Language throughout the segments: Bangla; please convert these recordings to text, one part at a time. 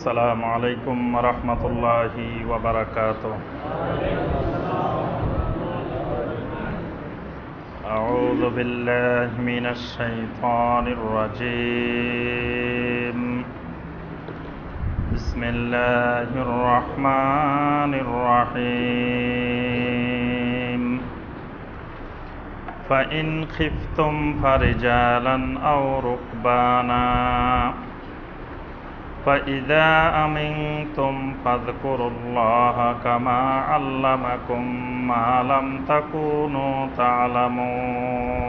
السلام عليكم ورحمة الله وبركاته. أعوذ بالله من الشيطان الرجيم. بسم الله الرحمن الرحيم. فإن خفتم فرجالا أو ركبانا فإذا أمنتم فاذكروا الله كما علمكم ما لم تكونوا تعلمون.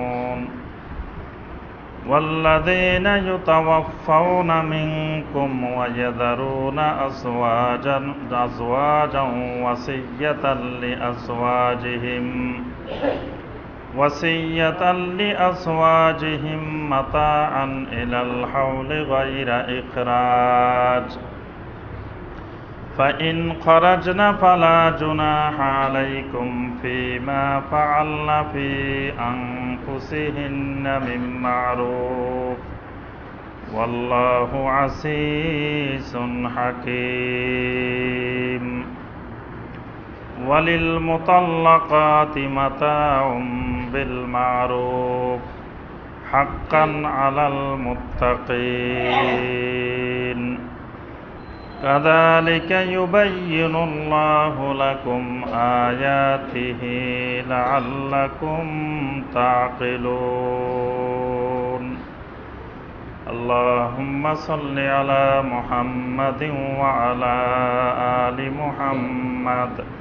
والذين يتوفون منكم ويذرون أزواجا أزواجا وصية لأزواجهم وصية لأزواجهم متاعا إلى الحول غير إخراج. فإن خرجن فلا جناح عليكم فيما فعلن في أنفسهن من معروف. والله عزيز حكيم. وللمطلقات متاع بالمعروف حقا على المتقين. كذلك يبين الله لكم آياته لعلكم تعقلون. اللهم صل على محمد وعلى آل محمد.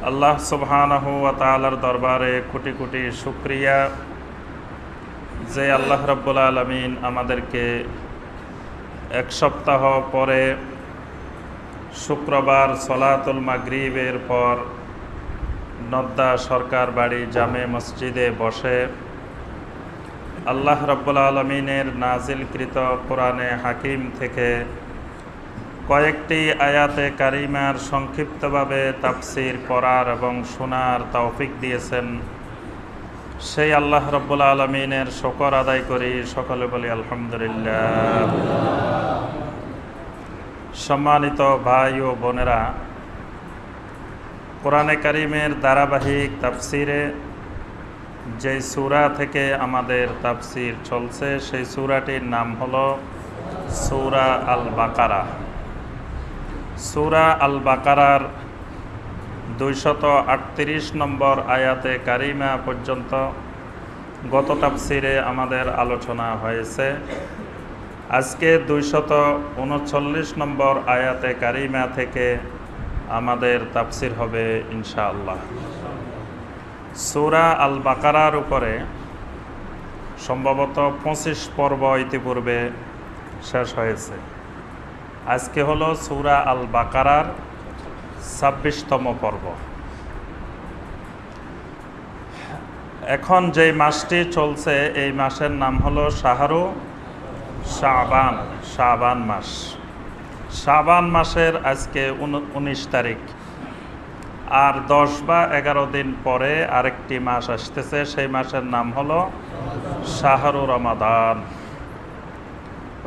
আল্লাহ সুবহানাহু ওয়া তাআলার দরবারে কোটি কোটি শুক্রিয়া যে আল্লাহ রাব্বুল আলামিন আমাদেরকে এক সপ্তাহ পরে শুক্রবার সলাতুল মাগরিবের পর নদ্দা সরকার বাড়ি জামে মসজিদে বসে আল্লাহ রাব্বুল আলমিনের নাজিলকৃত কোরআনে হাকিম থেকে কয়েকটি আয়াতে কারিমার সংক্ষিপ্তভাবে তাফসির পড়ার এবং শোনার তৌফিক দিয়েছেন। সেই আল্লাহ রব্বুল আলমিনের শকর আদায় করি, সকলে বলি আলহামদুলিল্লাহ। সম্মানিত ভাই ও বোনেরা, কোরআনে কারিমের ধারাবাহিক তাফসিরে যে সুরা থেকে আমাদের তাফসির চলছে, সেই সুরাটির নাম হলো সৌরা আল বাকারা সুরা আল বাকারার দুইশত আটত্রিশ নম্বর আয়াতে কারিমা পর্যন্ত গত তাফসিরে আমাদের আলোচনা হয়েছে। আজকে দুইশত উনচল্লিশ নম্বর আয়াতে কারিমা থেকে আমাদের তাফসির হবে ইনশাআল্লাহ। সুরা আল বাকারার উপরে সম্ভবত পঁচিশ পর্ব ইতিপূর্বে শেষ হয়েছে। আজকে হলো সৌরা আল বাকারার ছাব্বিশতম পর্ব। এখন যে মাসটি চলছে, এই মাসের নাম হলো শাহরু শাবান শাবান মাস। শাবান মাসের আজকে উনিশ তারিখ। আর দশ বা এগারো দিন পরে আরেকটি মাস আসতেছে, সেই মাসের নাম হলো শাহরু রমাদান।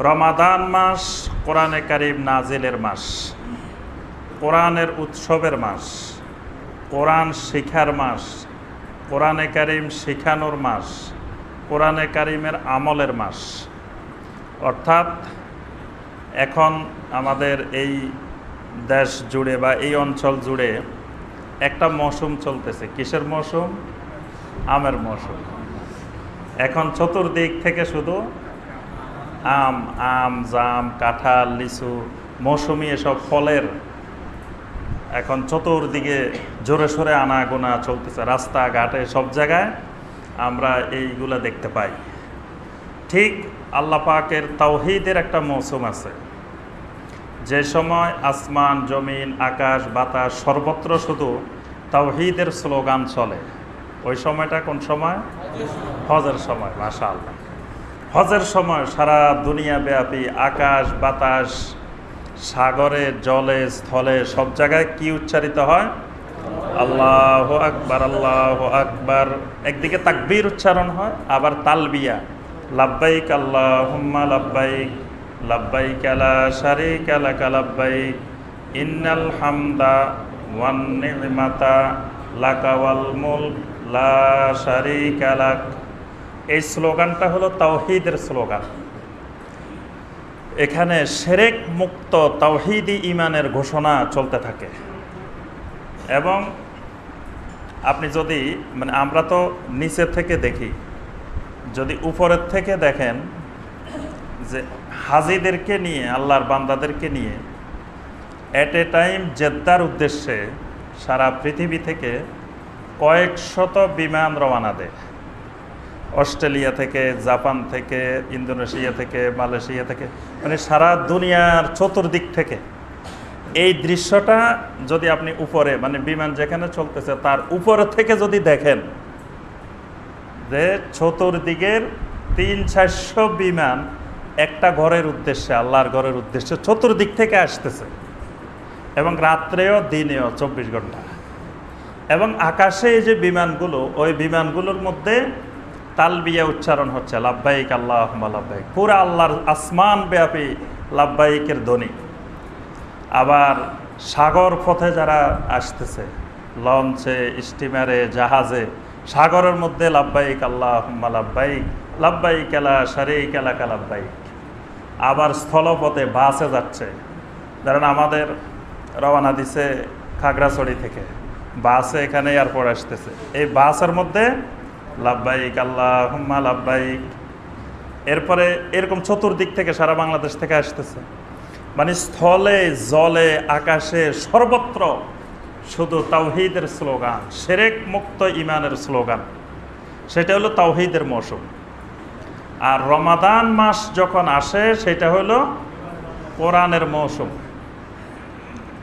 রমাদান মাস, কোরআনে কারিম নাজিলের মাস, কোরআনের উৎসবের মাস, কোরআন শিখার মাস, কোরআনে কারিম শিখানোর মাস, কোরআনে কারিমের আমলের মাস। অর্থাৎ এখন আমাদের এই দেশ জুড়ে বা এই অঞ্চল জুড়ে একটা মৌসুম চলতেছে। কিসের মৌসুম? আমের মৌসুম। এখন চতুর্দিক থেকে শুধু আম আম, জাম, কাঁঠাল, লিচু, মৌসুমি এসব ফলের এখন চতুর্দিকে জোরে সোরে আনাগোনা চলতেছে। রাস্তাঘাটে সব জায়গায় আমরা এইগুলা দেখতে পাই। ঠিক আল্লাহ পাকের তাওহিদের একটা মৌসুম আছে। যে সময় আসমান, জমিন, আকাশ, বাতাস সর্বত্র শুধু তাওহিদের স্লোগান চলে। ওই সময়টা কোন সময়? হজের সময়। মাশা আল্লাহ হজের সময় সারা দুনিয়া ব্যাপী আকাশ, বাতাস, সাগরে, জলে, স্থলে, সব জায়গায় কি উচ্চারিত হয়? আল্লাহ আকবার আল্লাহ আকবার। একদিকে তাকবীর উচ্চারণ হয়, আবার তালবিয়া। লাব্বাইক আল্লাহ হুম্মা লাব্বাইক লাব্বাইক আলা শারিক আলাকা লাব্বাইক। ইন্নাল হামদা ওয়ান নি'মাতা, লাকা ওয়াল মুলক, লা শারিকা লাক। এই স্লোগানটা হলো তাওহিদের স্লোগান। এখানে সেরেক মুক্ত তাওহিদি ইমানের ঘোষণা চলতে থাকে। এবং আপনি যদি মানে আমরা তো নিচের থেকে দেখি, যদি উপরের থেকে দেখেন যে হাজিদেরকে নিয়ে, আল্লাহর বান্দাদেরকে নিয়ে অ্যাট এ টাইম জেদ্দার উদ্দেশ্যে সারা পৃথিবী থেকে কয়েক শত বিমান রওনা দেয়। অস্ট্রেলিয়া থেকে, জাপান থেকে, ইন্দোনেশিয়া থেকে, মালয়েশিয়া থেকে মানে সারা দুনিয়ার চতুর্দিক থেকে। এই দৃশ্যটা যদি আপনি উপরে মানে বিমান যেখানে চলতেছে, তার উপরে থেকে যদি দেখেন, যে চতুর্দিকের তিন চারশো বিমান একটা ঘরের উদ্দেশ্যে, আল্লাহর ঘরের উদ্দেশ্যে চতুর্দিক থেকে আসতেছে। এবং রাত্রেও, দিনেও চব্বিশ ঘণ্টা। এবং আকাশে যে বিমানগুলো, ওই বিমানগুলোর মধ্যে তালবিয়া উচ্চারণ হচ্ছে লাভবাহিক আল্লাহ লাভবাহিক পুরা আল্লাহর আসমান ব্যাপী লাভবাহিকের ধ্বনি। আবার সাগর পথে যারা আসতেছে, লঞ্চে, স্টিমারে, জাহাজে, সাগরের মধ্যে লাভবাহিক আল্লাহ লাভবাহিক লাভবাহিক এলা শারিক এলাকা লাভবাহিক আবার স্থলপথে বাসে যাচ্ছে। ধরেন আমাদের রওনা দিছে খাগড়াছড়ি থেকে, বাসে এখানে এয়ারপোর্ট আসতেছে। এই বাসের মধ্যে লাভবাহিক আল্লাহ হুম্মা লাভবাহিক এরপরে এরকম চতুর্দিক থেকে সারা বাংলাদেশ থেকে আসতেছে। মানে স্থলে, জলে, আকাশে সর্বত্র শুধু তাওহিদের স্লোগান, সেরেক মুক্ত ইমানের স্লোগান। সেটা হলো তাওহিদের মৌসুম। আর রমাদান মাস যখন আসে, সেটা হলো কোরআনের মৌসুম।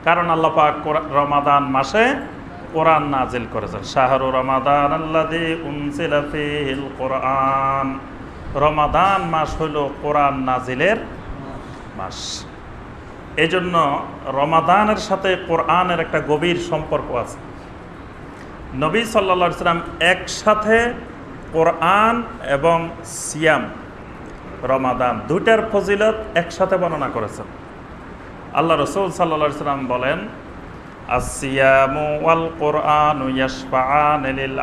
কারণ আল্লাহ পাক রমাদান মাসে কোরআন নাজিল করেছেন। শাহরু রমাদান ফিহিল কোরআন। রমাদান মাস হলো কোরআন নাজিলের মাস। এই জন্য রমাদানের সাথে কোরআনের একটা গভীর সম্পর্ক আছে। নবী সাল্লা সাল্লাম একসাথে কোরআন এবং সিয়াম, রমাদান দুইটার ফজিলত একসাথে বর্ণনা করেছেন। আল্লাহ রসুল সাল্লা সাল্লাম বলেন আসিয়ামু ওয়াল কোরআন ইয়াশফাআন লিল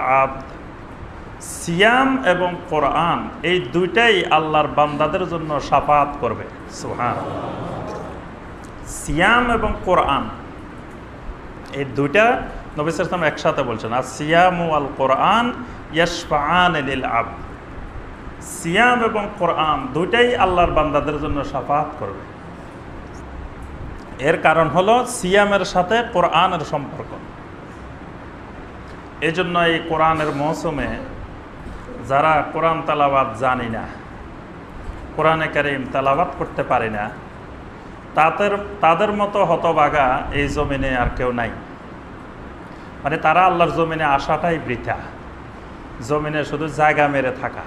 সিয়াম এবং কোরআন এই দুইটাই আল্লাহর বান্দাদের জন্য সাফাত করবে। সুহান সিয়াম এবং কোরআন এই দুইটা নবী সালাম একসাথে বলছেন আর সিয়াম আল কোরআন ইয়াশফাআন লিল আব সিয়াম এবং কোরআন দুইটাই আল্লাহর বান্দাদের জন্য সাফাত করবে। এর কারণ হলো সিয়ামের সাথে কোরআনের সম্পর্ক। এই জন্য এই কোরআনের মৌসুমে যারা কোরআন তালাবাদ জানি না, কোরআনে কারিম তালাবাদ করতে পারি না, তাদের তাদের মতো হতবাগা এই জমিনে আর কেউ নাই। মানে তারা আল্লাহর জমিনে আসাটাই বৃথা। জমিনে শুধু জায়গা মেরে থাকা।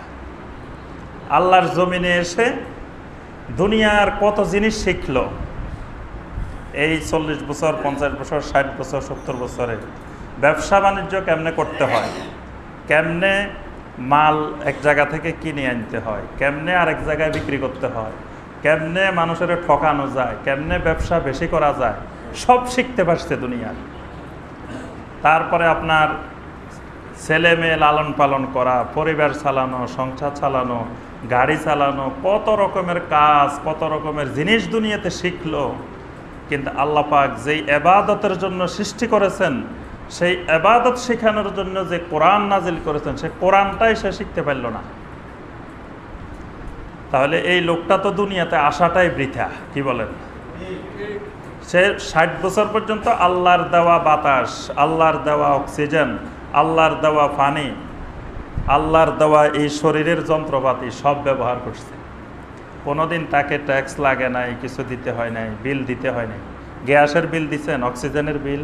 আল্লাহর জমিনে এসে দুনিয়ার কত জিনিস শিখলো এই চল্লিশ বছর, পঞ্চাশ বছর, ষাট বছর, সত্তর বছরে ব্যবসা বাণিজ্য কেমনে করতে হয়? কেমনে মাল এক জায়গা থেকে কিনে আনতে হয়? কেমনে আরেক জায়গায় বিক্রি করতে হয়? কেমনে মানুষের ঠকানো যায়? কেমনে ব্যবসা বেশি করা যায়? সব শিখতে পারছে দুনিয়ার তারপরে আপনার ছেলে মেয়ে লালন পালন করা, পরিবার চালানো, সংসার চালানো, গাড়ি চালানো, কত রকমের কাজ, কত রকমের জিনিস দুনিয়াতে শিখলো। কিন্তু আল্লাহ পাক যেই এবাদতের জন্য সৃষ্টি করেছেন, সেই এবাদত শেখানোর জন্য যে কোরআন নাজিল করেছেন, সে কোরআনটাই সে শিখতে পারল না। তাহলে এই লোকটা তো দুনিয়াতে আসাটাই বৃথা, কি বলেন? সে ষাট বছর পর্যন্ত আল্লাহর দেওয়া বাতাস, আল্লাহর দেওয়া অক্সিজেন, আল্লাহর দেওয়া পানি, আল্লাহর দেওয়া এই শরীরের যন্ত্রপাতি সব ব্যবহার করছে। কোনোদিন তাকে ট্যাক্স লাগে নাই, কিছু দিতে হয় নাই, বিল দিতে হয় নাই। গ্যাসের বিল দিচ্ছেন অক্সিজেনের বিল।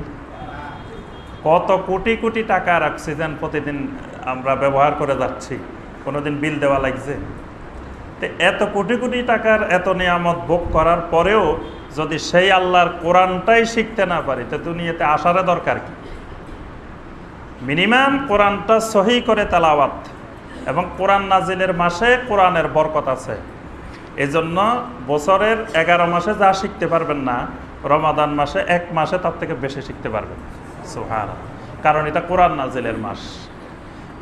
কত কোটি কোটি টাকার অক্সিজেন প্রতিদিন আমরা ব্যবহার করে যাচ্ছি, কোনোদিন বিল দেওয়া লাগছে। তো এত কোটি কোটি টাকার এত নিয়ামত ভোগ করার পরেও যদি সেই আল্লাহর কোরআনটাই শিখতে না পারি, তো দুনিয়াতে আসারে দরকার কি? মিনিমাম কোরআনটা সহি করে তালাওয়াত, এবং কোরআন নাজিলের মাসে কোরআনের বরকত আছে। এই জন্য বছরের এগারো মাসে যা শিখতে পারবেন না, রমাদান মাসে এক মাসে তার থেকে বেশি শিখতে পারবেন। সুহার কারণ এটা কোরআন নাজিলের মাস।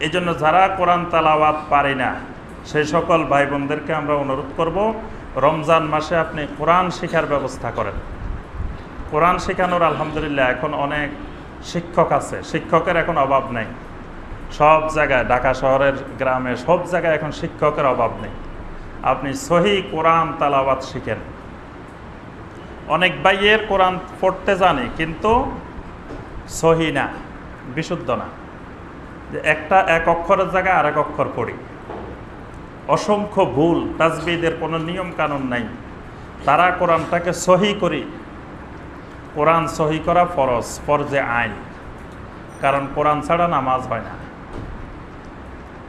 এই জন্য যারা কোরআন তালাওয়াত পারি না, সেই সকল ভাই বোনদেরকে আমরা অনুরোধ করব, রমজান মাসে আপনি কোরআন শেখার ব্যবস্থা করেন। কোরআন শেখানোর আলহামদুলিল্লাহ এখন অনেক শিক্ষক আছে। শিক্ষকের এখন অভাব নেই। সব জায়গায়, ঢাকা শহরের গ্রামে সব জায়গায় এখন শিক্ষকের অভাব নেই। আপনি সহি কোরআন তালাবাত শিখেন। অনেক বাইয়ের কোরআন পড়তে জানে, কিন্তু সহি না, বিশুদ্ধ না। যে একটা এক অক্ষরের জায়গায় আরেক অক্ষর পড়ি। অসংখ্য ভুল, তাজবিদের কোনো নিয়ম কানুন নাই। তারা কোরআনটাকে সহি করি। কোরআন সহি করা ফরজ, ফরজে আইন। কারণ কোরআন ছাড়া নামাজ হয় না।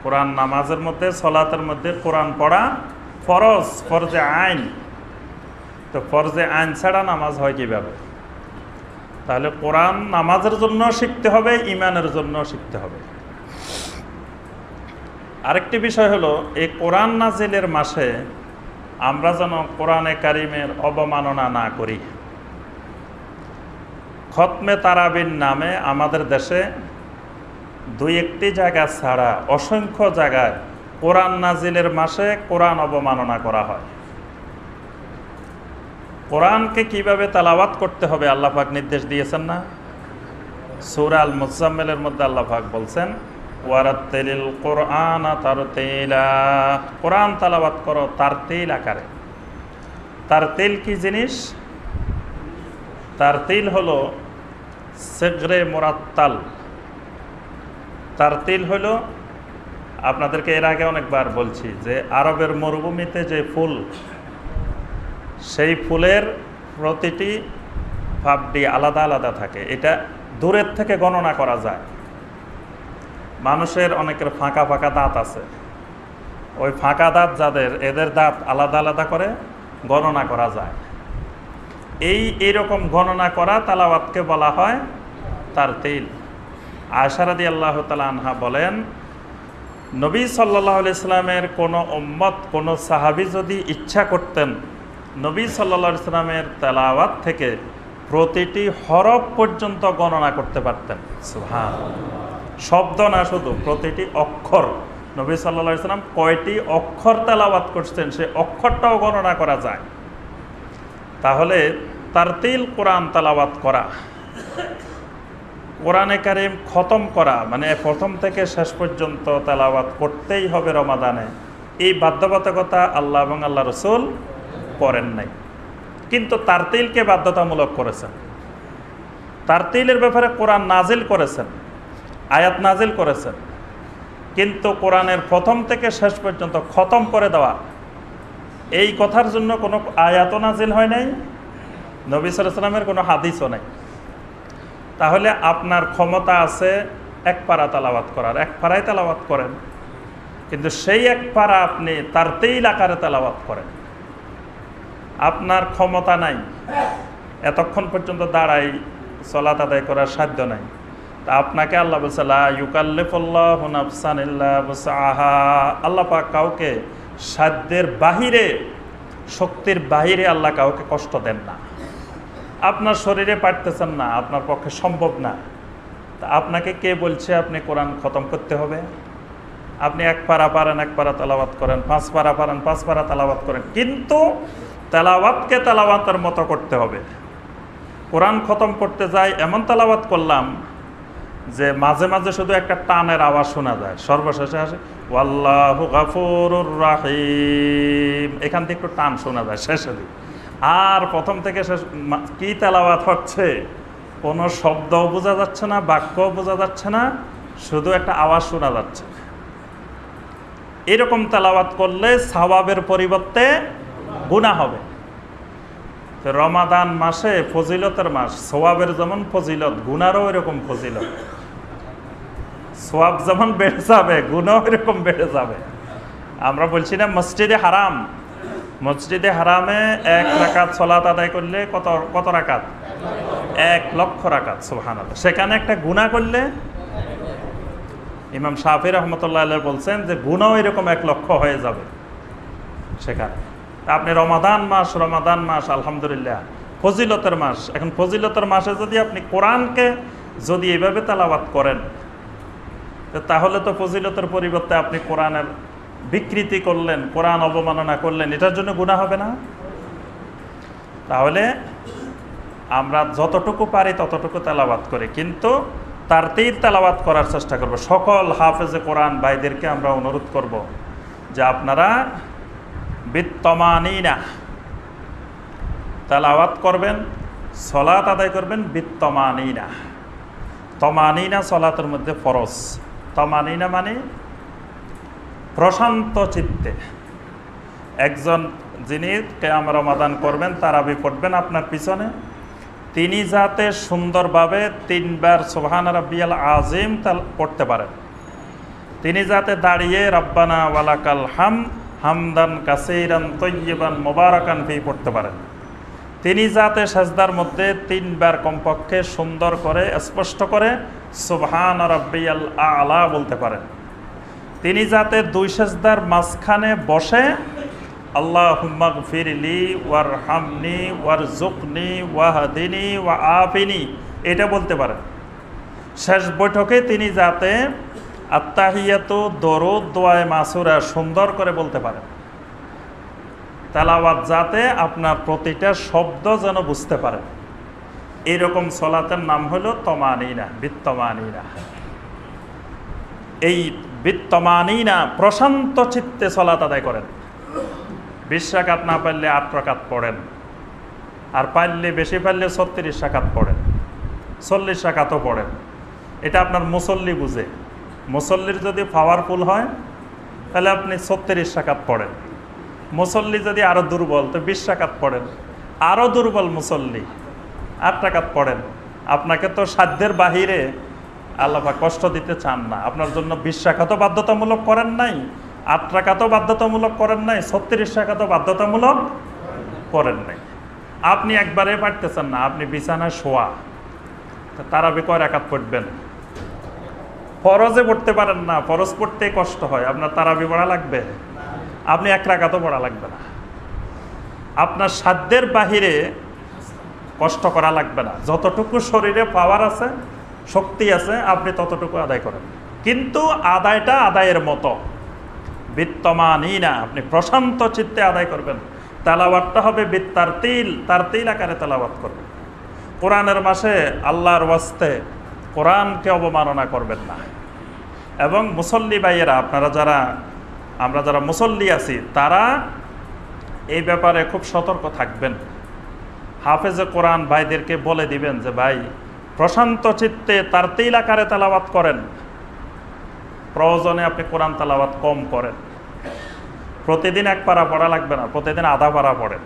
কোরআন নামাজের মধ্যে, সলাতের মধ্যে কোরআন পড়া ফরজ, ফরজে আইন। তো ফরজে আইন ছাড়া নামাজ হয় কীভাবে? তাহলে কোরআন নামাজের জন্য শিখতে হবে ইমানের জন্য শিখতে হবে। আরেকটি বিষয় হলো, এই কোরআন নাজিলের মাসে আমরা যেন কোরআনে কারিমের অবমাননা না করি। খতমে তারাবিন নামে আমাদের দেশে দুই একটি জায়গা ছাড়া অসংখ্য জায়গায় কোরআন নাজিলের মাসে কোরআন অবমাননা করা হয়। কোরআনকে কীভাবে তালাবাত করতে হবে আল্লাহাক নির্দেশ দিয়েছেন না? সুরাল মুজাম্মেলের মধ্যে আল্লাহাক বলছেন, ওয়ারাত্তেলিল কোরআন তার তেলা কোরআন তালাবাত করো তার তেল আকারে। তার তেল কি জিনিস? তার তেল হলো সেগরে মোরাত্তাল। তার তেল হলো আপনাদেরকে এর আগে অনেকবার বলছি যে আরবের মরুভূমিতে যে ফুল, সেই ফুলের প্রতিটি ভাবটি আলাদা আলাদা থাকে। এটা দূরের থেকে গণনা করা যায়। মানুষের অনেকের ফাঁকা ফাঁকা দাঁত আছে। ওই ফাঁকা দাঁত যাদের, এদের দাঁত আলাদা আলাদা করে গণনা করা যায়। এই এরকম গণনা করা তালাওয়াতকে বলা হয় তার তেল আয়সারাদি আল্লাহ তালা আনহা বলেন নবী সাল্লাহ ইসলামের কোনো উম্মত, কোনো সাহাবি যদি ইচ্ছা করতেন, নবী সাল্লা ইসলামের তেলাওয়াত থেকে প্রতিটি হরফ পর্যন্ত গণনা করতে পারতেন। সুহান শব্দ না শুধু, প্রতিটি অক্ষর। নবী সাল্লা ইসলাম কয়টি অক্ষর তেলাওয়াত করছেন সে অক্ষরটাও গণনা করা যায়। তাহলে তার তিল কোরআন তালাবাত করা। কোরআনে কারিম খতম করা মানে প্রথম থেকে শেষ পর্যন্ত তেলাওয়াত করতেই হবে রমাদানে, এই বাধ্যবাধকতা আল্লাহ এবং আল্লাহ রসুল করেন নাই। কিন্তু তারতিলকে বাধ্যতামূলক করেছেন। তারতিলের ব্যাপারে কোরআন নাজিল করেছেন, আয়াত নাজিল করেছেন, কিন্তু কোরআনের প্রথম থেকে শেষ পর্যন্ত খতম করে দেওয়া, এই কথার জন্য কোনো আয়াতও নাজিল হয় নাই, নবী সালামের কোনো হাদিসও নেই। তাহলে আপনার ক্ষমতা আছে এক পারা তালাবাত করার। এক পাড়ায় তালাবাত করেন। কিন্তু সেই এক পাড়া আপনি তার তেইল আকারে তালাবাত করেন। আপনার ক্ষমতা নাই। এতক্ষণ পর্যন্ত দাঁড়াই চলাত আদায় করার সাধ্য নাই। তা আপনাকে আল্লাহ বলছে আহা আল্লাহ কাউকে সাধ্যের বাহিরে, শক্তির বাহিরে আল্লাহ কাউকে কষ্ট দেন না। আপনার শরীরে পারতেছেন না, আপনার পক্ষে সম্ভব না। তা আপনাকে কে বলছে আপনি কোরআন খতম করতে হবে? আপনি এক পারা পারেন, এক পারা তালাবাত করেন, পাঁচ পারা পারেন, পাঁচ পারা তালাবাত করেন। কিন্তু তালাবাতকে তালাবাতের মতো করতে হবে। কোরআন খতম করতে যাই, এমন তালাবাত করলাম যে মাঝে মাঝে শুধু একটা টানের আওয়াজ শোনা যায়। সর্বশেষে আসে, ওয়াল্লাহ গাফুরুর রাহিম। এখান থেকে একটু টান শোনা যায়, শেষে দিকে। আর প্রথম থেকে শেষ কি তেলাওয়াত হচ্ছে? কোনো শব্দও বোঝা যাচ্ছে না, বাক্যও বোঝা যাচ্ছে না, শুধু একটা আওয়াজ শোনা যাচ্ছে। এরকম তেলাওয়াত করলে সাওয়াবের পরিবর্তে গুণা হবে। রমাদান মাসে ফজিলতের মাস, সোয়াবের যেমন ফজিলত, গুনারও এরকম ফজিলত। সোয়াব যেমন বেড়ে যাবে গুণাও এরকম বেড়ে যাবে। আমরা বলছি না, মসজিদে হারাম। মসজিদে হারামে এক রাকাত সলাত আদায় করলে কত কত রাকাত? এক লক্ষ রাকাত সুহান সেখানে একটা গুণা করলে ইমাম শাহি রহমতুল্লাহ বলছেন যে গুণাও এরকম এক লক্ষ হয়ে যাবে সেখানে। আপনি রমাদান মাস রমাদান মাস, আলহামদুলিল্লাহ, ফজিলতের মাস। এখন ফজিলতের মাসে যদি আপনি কোরআনকে যদি এভাবে তালাবাত করেন তাহলে তো ফজিলতের পরিবর্তে আপনি কোরআনের বিকৃতি করলেন, কোরআন অবমাননা করলেন, এটার জন্য গুণা হবে না? তাহলে আমরা যতটুকু পারি ততটুকু তেলাবাত করি, কিন্তু তার তীর তেলাবাত করার চেষ্টা করব। সকল হাফেজে কোরআন ভাইদেরকে আমরা অনুরোধ করব যে আপনারা বিত্তমানিনা তেলাওয়াত করবেন, সলাত আদায় করবেন, বিত্তমানিনা। তমানিনা সলাতের মধ্যে ফরজ। তমানিনা মানে প্রশান্ত চিত্তে। একজন যিনি কেয়াম রমাদান করবেন, তার তারাবি পড়বেন আপনার পিছনে। তিনি যাতে সুন্দরভাবে তিনবার সোহান রাব্বিয়াল আজিম তা পড়তে পারেন। তিনি যাতে দাঁড়িয়ে রব্বানা ওয়ালাকাল হাম, হামদান কাসিরান তৈবান মোবারকান ফি পড়তে পারেন। তিনি যাতে সাজদার মধ্যে তিনবার কমপক্ষে সুন্দর করে, স্পষ্ট করে সুবহান রব্বিয়াল আলা বলতে পারেন। তিনি যাতে দুই সেজদার মাঝখানে বসে আল্লাহ হুম্মাক ফিরলি ওয়ার হামনি ওয়ার জুকনি ওয়াহাদিনী ওয়া আফিনি এটা বলতে পারেন শেষ বৈঠকে তিনি যাতে আত্মাহিয়াত দরুদ, দোয়ায় মাসুরা সুন্দর করে বলতে পারেন তেলাওয়াত যাতে আপনার প্রতিটা শব্দ যেন বুঝতে পারে। এইরকম সলাতের নাম হলো তমানিনা, বিত্তমানিনা। এই বিত্তমানিনা প্রশান্ত চিত্তে সলাত আদায় করেন। বিশ না পারলে আট রাকাত পড়েন। আর পারলে বেশি পারলে ছত্রিশ রাকাত পড়েন। চল্লিশ রাকাতও পড়েন। এটা আপনার মুসল্লি বুঝে। মুসল্লির যদি পাওয়ারফুল হয়, তাহলে আপনি ছত্রিশ রাকাত পড়েন। মুসল্লি যদি আরও দুর্বল, তো বিশ টাকাত পড়েন। আরও দুর্বল মুসল্লি, আট টাকাত পড়েন। আপনাকে তো সাধ্যের বাহিরে আল্লাহা কষ্ট দিতে চান না। আপনার জন্য বিশ বাধ্যতামূলক করেন নাই, আট টাকা তো বাধ্যতামূলক করেন নাই, ছত্রিশ টাকা তো বাধ্যতামূলক করেন নাই। আপনি একবারে পারতেছেন না, আপনি বিছানায় শোয়া। তারা তারাবি কয় রাকাত পড়বেন? ফরজে পড়তে পারেন না, ফরজ পড়তে কষ্ট হয়। আপনার তারাবি পড়া লাগবে? আপনি এক রাকাতও পড়া লাগবে না। আপনার সাধ্যের বাহিরে কষ্ট করা লাগবে না। যতটুকু শরীরে পাওয়ার আছে শক্তি আছে, আপনি ততটুকু আদায় করেন। কিন্তু আদায়টা আদায়ের মতো। বিত্তমানই না আপনি প্রশান্ত চিত্তে আদায় করবেন। তেলাওয়াতটা হবে বিত্তার তিল তার তিল আকারে তেলাওয়াত করবেন। কোরআনের মাসে আল্লাহর ওয়াস্তে কোরআনকে অবমাননা করবেন না। এবং মুসল্লি ভাইয়েরা, আপনারা যারা, আমরা যারা মুসল্লি আছি, তারা এই ব্যাপারে খুব সতর্ক থাকবেন। হাফেজে কোরআন ভাইদেরকে বলে দিবেন যে, ভাই প্রশান্ত চিত্তে তার তিল আকারে তালাবাত করেন। প্রয়োজনে আপনি কোরআন তালাবাত কম করেন। প্রতিদিন এক পারা পড়া লাগবে না, প্রতিদিন আধা পারা পড়েন।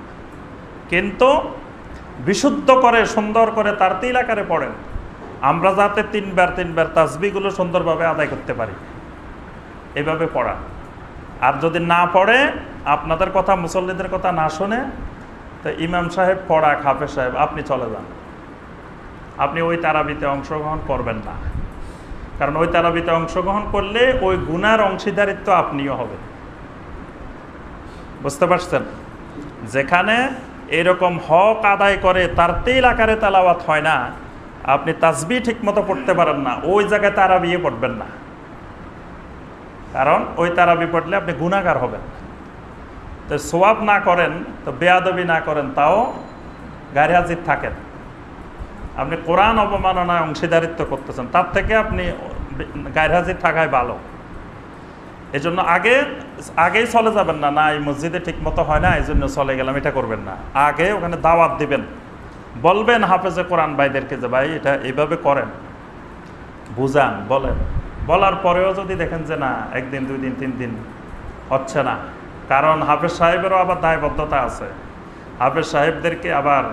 কিন্তু বিশুদ্ধ করে, সুন্দর করে তার তিল আকারে পড়েন। আমরা যাতে তিনবার তিনবার তাসবিগুলো সুন্দরভাবে আদায় করতে পারি। এভাবে পড়া আর যদি না পড়ে, আপনাদের কথা, মুসল্লিদের কথা না শুনে, তো ইমাম সাহেব পড়া খাফে সাহেব, আপনি চলে যান। আপনি ওই তারাবিতে অংশগ্রহণ করবেন না। কারণ ওই তারাবিতে অংশগ্রহণ করলে ওই গুনার অংশীদারিত্ব আপনিও হবে বুঝতে পারছেন? যেখানে এরকম হক আদায় করে, তার তেল আকারে তালাওয়াত হয় না, আপনি তাসবি ঠিক মতো পড়তে পারেন না, ওই জায়গায় তারাবিয়ে পড়বেন না। কারণ ওই তারাবি পড়লে আপনি গুণাগার হবেন। তো সোয়াব না করেন, তো বেয়াদবি না করেন, তাও গাড়ি হাজির থাকেন। আপনি কোরআন অবমাননায় অংশীদারিত্ব করতেছেন, তার থেকে আপনি গায়ের থাকায় ভালো। এই জন্য আগে, আগেই চলে যাবেন না না, এই মসজিদে ঠিক মতো হয় না এই জন্য চলে গেলাম, এটা করবেন না। আগে ওখানে দাওয়াত দিবেন। বলবেন হাফেজে কোরআন ভাইদেরকে যে, ভাই, এটা এইভাবে করেন। বুঝান, বলেন। বলার পরেও যদি দেখেন যে, না, একদিন, দুই দিন, তিন দিন হচ্ছে না। কারণ হাফেজ সাহেবেরও আবার দায়বদ্ধতা আছে। হাফেজ সাহেবদেরকে আবার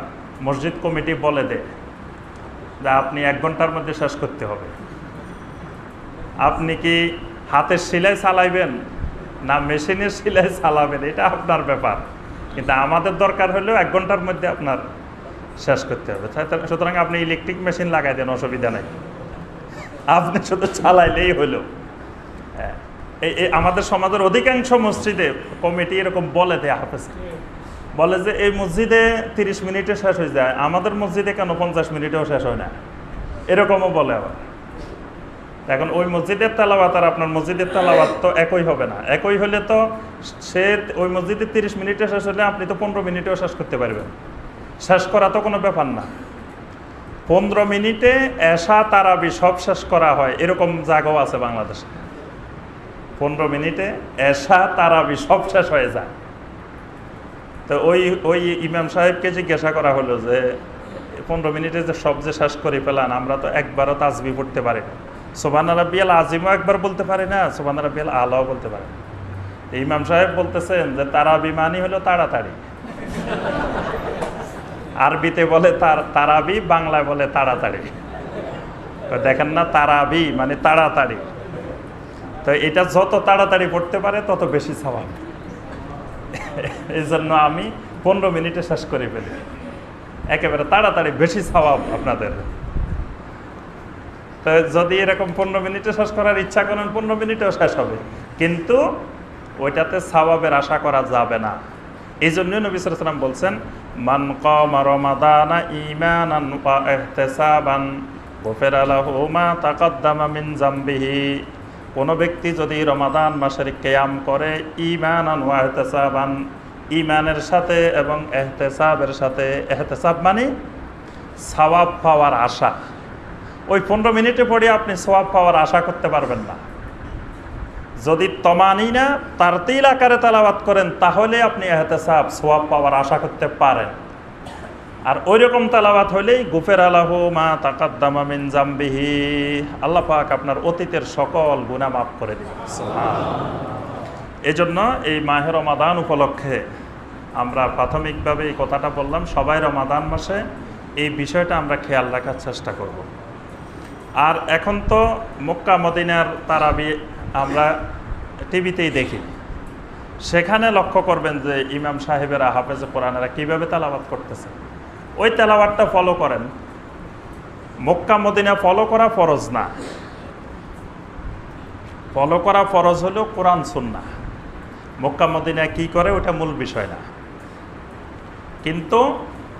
মসজিদ কমিটি বলে দেয় যে আপনি এক ঘণ্টার মধ্যে শেষ করতে হবে। আপনি কি হাতের সেলাই চালাইবেন না মেশিনের সেলাই চালাবেন? এটা আপনার ব্যাপার। কিন্তু আমাদের দরকার হলেও এক ঘণ্টার মধ্যে আপনার শেষ করতে হবে। সুতরাং আপনি ইলেকট্রিক মেশিন লাগাই দেন, অসুবিধা নাই। আপনি শুধু চালাইলেই হলো। হ্যাঁ। আমাদের সমাজের অধিকাংশ মসজিদে কমিটি এরকম বলে দেয় হাফেজ বলে যে এই মসজিদে তিরিশ মিনিটে শেষ হয়ে যায়, আমাদের মসজিদে কেন পঞ্চাশ মিনিটেও শেষ হয় না? এরকমও বলে আবার। এখন ওই মসজিদের তালাবাত আর আপনার মসজিদের তালাবাত তো একই হবে না। একই হলে তো সে ওই মসজিদে তিরিশ মিনিটে শেষ হলে আপনি তো পনেরো মিনিটেও শেষ করতে পারবেন। শেষ করা তো কোনো ব্যাপার না। পনেরো মিনিটে এসা তারাবি সব শেষ করা হয়, এরকম জায়গাও আছে বাংলাদেশে। পনেরো মিনিটে এসা তারাবি সব শেষ হয়ে যায়। তো ওই ওই ইমাম সাহেবকে জিজ্ঞাসা করা হলো যে, পনেরো মিনিটে যে সব যে শেষ করে ফেলান, আমরা তো একবারও তাজবি পড়তে পারি না। সোবান বিয়াল আজিমও একবার বলতে পারি না সোবান বিয়াল আলাও বলতে পারে না। ইমাম সাহেব বলতেছেন যে তারা বিমানই হলো তাড়াতাড়ি। আরবিতে বলে তার, তারাবি, বাংলায় বলে তাড়াতাড়ি। দেখেন না, তারাবি মানে তাড়াতাড়ি। তো এটা যত তাড়াতাড়ি পড়তে পারে, তত বেশি স্বভাব এই জন্য আমি পনেরো মিনিটে শেষ করে ফেলি। একেবারে তাড়াতাড়ি বেশি স্বভাব আপনাদের। তো যদি এরকম পনেরো মিনিটে শেষ করার ইচ্ছা করেন, পনেরো মিনিটেও শেষ হবে। কিন্তু ওইটাতে স্বভাবের আশা করা যাবে না। এই জন্যই নবী সালাম বলছেন, মান কম ইমানান কোনো ব্যক্তি যদি রমাদান মাসের কেয়াম করে ইমানান ওয়া ইহতিসাবান ইমানের সাথে এবং এহতেসাবের সাথে, এহতেসাব মানে সওয়াব পাওয়ার আশা। ওই পনেরো মিনিটে পড়ে আপনি সওয়াব পাওয়ার আশা করতে পারবেন না। যদি তমানি না তার তিল আকারে তালাবাত করেন, তাহলে আপনি এহতেসাব সোয়াব পাওয়ার আশা করতে পারেন। আর ওই রকম তালাবাত হলেই গুফের আলাহ মা তাকাদ্দামা জাম্বিহি আল্লাহ পাক আপনার অতীতের সকল গুণা মাফ করে দিবেন। এই জন্য এই মাহের রমাদান উপলক্ষে আমরা প্রাথমিকভাবে এই কথাটা বললাম, সবাই রমাদান মাসে এই বিষয়টা আমরা খেয়াল রাখার চেষ্টা করব। আর এখন তো মক্কা মদিনার তারাবি আমরা টিভিতেই দেখি। সেখানে লক্ষ্য করবেন যে ইমাম সাহেবেরা হাফেজে কোরআনেরা কীভাবে তালাবাত করতেছে। ওই তেলাওয়াতটা ফলো করেন। মক্কা, মদিনা ফলো করা ফরজ না। ফলো করা ফরজ হলো কোরআন সুন্না মক্কা, মদিনা কি করে, ওটা মূল বিষয় না। কিন্তু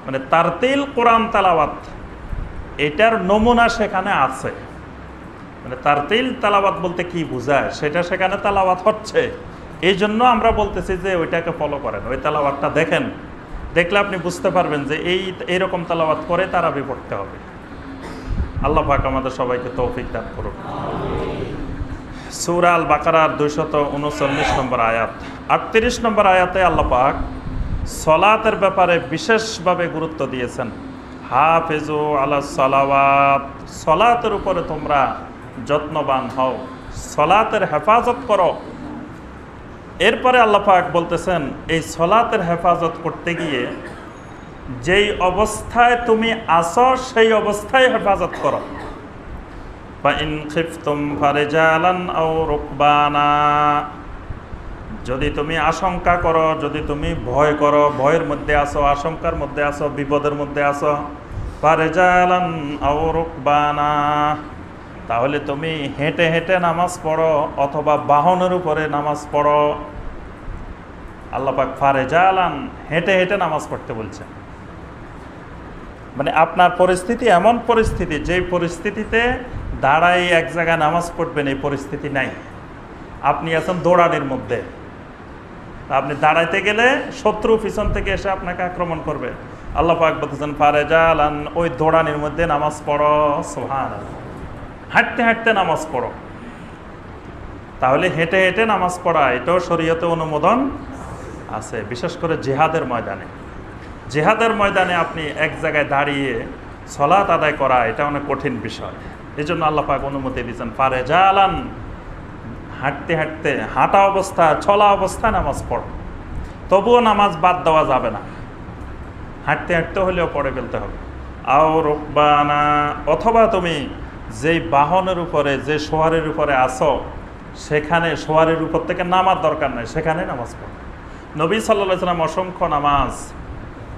মানে তারতিল কোরআন তালাওয়াত, এটার নমুনা সেখানে আছে। মানে তারতিল তালাওয়াত বলতে কি বোঝায়, সেটা সেখানে তালাওয়াত হচ্ছে। এই জন্য আমরা বলতেছি যে ওইটাকে ফলো করেন, ওই তালাওয়াতটা দেখেন। দেখলে আপনি বুঝতে পারবেন যে এই এইরকম তালাওয়াত করে তারা পড়তে হবে। আল্লাহ পাক আমাদের সবাইকে তৌফিক দান করুন সুরাল বাকারার দুইশত উনচল্লিশ নম্বর আয়াত। আটত্রিশ নম্বর আয়াতে আল্লাহ পাক সলাতের ব্যাপারে বিশেষভাবে গুরুত্ব দিয়েছেন। হাফেজু আলা সলাওয়াত, সলাতের উপরে তোমরা যত্নবান হও, সলাতের হেফাজত করো। এরপরে আল্লাপাক বলতেছেন, এই সলাতের হেফাজত করতে গিয়ে যেই অবস্থায় তুমি আসো সেই অবস্থায় হেফাজত করো। যদি তুমি আশঙ্কা করো, যদি তুমি ভয় করো, ভয়ের মধ্যে আসো আশঙ্কার মধ্যে আসো বিপদের মধ্যে আসো ফারেজালান আও রুকবানা। তাহলে তুমি হেঁটে হেঁটে নামাজ পড়ো অথবা বাহনের উপরে নামাজ পড়ো। আল্লাপাক ফারে জালান হেঁটে হেঁটে নামাজ পড়তে বলছেন মানে আপনার পরিস্থিতি এমন পরিস্থিতি, যেই পরিস্থিতিতে দাঁড়াই এক জায়গায় নামাজ পড়বেন, এই পরিস্থিতি নাই। আপনি আছেন দৌড়ানির মধ্যে। আপনি দাঁড়াইতে গেলে শত্রু পিছন থেকে এসে আপনাকে আক্রমণ করবে। আল্লাহ পাক বলতেছেন ফারে জালান ওই দৌড়ানির মধ্যে নামাজ পড়ো। সোহান হাঁটতে হাঁটতে নামাজ পড়ো। তাহলে হেঁটে হেঁটে নামাজ পড়া, এটাও শরীয়তে অনুমোদন আছে, বিশেষ করে জেহাদের ময়দানে। জেহাদের ময়দানে আপনি এক জায়গায় দাঁড়িয়ে সলাত আদায় করা, এটা অনেক কঠিন বিষয়। এই জন্য আল্লাহ পাক অনুমতি দিয়েছেন পারে জালান, হাঁটতে হাঁটতে হাঁটা অবস্থা ছলা অবস্থায় নামাজ পড়ো। তবুও নামাজ বাদ দেওয়া যাবে না। হাঁটতে হাঁটতে হলেও পড়ে ফেলতে হবে। আও রোকবানা, অথবা তুমি যেই বাহনের উপরে যে সোয়ারের উপরে আসো সেখানে সোয়ারের উপর থেকে নামার দরকার নাই, সেখানে নামাজ পড়ো। নবী সাল্লাহ সাল্লাম অসংখ্য নামাজ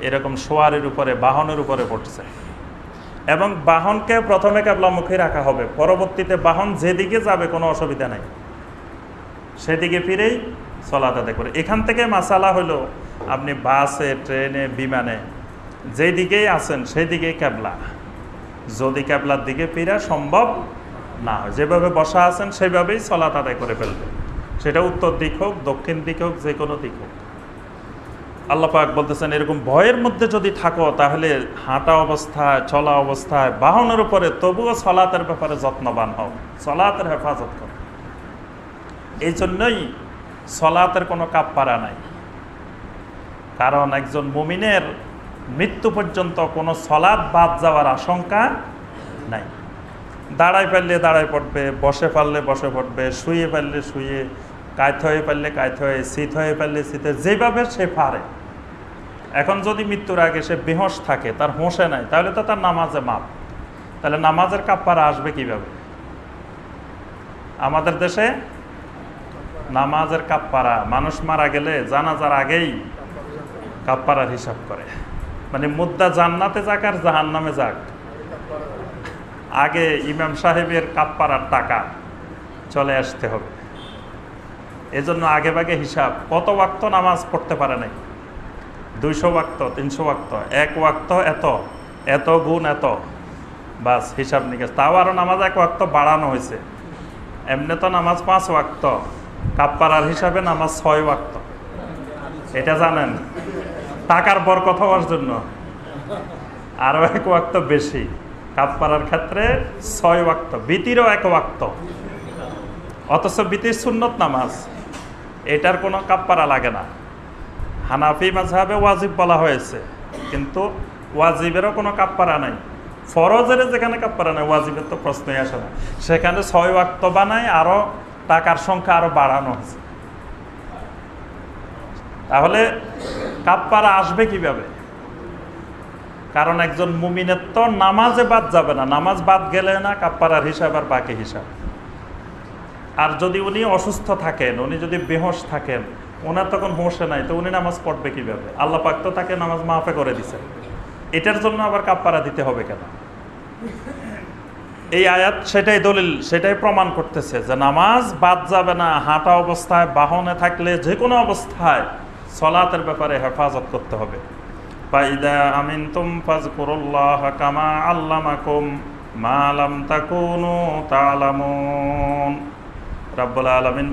এরকম সোয়ারের উপরে, বাহনের উপরে পড়ছে। এবং বাহনকে প্রথমে কেবলামুখী রাখা হবে। পরবর্তীতে বাহন যেদিকে যাবে, কোনো অসুবিধা নাই। সেদিকে ফিরেই চলাত আদায় করে। এখান থেকে মাসালা হলো, আপনি বাসে, ট্রেনে, বিমানে যেই দিকেই আছেন সেই দিকেই ক্যাবলা যদি ক্যাবলার দিকে ফিরা সম্ভব না। হয় যেভাবে বসা আছেন, সেভাবেই চলাত আদায় করে ফেলবে। সেটা উত্তর দিক হোক, দক্ষিণ দিক হোক, যে কোনো দিক হোক। আল্লাহ পাক বলতেছেন, এরকম ভয়ের মধ্যে যদি থাকো, তাহলে হাঁটা অবস্থায়, চলা অবস্থায়, বাহনের উপরে, তবুও সলাতের ব্যাপারে যত্নবান হও। সলাতের হেফাজত করো। এই জন্যই সলাতের কোনো কাপ পারা নাই। কারণ একজন মুমিনের মৃত্যু পর্যন্ত কোনো সলাদ বাদ যাওয়ার আশঙ্কা নাই। দাঁড়ায় পারলে দাঁড়ায় পড়বে, বসে পারলে বসে পড়বে, শুয়ে পারলে শুয়ে কায়ত হয়ে পারলে কায়ত হয়ে, শীত হয়ে পারলে শীতে, যেভাবে সে পারে। এখন যদি মৃত্যুর আগে সে বেহস থাকে, তার হোঁসে নাই, তাহলে তো তার নামাজে মাপ। তাহলে নামাজের কাপ্পারা আসবে কীভাবে? আমাদের দেশে নামাজের কাপ্পারা, মানুষ মারা গেলে জানাজার আগেই কাপ্পারার হিসাব করে। মানে মুদ্রা জান্নাতে যাক আর জাহান নামে যাক। আগে ইমাম সাহেবের কাপ্পারার টাকা চলে আসতে হবে। এজন্য আগে ভাগে হিসাব, কত ওয়াক্ত নামাজ পড়তে পারে নাই? দুইশো ওয়াক্ত, তিনশো ওয়াক্ত, এক ওয়াক্ত এত এত গুণ এত। বাস, হিসাব নিকেশ। তাও আরও নামাজ এক ওয়াক্ত বাড়ানো হয়েছে। এমনি তো নামাজ পাঁচ ওয়াক্ত। কাপ্পারার হিসাবে নামাজ ছয় ওয়াক্ত। এটা জানেন? টাকার বরকত হওয়ার জন্য। আরও এক ওয়াক্ত বেশি। কাপ্পারার ক্ষেত্রে ছয় ওয়াক্ত, বিতিরও এক ওয়াক্ত। অথচ বিতির সুন্নত নামাজ, এটার কোনো কাপ্পারা লাগে না। হানাফি মাঝহাবে ওয়াজিব বলা হয়েছে, কিন্তু ওয়াজিবেরও কোনো কাপ্পারা নাই। ফরজের যেখানে কাপ্পারা নাই, ওয়াজিবের তো প্রশ্নই আসে না। সেখানে ছয় ওয়াক্ত বানায় আরও টাকার সংখ্যা আরও বাড়ানো হয়েছে। তাহলে কাপ্পারা আসবে কীভাবে? কারণ একজন মুমিনের তো নামাজে বাদ যাবে না। নামাজ বাদ গেলে না কাপ্পারার হিসাব আর বাকি হিসাব। আর যদি উনি অসুস্থ থাকেন, উনি যদি বেহস থাকেন ওনার তখন হোসে নাই, তো উনি নামাজ পড়বে কীভাবে? আল্লাহ পাক তো তাকে নামাজ মাফে করে দিছেন এটার জন্য আবার কাপ্পারা দিতে হবে কেন? এই আয়াত সেটাই দলিল, সেটাই প্রমাণ করতেছে যে নামাজ বাদ যাবে না। হাঁটা অবস্থায়, বাহনে থাকলে যে কোনো অবস্থায় সলাতের ব্যাপারে হেফাজত করতে হবে।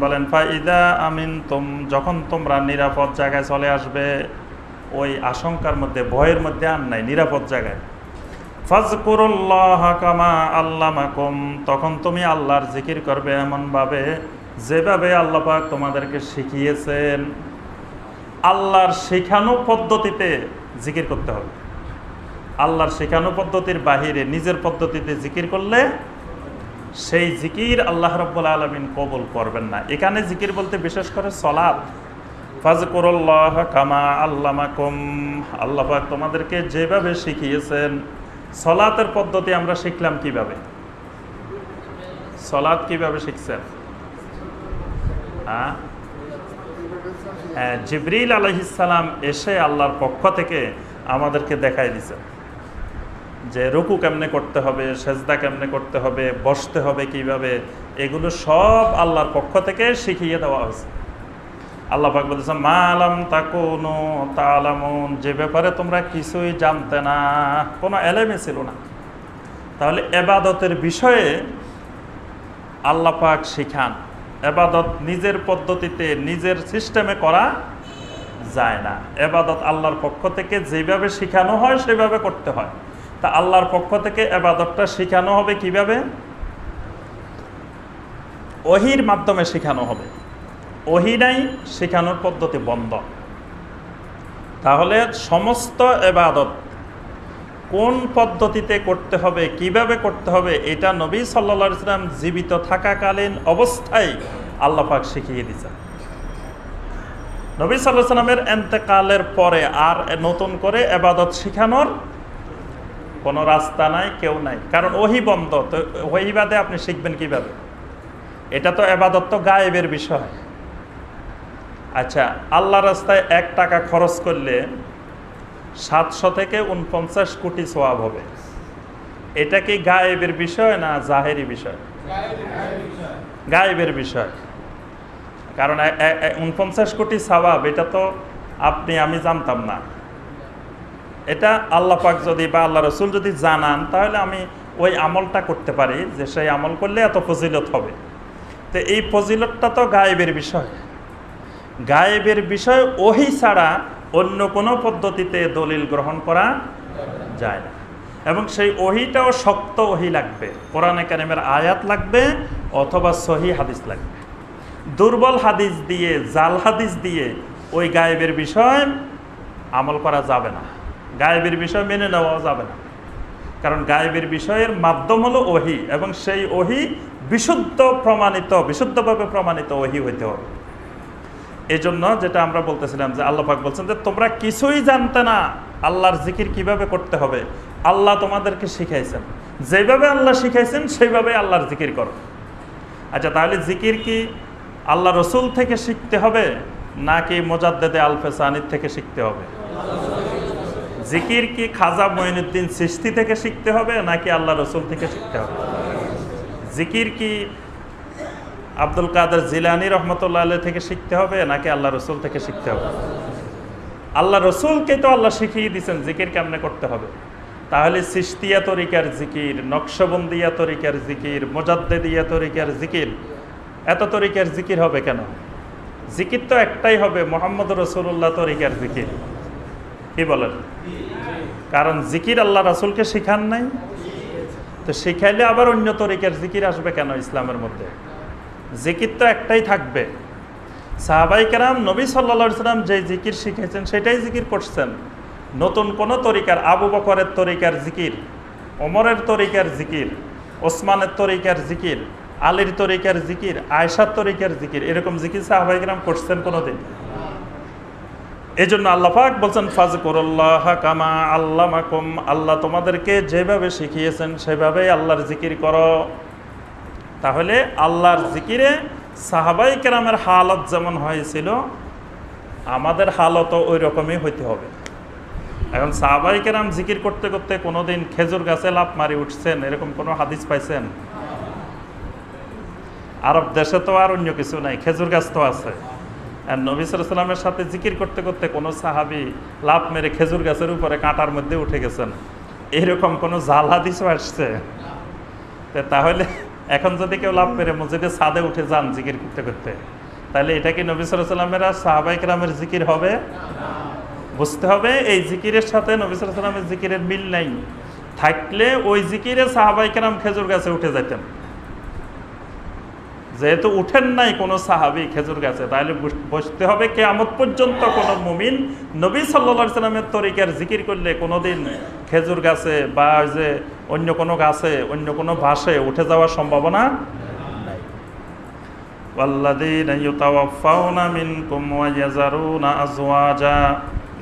বলেন যখন তোমরা নিরাপদ জায়গায় চলে আসবে, ওই আশঙ্কার মধ্যে, ভয়ের মধ্যে আর নাই, নিরাপদ জায়গায়। ফাজকুরুল্লাহ কামা আল্লামাকুম তখন তুমি আল্লাহর জিকির করবে এমনভাবে, যেভাবে আল্লাহ পাক তোমাদেরকে শিখিয়েছেন। আল্লাহর শেখানো পদ্ধতিতে জিকির করতে হবে। আল্লাহর শেখানো পদ্ধতির বাহিরে নিজের পদ্ধতিতে জিকির করলে সেই জিকির আল্লাহ রব্বুল আলমিন কবুল করবেন না। এখানে জিকির বলতে বিশেষ করে সলাদ ফাজকুরুল্লাহ কামা আল্লামাকুম। আল্লাহ পাক তোমাদেরকে যেভাবে শিখিয়েছেন, সলাতের পদ্ধতি আমরা শিখলাম কীভাবে? সলাদ কীভাবে শিখছেন? হ্যাঁ জিবরিল আলহিসাল্লাম এসে আল্লাহর পক্ষ থেকে আমাদেরকে দেখাই দিছে। যে রুকু কেমনে করতে হবে, সেজদা কেমনে করতে হবে, বসতে হবে কীভাবে, এগুলো সব আল্লাহর পক্ষ থেকে শিখিয়ে দেওয়া হয়েছে। আল্লাহ পাক বলতেছে মা আলাম তাকুনু তালামুন যে ব্যাপারে তোমরা কিছুই জানতে না, কোনো এলেমে ছিল না। তাহলে এবাদতের বিষয়ে আল্লাহ পাক শিখান। এবাদত নিজের পদ্ধতিতে, নিজের সিস্টেমে করা যায় না। এবাদত আল্লাহর পক্ষ থেকে যেভাবে শেখানো হয়, সেভাবে করতে হয়। তা আল্লাহর পক্ষ থেকে এবাদতটা শেখানো হবে কীভাবে? ওহির মাধ্যমে শেখানো হবে। ওহি নাই, শেখানোর পদ্ধতি বন্ধ। তাহলে সমস্ত এবাদত কোন পদ্ধতিতে করতে হবে, কীভাবে করতে হবে, এটা নবী সাল্লা ইসলাম জীবিত থাকাকালীন অবস্থায় আল্লাহ পাক শিখিয়ে দিয়েছেন। নবী সাল্লাহ সাল্লামের এন্তেকালের পরে আর নতুন করে এবাদত শিখানোর কোনো রাস্তা নাই, কেউ নাই। কারণ ওহি বন্ধ, তো ওহি বাদে আপনি শিখবেন কীভাবে? এটা তো এবাদত তো গায়েবের বিষয়। আচ্ছা আল্লাহ রাস্তায় এক টাকা খরচ করলে সাতশো থেকে উনপঞ্চাশ কোটি সোয়াব হবে। এটা কি গায়েবের বিষয় না জাহেরি বিষয়? গায়েবের বিষয়। কারণ উনপঞ্চাশ কোটি সওয়াব এটা তো আপনি, আমি জানতাম না। এটা আল্লাহ পাক যদি বা আল্লাহ রসুল যদি জানান, তাহলে আমি ওই আমলটা করতে পারি যে সেই আমল করলে এত ফজিলত হবে। তো এই ফজিলতটা তো গায়েবের বিষয়। গায়েবের বিষয় ওহি ছাড়া অন্য কোনো পদ্ধতিতে দলিল গ্রহণ করা যায় না। এবং সেই ওহিটাও শক্ত ওহি লাগবে। কোরআনে কারিমের আয়াত লাগবে অথবা সহি হাদিস লাগবে। দুর্বল হাদিস দিয়ে, জাল হাদিস দিয়ে ওই গায়েবের বিষয় আমল করা যাবে না। গায়েবের বিষয় মেনে নেওয়া যাবে না। কারণ গায়েবের বিষয়ের মাধ্যম হলো ওহি এবং সেই ওহি বিশুদ্ধ প্রমাণিত, বিশুদ্ধভাবে প্রমাণিত ওহি হইতে হবে। এই জন্য যেটা আমরা বলতেছিলাম যে আল্লাহ পাক বলছেন যে তোমরা কিছুই জানতে না, আল্লাহর জিকির কীভাবে করতে হবে, আল্লাহ তোমাদেরকে শিখাইছেন। যেভাবে আল্লাহ শিখাইছেন, সেইভাবে আল্লাহর জিকির করো। আচ্ছা তাহলে জিকির কি আল্লাহ রসুল থেকে শিখতে হবে, নাকি মোজাদ্দেদে আলফেসানির থেকে শিখতে হবে? জিকির কি খাজা মঈনুদ্দিন সৃষ্টি থেকে শিখতে হবে, নাকি আল্লাহ রসুল থেকে শিখতে হবে? জিকির কি আব্দুল কাদের জিলানি রহমতুল্লাহ আল্লাহ থেকে শিখতে হবে, নাকি আল্লাহ রসুল থেকে শিখতে হবে? আল্লাহ রসুলকে তো আল্লাহ শিখিয়ে দিচ্ছেন জিকির কেমনে করতে হবে? তাহলে সৃষ্টিয়া তরিকার জিকির, নকশবন্দিয়া তরিকার জিকির, মোজাদ্দেদিয়া তরিকার জিকির, এত তরিকার জিকির হবে কেন? জিকির তো একটাই হবে, মোহাম্মদ রসুল্লাহ তরিকার জিকির। কি বলেন? কারণ জিকির আল্লাহ রাসুলকে শিখান নাই। তো শিখাইলে আবার অন্য তরিকার জিকির আসবে কেন ইসলামের মধ্যে? জিকির তো একটাই থাকবে। সাহাবাই কেরাম নবী সাল্লা সাল্লাম যে জিকির শিখেছেন, সেটাই জিকির করছেন। নতুন কোন তরিকার, আবু বকরের তরিকার জিকির, ওমরের তরিকার জিকির, ওসমানের তরিকার জিকির, আলীর তরিকার জিকির আয়সার তরিকার জিকির, এরকম জিকির সাহাবাই কেরাম করছেন কোনোদিন। এই জন্য আল্লাহাক বলছেন ফাজকুরল্লাহ কামা আল্লাহ মাকুম আল্লাহ তোমাদেরকে যেভাবে শিখিয়েছেন, সেভাবেই আল্লাহর জিকির করো। তাহলে আল্লাহর জিকিরে সাহাবাই কেরামের হালত যেমন হয়েছিল, আমাদের হালতও ওই রকমই হইতে হবে। এখন সাহাবাই কেরাম জিকির করতে করতে কোনোদিন খেজুর গাছে লাভ মারি উঠছেন, এরকম কোনো হাদিস পাইছেন? আরব দেশে তো আর অন্য কিছু নাই, খেজুর গাছ তো আছে। আর নবী সাল্লামের সাথে জিকির করতে করতে কোনো সাহাবি লাভ মেরে খেজুর গাছের উপরে কাঁটার মধ্যে উঠে গেছেন। এরকম কোনো জাল হাদিসও আসছে? তাহলে এখন যদি কেউ লাভ মেরে মসজিদে সাদে উঠে যান জিকির করতে করতে, তাহলে এটা কি নবী সাল্লামের আর সাহাবাই রামের জিকির হবে? বুঝতে হবে, এই জিকিরের সাথে নবী সাল্লামের জিকিরের মিল নাই। থাকলে ওই জিকিরে সাহাবাই রাম খেজুর গাছে উঠে যেতেন যেহেতু উঠেন নাই কোনো সাহাবি খেজুর গাছে তাহলে বসতে হবে কেয়ামত পর্যন্ত কোনো মুমিন নবী সাল্লা সাল্লামের তরিকার জিকির করলে কোনোদিন খেজুর গাছে বা যে অন্য কোনো গাছে অন্য কোনো বাসে উঠে যাওয়ার সম্ভাবনা নাই والذين يتوفون منكم ويذرون أزواجا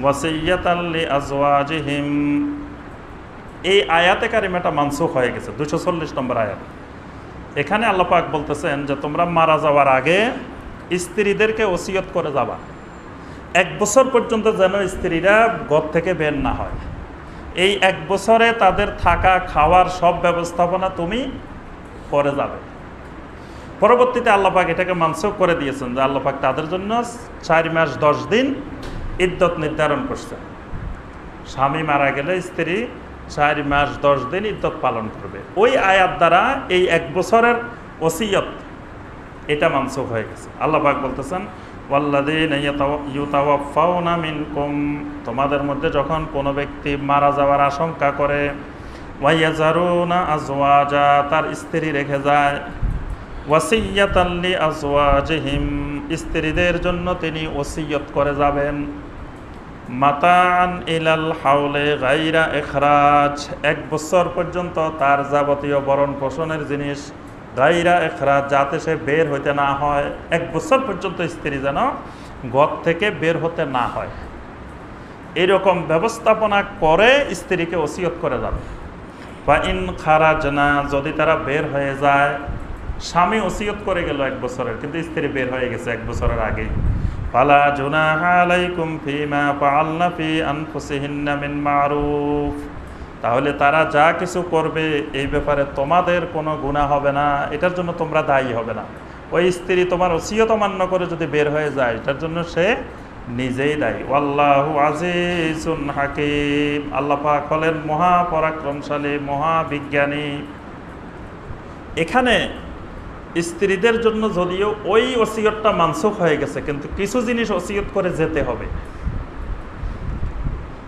وصية لأزواجهم এই আয়াতে কারিমাটা মানসুখ হয়ে গেছে দুশো চল্লিশ নম্বর আয়াত এখানে আল্লাপাক বলতেছেন যে তোমরা মারা যাওয়ার আগে স্ত্রীদেরকে ওসিয়ত করে যাবা। এক বছর পর্যন্ত যেন স্ত্রীরা ঘর থেকে বের না হয়। এই এক বছরে তাদের থাকা, খাওয়ার সব ব্যবস্থাপনা তুমি করে যাবে। পরবর্তীতে আল্লাপাক এটাকে মানসুখ করে দিয়েছেন যে আল্লাপাক তাদের জন্য চার মাস, দশ দিন ইদ্যত নির্ধারণ করছে স্বামী মারা গেলে স্ত্রী চার মাস, দশ দিন ইদ্যত পালন করবে। ওই আয়াত দ্বারা এই এক বছরের ওসিয়ত এটা মানসুখ হয়ে গেছে। আল্লাহ পাক বলতেছেন তোমাদের মধ্যে যখন কোনো ব্যক্তি মারা যাওয়ার আশঙ্কা করে তার স্ত্রী রেখে যায়। স্ত্রীদের জন্য তিনি ওসিয়ত করে যাবেন। মাতান ইলাল হাউলে গাইরা এখরাজ। এক বছর পর্যন্ত তার যাবতীয় বরণ পোষণের জিনিস গাইরা এখরাজ, যাতে সে বের হইতে না হয়। এক বছর পর্যন্ত স্ত্রী যেন ঘর থেকে বের হতে না হয়। এরকম ব্যবস্থাপনা করে স্ত্রীকে ওসিয়ত করে যাবে। বা ইন খারাজ না যদি তারা বের হয়ে যায়, স্বামী ওসিয়ত করে গেল এক বছরের, কিন্তু স্ত্রী বের হয়ে গেছে এক বছরের আগে। ফালা জুনাহা আলাইকুম ফিমা ফাআলনা ফি আনফুসিহিন্না মিন মারুফ। তাহলে তারা যা কিছু করবে, এই ব্যাপারে তোমাদের কোনো গুনাহ হবে না, এটার জন্য তোমরা দায়ী হবে না। ওই স্ত্রী তোমার ওসিয়ত মান্য করে যদি বের হয়ে যায়, এটার জন্য সে নিজেই দায়ী। আল্লাহু আজিজুন হাকিম। আল্লাহ পাক হলেন মহাপরাক্রমশালী মহাবিজ্ঞানী এখানে স্ত্রীদের জন্য যদিও ওই ওসিয়তটা মানসুখ হয়ে গেছে, কিন্তু কিছু জিনিস ওসিয়ত করে যেতে হবে।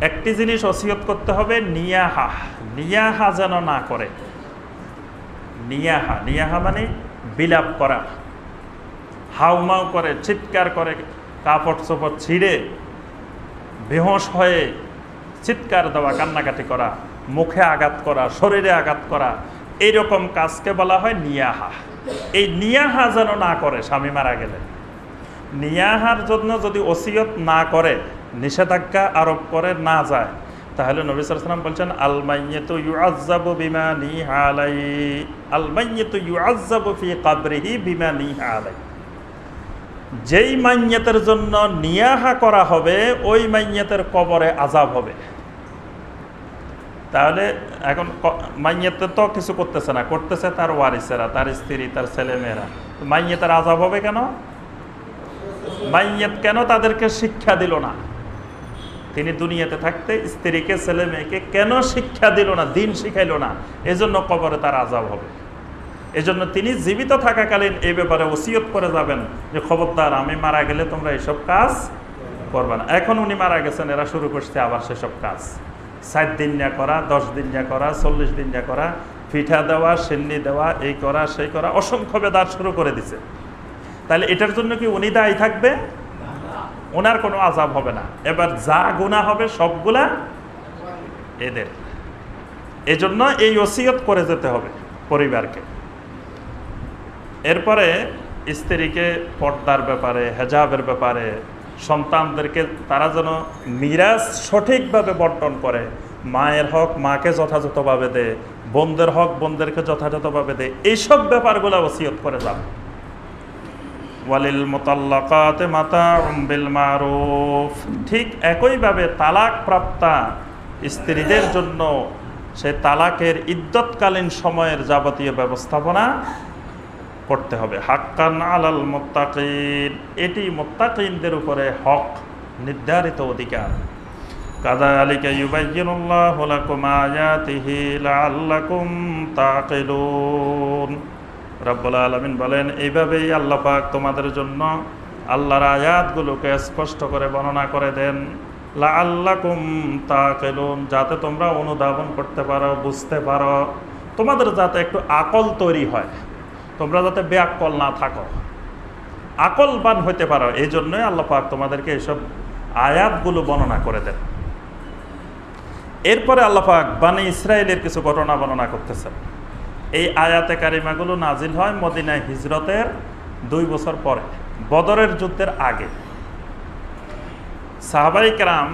একটি জিনিস ওসিয়ত করতে হবে, নিয়াহা। নিয়াহা যেন না করে। নিয়াহা। নিয়াহা মানে বিলাপ করা। হাউমাউ করে, চিৎকার করে, কাপড় চোপড় ছিঁড়ে বেহস হয়ে চিৎকার দেওয়া, কান্নাকাটি করা, মুখে আঘাত করা, শরীরে আঘাত করা, এইরকম কাজকে বলা হয় নিয়াহা। এই নিয়াহা যেন না করে, স্বামী মারা গেলে। নিয়াহার জন্য যদি ওসিয়ত না করে, নিষেধাজ্ঞা আরোপ করে না যায়, তাহলে নবী সালাম বলছেন ফি যেই মাইয়াতের জন্য নিয়াহা করা হবে, ওই মাইয়াতের কবরে আজাব হবে। তাহলে এখন মাইয়াতে তো কিছু করতেছে না, করতেছে তার ওয়ারিসেরা, তার স্ত্রী, তার ছেলেমেয়েরা। মাইয়াতের আজাব হবে কেন? মাইয়াত কেন তাদেরকে শিক্ষা দিল না? তিনি দুনিয়াতে থাকতে স্ত্রীকে ছেলে মেয়েকে কেন শিক্ষা দিল না, দিন শিখাইল না? এজন্য কবরে তার আজাব হবে। এজন্য তিনি জীবিত থাকাকালীন এই ব্যাপারে ওসিয়ত করে যাবেন যে, খবরদার, আমি মারা গেলে তোমরা এইসব কাজ করবে না। এখন উনি মারা গেছেন, এরা শুরু করছে আবার সেসব কাজ। ষাট দিন না করা, দশ দিন না করা, চল্লিশ দিন না করা, পিঠা দেওয়া, সিন্নি দেওয়া, এই করা, সেই করা, অসংখ্য বেদার শুরু করে দিছে। তাহলে এটার জন্য কি উনি দায়ী থাকবে? ওনার কোনো আজাব হবে না। এবার যা গুণা হবে সবগুলা এদের। এজন্য এই ওসিয়ত করে যেতে হবে পরিবারকে। এরপরে স্ত্রীকে পর্দার ব্যাপারে, হেজাবের ব্যাপারে সন্তানদেরকে তারা যেন মিরাজ সঠিকভাবে বন্টন করে। মায়ের হক মাকে যথাযথভাবে দে, বোনদের হক বোনদেরকে যথাযথভাবে দে এইসব ব্যাপারগুলো ওসিয়ত করে যাবে ওয়ালিল মোতাল্লাকাত মাতা বিল মারুফ। ঠিক একইভাবে তালাক প্রাপ্তা স্ত্রীদের জন্য সে তালাকের ইদ্যৎকালীন সময়ের যাবতীয় ব্যবস্থাপনা করতে হবে। হাক্কান আলাল মোত্তাকিন। এটি মোত্তাকিনদের উপরে হক নির্ধারিত অধিকার। কাদালিকা ইউবাইয়িনুল্লাহু লাকুম আয়াতিহি লাআল্লাকুম তাকিলুন। রব্বুল আলমিন বলেন, এইভাবেই আল্লাহ পাক তোমাদের জন্য আল্লাহর আয়াতগুলোকে স্পষ্ট করে বর্ণনা করে দেন। লা আল্লাকুম তাকেলুন, যাতে তোমরা অনুধাবন করতে পারো, বুঝতে পারো। তোমাদের যাতে একটু আকল তৈরি হয়। তোমরা যাতে বেআকল না থাকো। আকলবান হইতে পারো, এই জন্যই আল্লাহ পাক তোমাদেরকে এইসব আয়াতগুলো বর্ণনা করে দেন। এরপরে আল্লাহ পাক বানি ইসরায়েলের কিছু ঘটনা বর্ণনা করতেছেন। এই আয়াতে কারিমাগুলো নাজিল হয় মদিনায় হিজরতের দুই বছর পরে, বদরের যুদ্ধের আগে। সাহাবাই কেরাম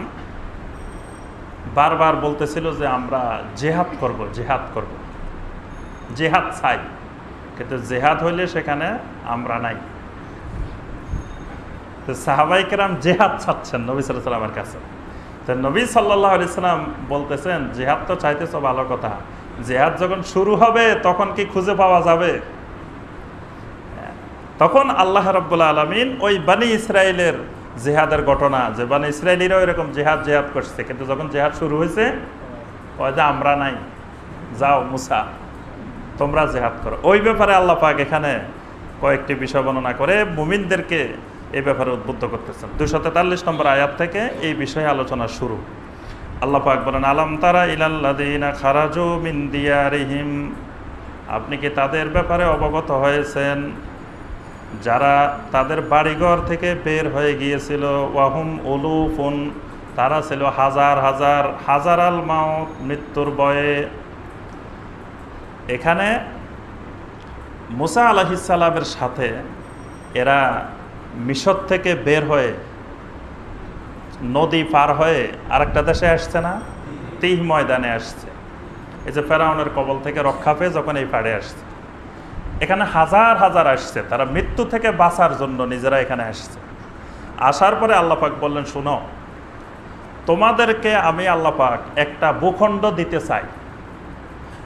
বারবার বলতেছিল যে আমরা জেহাদ করব জেহাদ করব। জেহাদ চাই। কিন্তু জেহাদ হইলে সেখানে আমরা নাই। তো সাহাবাই কেরাম জেহাদ চাচ্ছেন নবী সাল্লামের কাছে। তো নবী সাল্লাহ আলি সাল্লাম বলতেছেন, জেহাদ তো চাইতেছ ভালো কথা। জেহাদ যখন শুরু হবে তখন কি খুঁজে পাওয়া যাবে? তখন আল্লাহ রব্বুল্লা আলমিন ওই বানি ইসরায়েলের জেহাদের ঘটনা, যে বানি ইসরায়েলিরাও এরকম জেহাদ জেহাদ করছে, কিন্তু যখন জেহাদ শুরু হয়েছে ওই যে আমরা নাই। যাও, মুসা। তোমরা জেহাদ করো। ওই ব্যাপারে আল্লাহ পাক এখানে কয়েকটি বিষয় বর্ণনা করে মুমিনদেরকে এই ব্যাপারে উদ্বুদ্ধ করতেছেন। দুশো তেতাল্লিশ নম্বর আয়াত থেকে এই বিষয়ে আলোচনা শুরু। আল্লাহ পাক বলেন, আলাম তারা ইলাল্লাদিনা খারাজু মিন দিয়ারিহিম? আপনি কি তাদের ব্যাপারে অবগত হয়েছেন? যারা তাদের বাড়িঘর থেকে বের হয়ে গিয়েছিল, ওয়াহুম উলুফুন, তারা ছিল হাজার হাজার হাজার আল মাউত মৃত্যুর বয়ে এখানে মুসা আলাহিসাল্লামের সাথে এরা মিশর থেকে বের হয়ে নদী পার হয়ে আরেকটা দেশে আসছে না? তিহ ময়দানে আসছে। এই যে ফেরাউনের কবল থেকে রক্ষা পেয়ে যখন এই পাড়ে আসছে। এখানে হাজার হাজার আসছে। তারা মৃত্যু থেকে বাঁচার জন্য নিজেরা এখানে আসছে। আসার পরে আল্লাপাক বললেন, শুনো, তোমাদেরকে আমি আল্লাপাক একটা ভূখণ্ড দিতে চাই।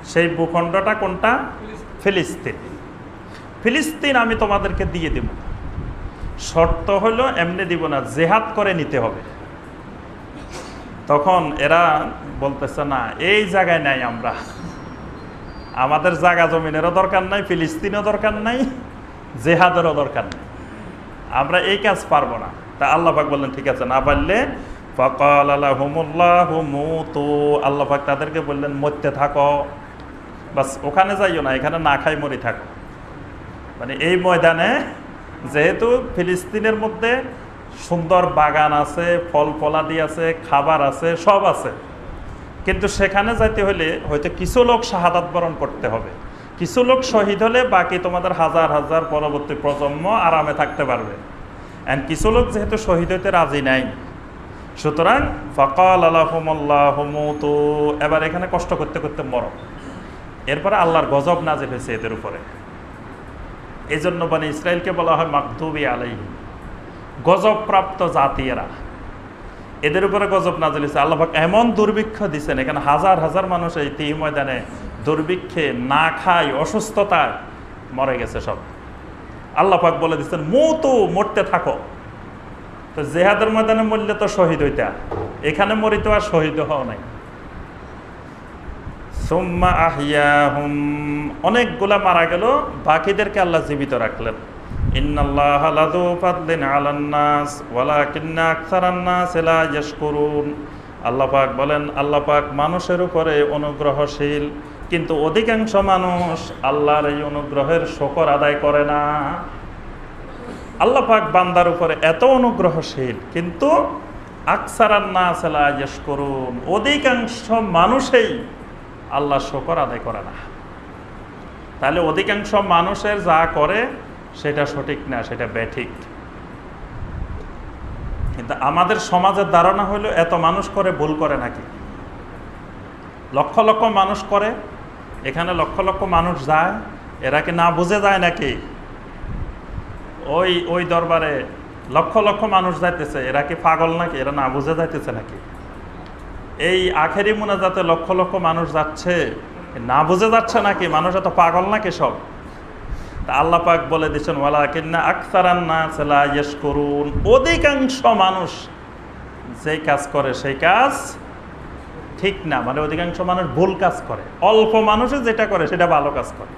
সেই ভূখণ্ডটা কোনটা? ফিলিস্তিন। ফিলিস্তিন আমি তোমাদেরকে দিয়ে দেব। শর্ত হলো, এমনি দিব না, জেহাদ করে নিতে হবে। তখন এরা বলতেছে, না, এই জায়গায় নাই আমরা। আমাদের জায়গা জমিনেরও দরকার নাই, ফিলিস্তিনও দরকার নাই, জেহাদেরও দরকার নেই। আমরা এই কাজ পারব না। তা আল্লাহাক বললেন, ঠিক আছে, না পারলে? ফকাল মুতু। আল্লাহাক তাদেরকে বললেন, মরতে থাকো। বাস ওখানে যাইও না, এখানে না খাই মরি থাকো। মানে এই ময়দানে যেহেতু ফিলিস্তিনের মধ্যে সুন্দর বাগান আছে, ফল ফলাদি আছে, খাবার আছে, সব আছে। কিন্তু সেখানে যাইতে হলে হয়তো কিছু লোক শাহাদাত বরণ করতে হবে। কিছু লোক শহীদ হলে বাকি তোমাদের হাজার হাজার পরবর্তী প্রজন্ম আরামে থাকতে পারবে। অ্যান্ড কিছু লোক যেহেতু শহীদ হইতে রাজি নাই। সুতরাং ফকাল আল্লাহমল্লাহ তো এবার এখানে কষ্ট করতে করতে মর। এরপরে আল্লাহর গজব নাজিল হয়েছে এদের উপরে। এই জন্য মানে ইসরায়েলকে বলা হয় মাকদুবি আলাই গজব প্রাপ্ত জাতি এরা এদের উপরে গজব নাজিল হয়েছে। আল্লাহাক এমন দুর্ভিক্ষ দিচ্ছেন এখানে হাজার হাজার মানুষ এই তিহি ময়দানে দুর্ভিক্ষে না খায়, অসুস্থতায় মরে গেছে সব। আল্লাপাক বলে দিচ্ছেন মতো, মরতে থাকো। তো জেহাদের ময়দানে মরলে তো শহীদ হইতা। এখানে মরিতে আর শহীদ হওয়া নাই। সোম্মা আহিয়া অনেকগুলা মারা গেল, বাকিদেরকে আল্লাহ জীবিত রাখলেন। ইন্নাল্লাহ লাদু ফাদলিন আলান্নাস ওয়ালাকিন্না আকসারান্নাস লা ইয়াশকুরুন। আল্লাহ পাক বলেন, আল্লাহ পাক মানুষের উপরে অনুগ্রহশীল, কিন্তু অধিকাংশ মানুষ আল্লাহর এই অনুগ্রহের শকর আদায় করে না। আল্লাহ পাক বান্দার উপরে এত অনুগ্রহশীল, কিন্তু আকসারান্নাস লা করুন অধিকাংশ মানুষেই আল্লাহ শকর আদায় করে না। তাহলে অধিকাংশ মানুষের যা করে, সেটা সঠিক না, সেটা ব্যাঠিক। কিন্তু আমাদের সমাজের ধারণা হইল, এত মানুষ করে, ভুল করে নাকি? লক্ষ লক্ষ মানুষ করে, এখানে লক্ষ লক্ষ মানুষ যায়, এরা কি না বুঝে যায় নাকি? ওই ওই দরবারে লক্ষ লক্ষ মানুষ যাইতেছে, এরা কি পাগল নাকি? এরা না বুঝে যাইতেছে নাকি? এই আখেরি মোনাজাতে লক্ষ লক্ষ মানুষ যাচ্ছে, না বুঝে যাচ্ছে নাকি? মানুষ এত পাগল নাকি সব? তা আল্লাহ পাক বলে দিচ্ছেন ওয়ালা কিন্না আকসারান্না সেলা ইয়েস করুন অধিকাংশ মানুষ যেই কাজ করে, সেই কাজ ঠিক না। মানে অধিকাংশ মানুষ ভুল কাজ করে। অল্প মানুষে যেটা করে, সেটা ভালো কাজ করে।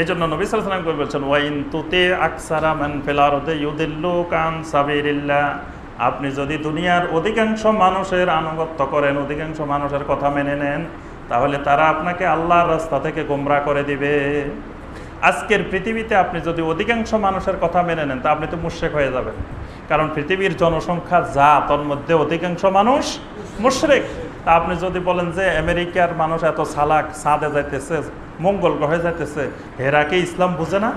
এই জন্য নবী সালাম করে বলছেন ওয়াইন তুতে আকসারা মান ফেলারতে ইউদিল্লু কান সাবিরিল্লাহ আপনি যদি দুনিয়ার অধিকাংশ মানুষের আনুগত্য করেন, অধিকাংশ মানুষের কথা মেনে নেন, তাহলে তারা আপনাকে আল্লাহর রাস্তা থেকে গোমরা করে দিবে। আজকের পৃথিবীতে আপনি যদি অধিকাংশ মানুষের কথা মেনে নেন, তা আপনি তো মুশ্রেক হয়ে যাবেন। কারণ পৃথিবীর জনসংখ্যা যা তোর মধ্যে অধিকাংশ মানুষ মুশ্রেক। তা আপনি যদি বলেন যে আমেরিকার মানুষ এত সালাক, সাদে যাইতেছে, মঙ্গল গ্রহে যাইতেছে, হেরা কি ইসলাম বুঝে না?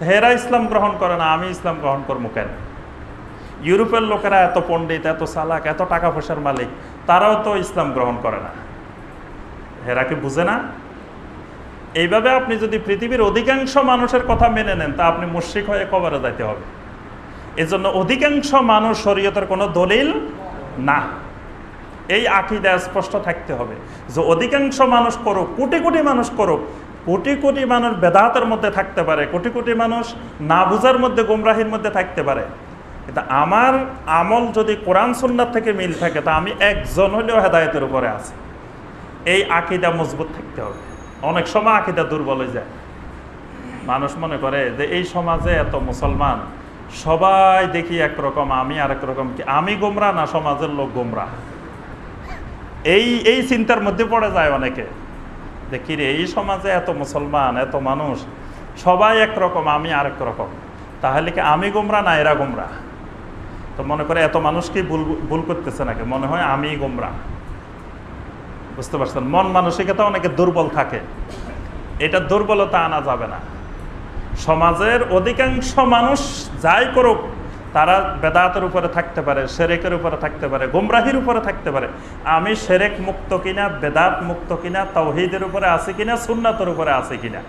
হেরা ইসলাম গ্রহণ করে না, আমি ইসলাম গ্রহণ করব কেন? ইউরোপের লোকেরা এত পণ্ডিত, এত চালাক, এত টাকা পয়সার মালিক, তারাও তো ইসলাম গ্রহণ করে না। হেরা কি বুঝে না? এইভাবে আপনি যদি পৃথিবীর অধিকাংশ মানুষের কথা মেনে নেন, তা আপনি মুশ্রিক হয়ে কবরে যাইতে হবে। এজন্য অধিকাংশ মানুষ শরীয়তের কোনো দলিল না। এই আকিদা স্পষ্ট থাকতে হবে যে অধিকাংশ মানুষ করুক, কোটি কোটি মানুষ করুক, কোটি কোটি মানুষ বেদাতের মধ্যে থাকতে পারে, কোটি কোটি মানুষ না বুঝার মধ্যে, গুমরাহির মধ্যে থাকতে পারে। কিন্তু আমার আমল যদি কোরআন সুন্নার থেকে মিল থাকে, তা আমি একজন হলেও হেদায়তের উপরে আছি। এই আকিদা মজবুত থাকতে হবে। অনেক সময় আকিদা দুর্বল হয়ে যায়। মানুষ মনে করে যে এই সমাজে এত মুসলমান, সবাই দেখি একরকম, আমি আরেক রকম কি? আমি গোমরা না সমাজের লোক গোমরা? এই এই চিন্তার মধ্যে পড়ে যায় অনেকে। দেখি রে, এই সমাজে এত মুসলমান, এত মানুষ, সবাই একরকম, আমি আরেক রকম। তাহলে কি আমি গোমরা না এরা গোমরা? তো মনে করে এত মানুষ কি ভুল ভুল করতেছে নাকি? মনে হয় আমি গোমরা। বুঝতে পারছেন? মন মানসিকতা অনেকে দুর্বল থাকে। এটা দুর্বলতা আনা যাবে না। সমাজের অধিকাংশ মানুষ যাই করুক, তারা বেদাতের উপরে থাকতে পারে, সেরেকের উপরে থাকতে পারে, গুমরাহির উপরে থাকতে পারে। আমি সেরেক মুক্ত কিনা, বেদাত মুক্ত কিনা তৌহিদের উপরে আছে কিনা, সুন্নাতের উপরে আছে কিনা?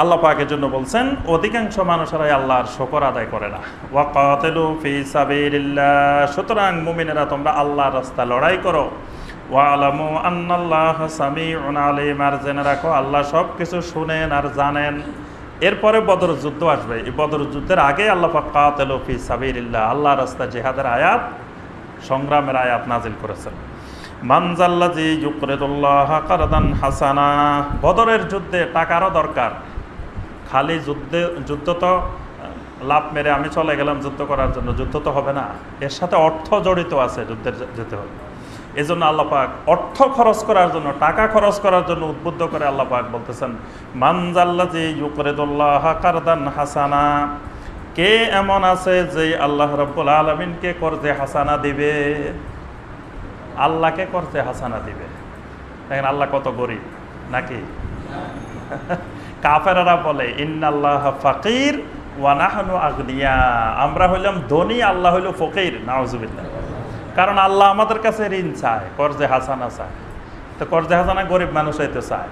আল্লাহ পাকের জন্য বলছেন, অধিকাংশ মানুষেরাই আল্লাহর শকর আদায় করে না। ওয়াকাতিলু ফি সাবিলিল্লাহ, সুতরাং মুমিনেরা তোমরা আল্লাহর রাস্তা লড়াই করো। ওয়ালামু আন্নাল্লাহ সামিউন আলিম, আর জেনে রাখো, আল্লাহ সব কিছু শুনেন আর জানেন। এরপরে বদর যুদ্ধ আসবে। এই বদর যুদ্ধের আগে আল্লাহ কাতিলু ফি সাবিলিল্লাহ আল্লাহ রাস্তা জিহাদের আয়াত, সংগ্রামের আয়াত নাজিল করেছেন। মানজাল্লাজি ইউকরিদুল্লাহ কারদান হাসানা, বদরের যুদ্ধে টাকারও দরকার। খালি যুদ্ধে, যুদ্ধ তো লাভ মেরে আমি চলে গেলাম যুদ্ধ করার জন্য, যুদ্ধ তো হবে না। এর সাথে অর্থ জড়িত আছে যুদ্ধের যেতে হবে। এই জন্য আল্লাপাক অর্থ খরচ করার জন্য, টাকা খরচ করার জন্য উদ্বুদ্ধ করে আল্লাপাক বলতেছেন ইউকরিদুল্লাহ কারদান হাসানা কে এমন আছে যে আল্লাহ রব্বুল আলমিনকে করজে হাসানা দিবে? আল্লাহকে করজে হাসানা দিবে। দেখেন আল্লাহ কত গরিব, নাকি? কাফেরারা বলে, ইন্নাল্লাহ ফাকির ওয়ানাহানু আগনিয়া। আমরা হইলাম ধনী, আল্লাহ হইল ফকির নাওজুবিল্লাহ কারণ আল্লাহ আমাদের কাছে ঋণ চায়, কর্জে হাসানা চায়। তো কর্জে হাসানা গরিব মানুষ হইতে চায়।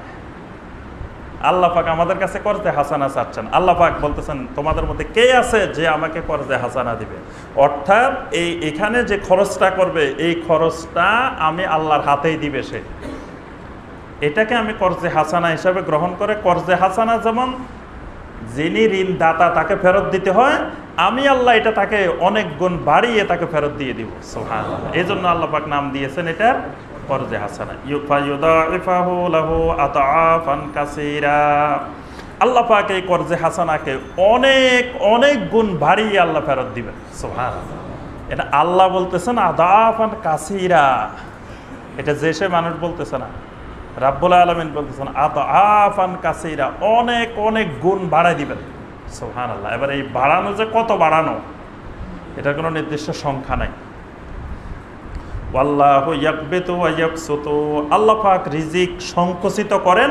আল্লাহ পাক আমাদের কাছে কর্জে হাসানা চাচ্ছেন। আল্লাহ পাক বলতেছেন, তোমাদের মধ্যে কে আছে যে আমাকে কর্জে হাসানা দিবে? অর্থাৎ এই এখানে যে খরচটা করবে, এই খরচটা আমি আল্লাহর হাতেই দিবে সে। এটাকে আমি কর্জে হাসানা হিসাবে গ্রহণ করে, কর্জে হাসানা যেমন যিনি ঋণদাতা তাকে ফেরত দিতে হয়, আমি আল্লাহ এটা তাকে অনেক গুণ বাড়িয়ে তাকে ফেরত দিয়ে দিব। সোহান এই জন্য আল্লাহ পাক নাম দিয়েছেন এটার কর্জে হাসানা। আল্লাহ পাক এই কর্জে হাসানাকে অনেক অনেক গুণ বাড়িয়ে আল্লাহ ফেরত দিবেন। সোহান এটা আল্লাহ বলতেছেন আদাফান কাসিরা। এটা যে সে মানুষ বলতেছে না। রাব্বুল আলমিন বলতেছেন আত আফান কাসিরা অনেক অনেক গুণ বাড়াই দিবেন। সোহান আল্লাহ এবার এই বাড়ানো যে কত বাড়ানো, এটার কোনো নির্দিষ্ট সংখ্যা নাই। আল্লাহ ইয়াকবেতু ইয়াকসুতু। আল্লাহ পাক রিজিক সংকুচিত করেন,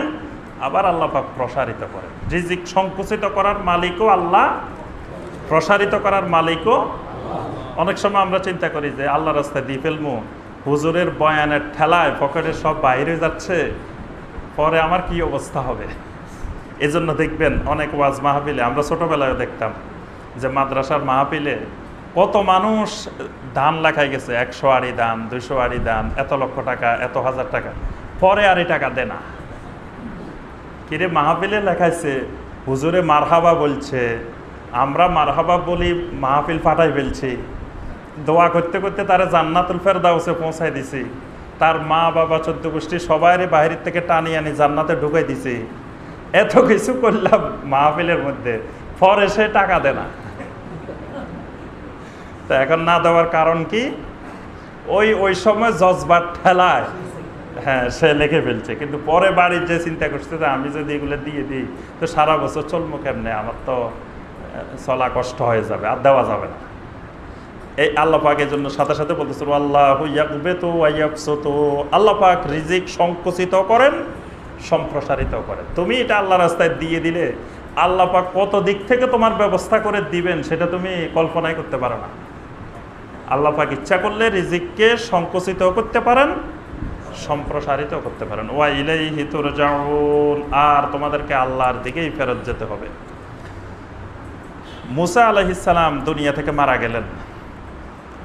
আবার আল্লাহ পাক প্রসারিত করেন। রিজিক সংকুচিত করার মালিকও আল্লাহ, প্রসারিত করার মালিকও অনেক সময় আমরা চিন্তা করি যে আল্লাহ রাস্তায় দিয়ে ফেলব? হুজুরের বয়ানের ঠেলায় পকেটের সব বাইরে যাচ্ছে, পরে আমার কি অবস্থা হবে? এজন্য দেখবেন অনেক ওয়াজ মাহফিলে, আমরা ছোটোবেলায় দেখতাম যে মাদ্রাসার মাহফিলে কত মানুষ দান লেখাই গেছে, একশো আড়ি দান দুইশো আড়ি দান এত লক্ষ টাকা, এত হাজার টাকা, পরে আড়ি টাকা দে না। কিরে মাহফিলে লেখাইছে, হুজুরে মারহাবা বলছে, আমরা মারহাবা বলি মাহফিল ফাটাই ফেলছি। দোয়া করতে করতে তারা জান্নাতুল ফেরদাউসে পৌঁছাই দিছি। তার মা, বাবা, চোদ্দ গোষ্ঠী সবাই বাহিরের থেকে টানি আনি জান্নাতে ঢুকাই দিছি। এত কিছু করলাম মাহফিলের মধ্যে, পরে সে টাকা দে না। তো এখন না দেওয়ার কারণ কি? ওই ওই সময় জজবার ঠেলায়। হ্যাঁ সে লিখে ফেলছে। কিন্তু পরে বাড়ির যে চিন্তা করছে যে আমি যদি এগুলো দিয়ে দিই, তো সারা বছর চলবো কেমনে? আমার তো চলা কষ্ট হয়ে যাবে, আর দেওয়া যাবে না। এই আল্লাহ পাকের জন্য সাথে সাথে বলতেছিল আল্লাহ ইয়াকবে তো আল্লাহ পাক রিজিক সংকুচিত করেন, সম্প্রসারিত করেন। তুমি এটা আল্লাহ রাস্তায় দিয়ে দিলে, আল্লাহ পাক কত দিক থেকে তোমার ব্যবস্থা করে দিবেন সেটা তুমি কল্পনাই করতে পারো না। আল্লাহ পাক ইচ্ছা করলে রিজিককে সংকুচিত করতে পারেন, সম্প্রসারিত করতে পারেন। ওয়া ইলাই হিতুর যাউন আর তোমাদেরকে আল্লাহর দিকেই ফেরত যেতে হবে। মুসা আলহিসাল্লাম দুনিয়া থেকে মারা গেলেন।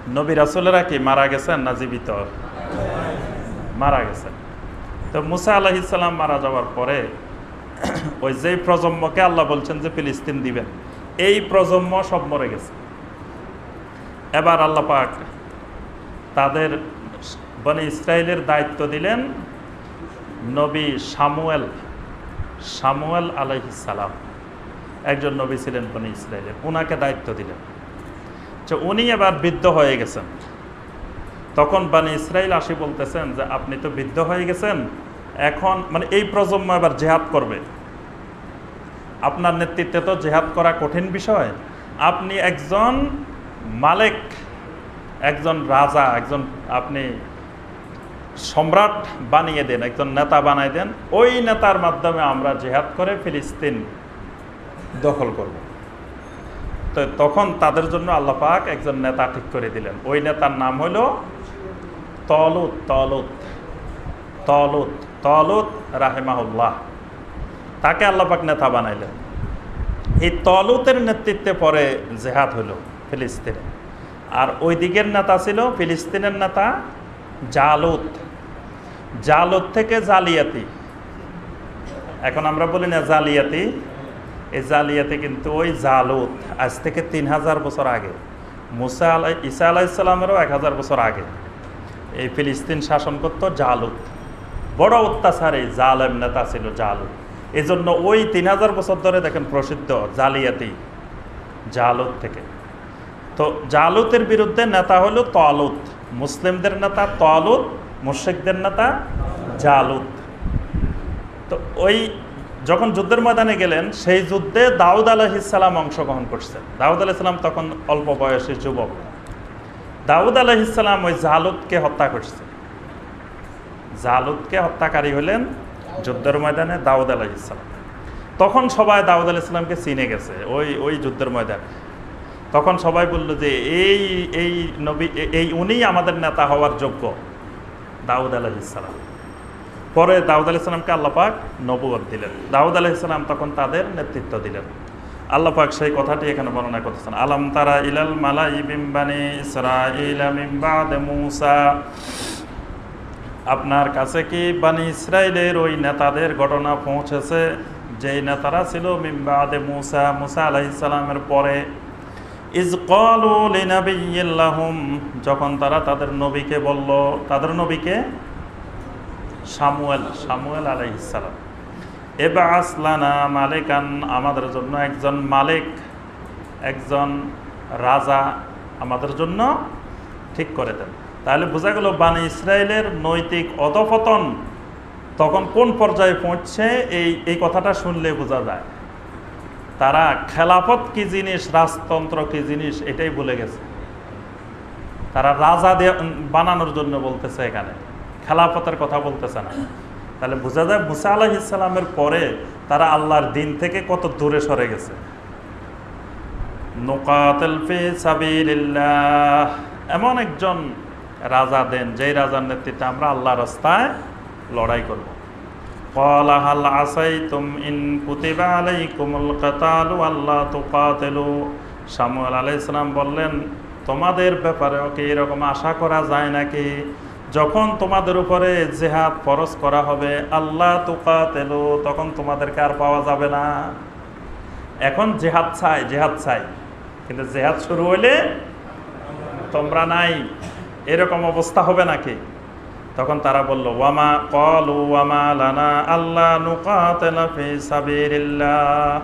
নবী রাসুলেরা কি মারা গেছেন না জীবিত? মারা গেছেন। তো মুসা আলাহিসাল্লাম মারা যাওয়ার পরে ওই যেই প্রজন্মকে আল্লাহ বলছেন যে ফিলিস্তিন দিবেন, এই প্রজন্ম সব মরে গেছে। এবার আল্লাহ পাক তাদের মানে ইসরায়েলের দায়িত্ব দিলেন নবী সামুয়েল সামুয়েল আলহিসাল্লাম একজন নবী ছিলেন বনি ইসরায়েলের ওনাকে দায়িত্ব দিলেন। যে উনি এবার বৃদ্ধ হয়ে গেছেন। তখন বানি ইসরায়েল আসি বলতেছেন যে, আপনি তো বৃদ্ধ হয়ে গেছেন। এখন মানে এই প্রজন্ম এবার জেহাদ করবে। আপনার নেতৃত্বে তো জেহাদ করা কঠিন বিষয়। আপনি একজন মালিক, একজন রাজা, একজন আপনি সম্রাট বানিয়ে দেন, একজন নেতা বানাই দেন। ওই নেতার মাধ্যমে আমরা জেহাদ করে ফিলিস্তিন দখল করব। তো তখন তাদের জন্য আল্লাহ পাক একজন নেতা ঠিক করে দিলেন। ওই নেতার নাম হলো তলুত তলুত তলুত তলুত রাহেমাহুল্লাহ। তাকে আল্লাপাক নেতা বানাইলেন। এই তলুতের নেতৃত্বে পরে জেহাদ হলো ফিলিস্তিনে। আর ওই দিকের নেতা ছিল ফিলিস্তিনের নেতা জালুত। জালুত থেকে জালিয়াতি। এখন আমরা বলি না জালিয়াতি এই জালিয়াতি কিন্তু ওই জালুত আজ থেকে তিন হাজার বছর আগে। মুসা আলাই, ঈসা আলাইসাল্লামেরও এক হাজার বছর আগে এই ফিলিস্তিন শাসন করতো জালুত। বড় অত্যাচারে জালেম নেতা ছিল জালুত। এই জন্য ওই তিন হাজার বছর ধরে দেখেন প্রসিদ্ধ জালিয়াতি জালুত থেকে। তো জালুতের বিরুদ্ধে নেতা হলো তলুত। মুসলিমদের নেতা তলুত মুর্শিকদের নেতা জালুত। তো ওই যখন যুদ্ধের ময়দানে গেলেন, সেই যুদ্ধে দাউদ আলহিসাল্লাম অংশগ্রহণ করছেন দাউদ আলাহিসাল্লাম তখন অল্প বয়সী যুবক। দাউদ আলহিসাল্লাম ওই জালুদকে হত্যা করছে। জালুদকে হত্যাকারী হলেন যুদ্ধের ময়দানে দাউদ আলহিসাল্লাম তখন সবাই দাউদ আলাইসাল্লামকে চিনে গেছে, ওই ওই যুদ্ধের ময়দানে। তখন সবাই বলল যে, এই এই নবী, এই উনিই আমাদের নেতা হওয়ার যোগ্য। দাউদ আলহিসাল্লাম পরে দাউদ আলাইসাল্লামকে আল্লাপাক নবুয়ত দিলেন। দাউদ আলাইসাল্লাম তখন তাদের নেতৃত্ব দিলেন। আল্লাপাক সেই কথাটি এখানে বর্ণনা করতেছেন, আলম তারা ইলাল মালা ইবিম্বানি ইসরাইল মিম্বাদ মুসা? আপনার কাছে কি বানি ইসরায়েলের ওই নেতাদের ঘটনা পৌঁছেছে? যেই নেতারা ছিল মিম্বাদে মুসা মুসা আলাইসাল্লামের পরে। ইজ কলিনাবিল্লাহম যখন তারা তাদের নবীকে বলল, তাদের নবীকে সামুয়েল সামুয়েল আলাইসালাম এবার আসলানা মালিকান, আমাদের জন্য একজন মালিক, একজন রাজা আমাদের জন্য ঠিক করে দেন। তাহলে বোঝা গেল বানি ইসরায়েলের নৈতিক অধপতন তখন কোন পর্যায়ে পৌঁছছে এই এই কথাটা শুনলে বোঝা যায়। তারা খেলাফত কি জিনিস, রাজতন্ত্র কি জিনিস, এটাই ভুলে গেছে। তারা রাজা বানানোর জন্য বলতেছে এখানে। খেলাফতের কথা বলতেছে না। তাহলে বোঝা যায় মুসা আলাহ পরে তারা আল্লাহর দিন থেকে কত দূরে সরে গেছে। এমন একজন রাজা দেন, যেই রাজার নেতৃত্বে আমরা আল্লাহ রাস্তায় লড়াই করব। তুম আল্লাহ বললেন, তোমাদের ব্যাপারেও ওকে এরকম আশা করা যায় নাকি? যখন তোমাদের উপরে জেহাদ ফরজ করা হবে, আল্লাহ তুকাতেলো, তখন তোমাদেরকে আর পাওয়া যাবে না। এখন জেহাদ চাই জেহাদ চাই। কিন্তু জেহাদ শুরু হইলে তোমরা নাই। এরকম অবস্থা হবে নাকি? তখন তারা বলল, ওয়ামা কল ওয়ামা লানা আল্লাহ নুকাতেলা ফি সাবিরিল্লাহ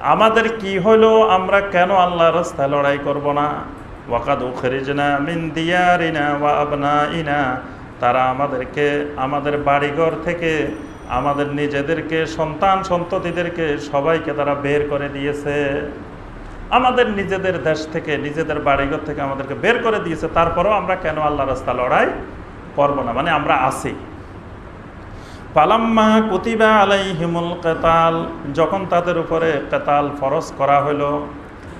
আমাদের কি হলো আমরা কেন আল্লাহ রাস্তায় লড়াই করব না? ওয়াকাদ উখরিজনা মিন দিয়ারিনা ওয়া আবনাইনা। তারা আমাদেরকে, আমাদের বাড়িঘর থেকে, আমাদের নিজেদেরকে, সন্তান সন্ততিদেরকে সবাইকে তারা বের করে দিয়েছে। আমাদের নিজেদের দেশ থেকে, নিজেদের বাড়িঘর থেকে আমাদেরকে বের করে দিয়েছে। তারপরেও আমরা কেন আল্লাহ রাস্তা লড়াই করব না? মানে আমরা আছি। পালাম্মা কুতিবা আলাই হিমুল কেতাল। যখন তাদের উপরে কেতাল ফরজ করা হলো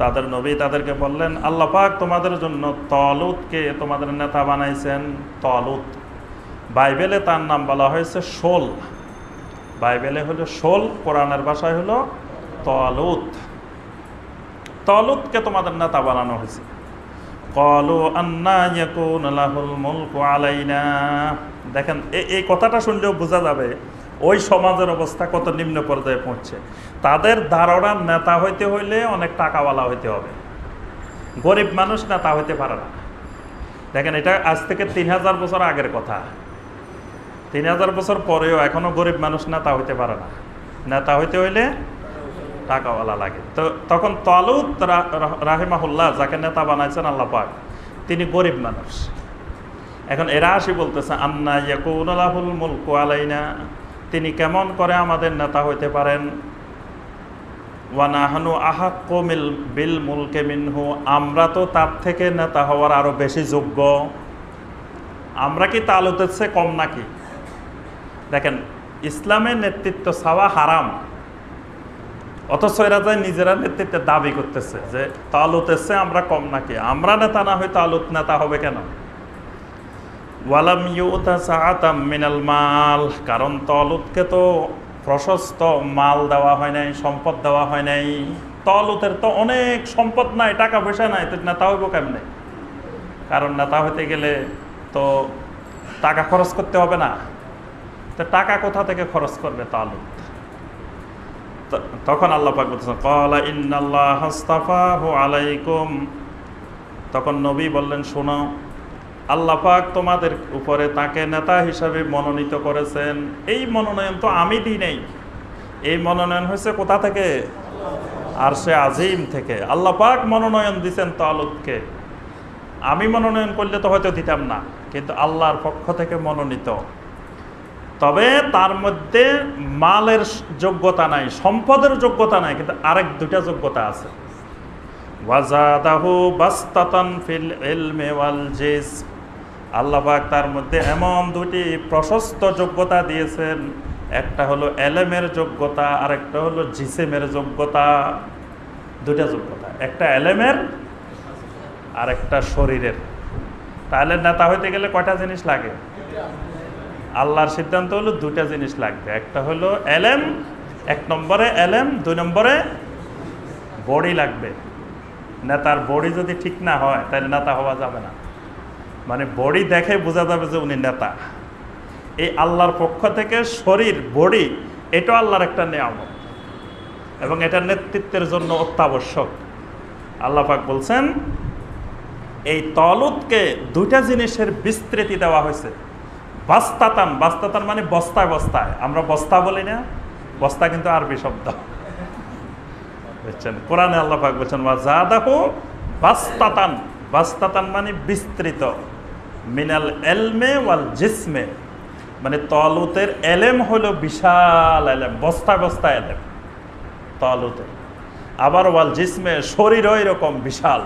তাদের নবী তাদেরকে বললেন, আল্লাহ পাক তোমাদের জন্য তলুতকে তোমাদের নেতা বানাইছেন, তলুত। বাইবেলে তার নাম বলা হয়েছে শোল। বাইবেলে হলো শোল, কোরআনের ভাষায় হলো তলুত। তলুতকে তোমাদের নেতা বানানো হয়েছে। কলু আন্না দেখেন এই কথাটা শুনলেও বোঝা যাবে ওই সমাজের অবস্থা কত নিম্ন পর্যায়ে পৌঁছছে তাদের ধারণার নেতা হইতে হইলে অনেক টাকাওয়ালা হইতে হবে। গরিব মানুষ নেতা হইতে পারে না। দেখেন, এটা আজ থেকে তিন হাজার বছর আগের কথা। তিন হাজার বছর পরেও এখনও গরিব মানুষ নেতা হইতে পারে না। নেতা হইতে হইলে টাকাওয়ালা লাগে। তো তখন তালুত রাহিমাহুল্লাহ যাকে নেতা বানাইছেন আল্লাহ পাক, তিনি গরিব মানুষ। এখন এরা আসি বলতেছে, আন্না ইয়াকুনুল মুলকু আলাইনা। তিনি কেমন করে আমাদের নেতা হইতে পারেন? ওয়ানাহানু আহাক্কু মিল, বিল মুলকে মিনহু। আমরা তো তার থেকে নেতা হওয়ার আরও বেশি যোগ্য। আমরা কি তালুতের চেয়ে কম নাকি? দেখেন, ইসলামের নেতৃত্ব চাওয়া হারাম। অথচ এরা যায় নিজেরা নেতৃত্বের দাবি করতেছে যে তালুত এসে আমরা কম নাকি? আমরা নেতা না হই তালুত নেতা হবে কেন? ওয়ালাম মিনাল মাল, কারণ তলুতকে তো প্রশস্ত মাল দেওয়া হয় নাই, সম্পদ দেওয়া হয় নাই। তলুতের তো অনেক সম্পদ নাই, টাকা পয়সা নাই, তো নেতা হইব কেমনে? কারণ নেতা হইতে গেলে তো টাকা খরচ করতে হবে না। তো টাকা কোথা থেকে খরচ করবে তালুত? তখন আল্লাহ পাক বলতেছেন আলাইকুম। তখন নবী বললেন, শোনো আল্লাহ পাক তোমাদের উপরে তাকে নেতা হিসাবে মনোনীত করেছেন। এই মনোনয়ন তো আমি দিই নাই। এই মনোনয়ন হয়েছে কোথা থেকে? আর সে আজিম থেকে। আল্লাহ পাক মনোনয়ন দিছেন তালুদকে আমি মনোনয়ন করলে তো হয়তো দিতাম না, কিন্তু আল্লাহর পক্ষ থেকে মনোনীত। তবে তার মধ্যে মালের যোগ্যতা নাই, সম্পদের যোগ্যতা নাই, কিন্তু আরেক দুটা যোগ্যতা আছে। ওয়াজাদাহু বাস্তাতান ফিল ইলমি ওয়াল আল্লাহ পাক তার মধ্যে এমন দুটি প্রশস্ত যোগ্যতা দিয়েছেন। একটা হলো এলেমের যোগ্যতা, আরেকটা হলো জিসেমের যোগ্যতা। দুটা যোগ্যতা, একটা এলেমের আর একটা শরীরের। তাহলে নেতা হইতে গেলে কয়টা জিনিস লাগে? আল্লাহর সিদ্ধান্ত হলো দুটা জিনিস লাগবে। একটা হলো এলেম, এক নম্বরে এলেম, দুই নম্বরে বডি লাগবে। নেতার বডি যদি ঠিক না হয়, তাহলে নেতা হওয়া যাবে না। মানে বডি দেখে বোঝা যাবে যে উনি নেতা। এই আল্লাহর পক্ষ থেকে শরীর, বডি এটা আল্লাহর একটা নিয়ামত। এবং এটা নেতৃত্বের জন্য অত্যাবশ্যক। আল্লাহ পাক বলছেন, এই তলুদকে দুইটা জিনিসের বিস্তৃতি দেওয়া হয়েছে। বাস্তাতান বাস্তাতান মানে বস্তায় বস্তায়। আমরা বস্তা বলি না, বস্তা কিন্তু আরবি শব্দ। বুঝছেন? কোরআনে আল্লাহ পাক বলছেন, ওয়া জাদাহু বাস্তাতান। বাস্তাতান মানে বিস্তৃত। মিনাল এলমে ওয়াল জিসমে। মানে তলুতের এলেম হলো বিশাল এলেম, বস্তা বস্তা এলেম, তলুতে। আবার ওয়াল জিসমে শরীরও এরকম বিশাল।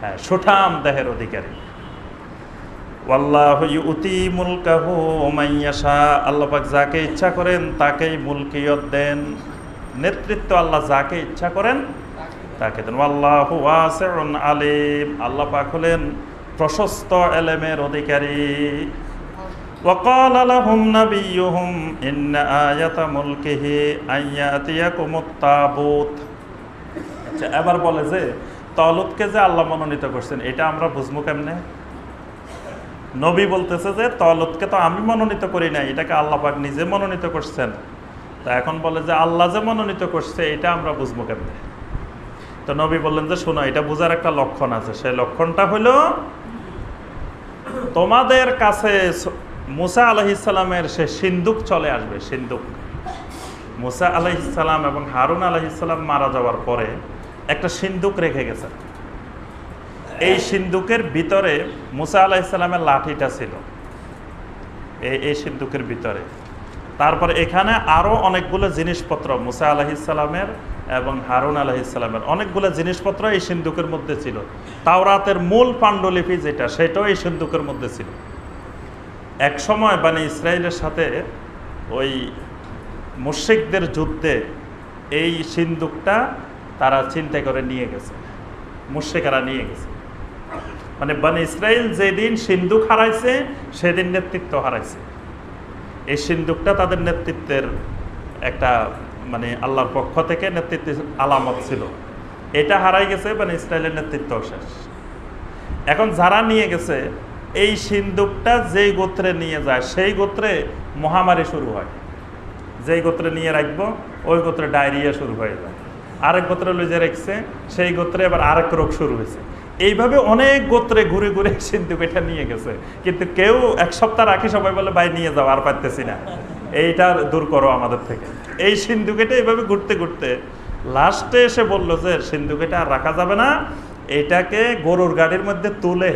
হ্যাঁ সুঠাম দেহের অধিকারী। ওয়াল্লাহু ইউতি মুলকাহু মাইয়াশা আল্লাহ পাক যাকে ইচ্ছা করেন তাকেই মুলকিয়ত দেন। নেতৃত্ব আল্লাহ যাকে ইচ্ছা করেন তাকে দেন। আল্লাহু আলিম। আল্লাহ পাক হলেন প্রশস্ত এলেমের অধিকারী وقال لهم نبيهم إن آية ملكه أن يأتيكم التابوت আচ্ছা এবার বলে যে তলুতকে যে আল্লাহ মনোনীত করছেন এটা আমরা বুঝবো কেমনে নবী বলতেছে যে তলতকে তো আমি মনোনীত করি নাই এটাকে আল্লাহ পাক নিজে মনোনীত করছেন তা এখন বলে যে আল্লাহ যে মনোনীত করছে এটা আমরা বুঝবো কেমনে তো নবী বললেন যে শোনো এটা বোঝার একটা লক্ষণ আছে সেই লক্ষণটা হলো তোমাদের কাছে মুসা আলহিসাল্লামের সে সিন্দুক চলে আসবে সিন্দুক মুসা আলহিসাল্লাম এবং হারুন আলহিসাল্লাম মারা যাওয়ার পরে একটা সিন্দুক রেখে গেছে। এই সিন্দুকের ভিতরে মুসা আলাহিসাল্লামের লাঠিটা ছিল। এই এই সিন্দুকের ভিতরে। তারপরে এখানে আরও অনেকগুলো জিনিসপত্র মুসা আলাহিসাল্লামের এবং হারুন আলাহিসাল্লামের অনেকগুলো জিনিসপত্র এই সিন্দুকের মধ্যে ছিল। তাওরাতের মূল পাণ্ডুলিপি যেটা, সেটাও এই সিন্দুকের মধ্যে ছিল। এক সময় মানে ইসরায়েলের সাথে ওই মুশিকদের যুদ্ধে এই সিন্দুকটা তারা চিন্তা করে নিয়ে গেছে। মুশিকেরা নিয়ে গেছে। মানে বানি ইসরায়েল যেদিন সিন্ধুক হারাইছে, সেদিন নেতৃত্ব হারাইছে। এই সিন্ধুকটা তাদের নেতৃত্বের একটা মানে আল্লাহর পক্ষ থেকে নেতৃত্বের আলামত ছিল। এটা হারাই গেছে মানে ইসরায়েলের নেতৃত্ব শেষ। এখন যারা নিয়ে গেছে, এই সিন্দুকটা যেই গোত্রে নিয়ে যায়, সেই গোত্রে মহামারী শুরু হয়। যেই গোত্রে নিয়ে রাখব, ওই গোত্রে ডায়রিয়া শুরু হয়ে যায়। আরেক গোত্রে লইজে রেখছে, সেই গোত্রে এবার আরেক রোগ শুরু হয়েছে। এইভাবে অনেক গোত্রে ঘুরে ঘুরে সিন্ধুক এটা নিয়ে গেছে। কিন্তু কেউ এক সপ্তাহ রাখি সবাই বলে, ভাই, নিয়ে যাও, আর পারতেছি না। এইটা দূর করো আমাদের থেকে। এই সিন্ধুকেটা এইভাবে ঘুরতে ঘুরতে লাস্টে এসে বলল যে, সিন্ধুকেটা আর রাখা যাবে না, এটাকে গরুর গাড়ির মধ্যে তুলে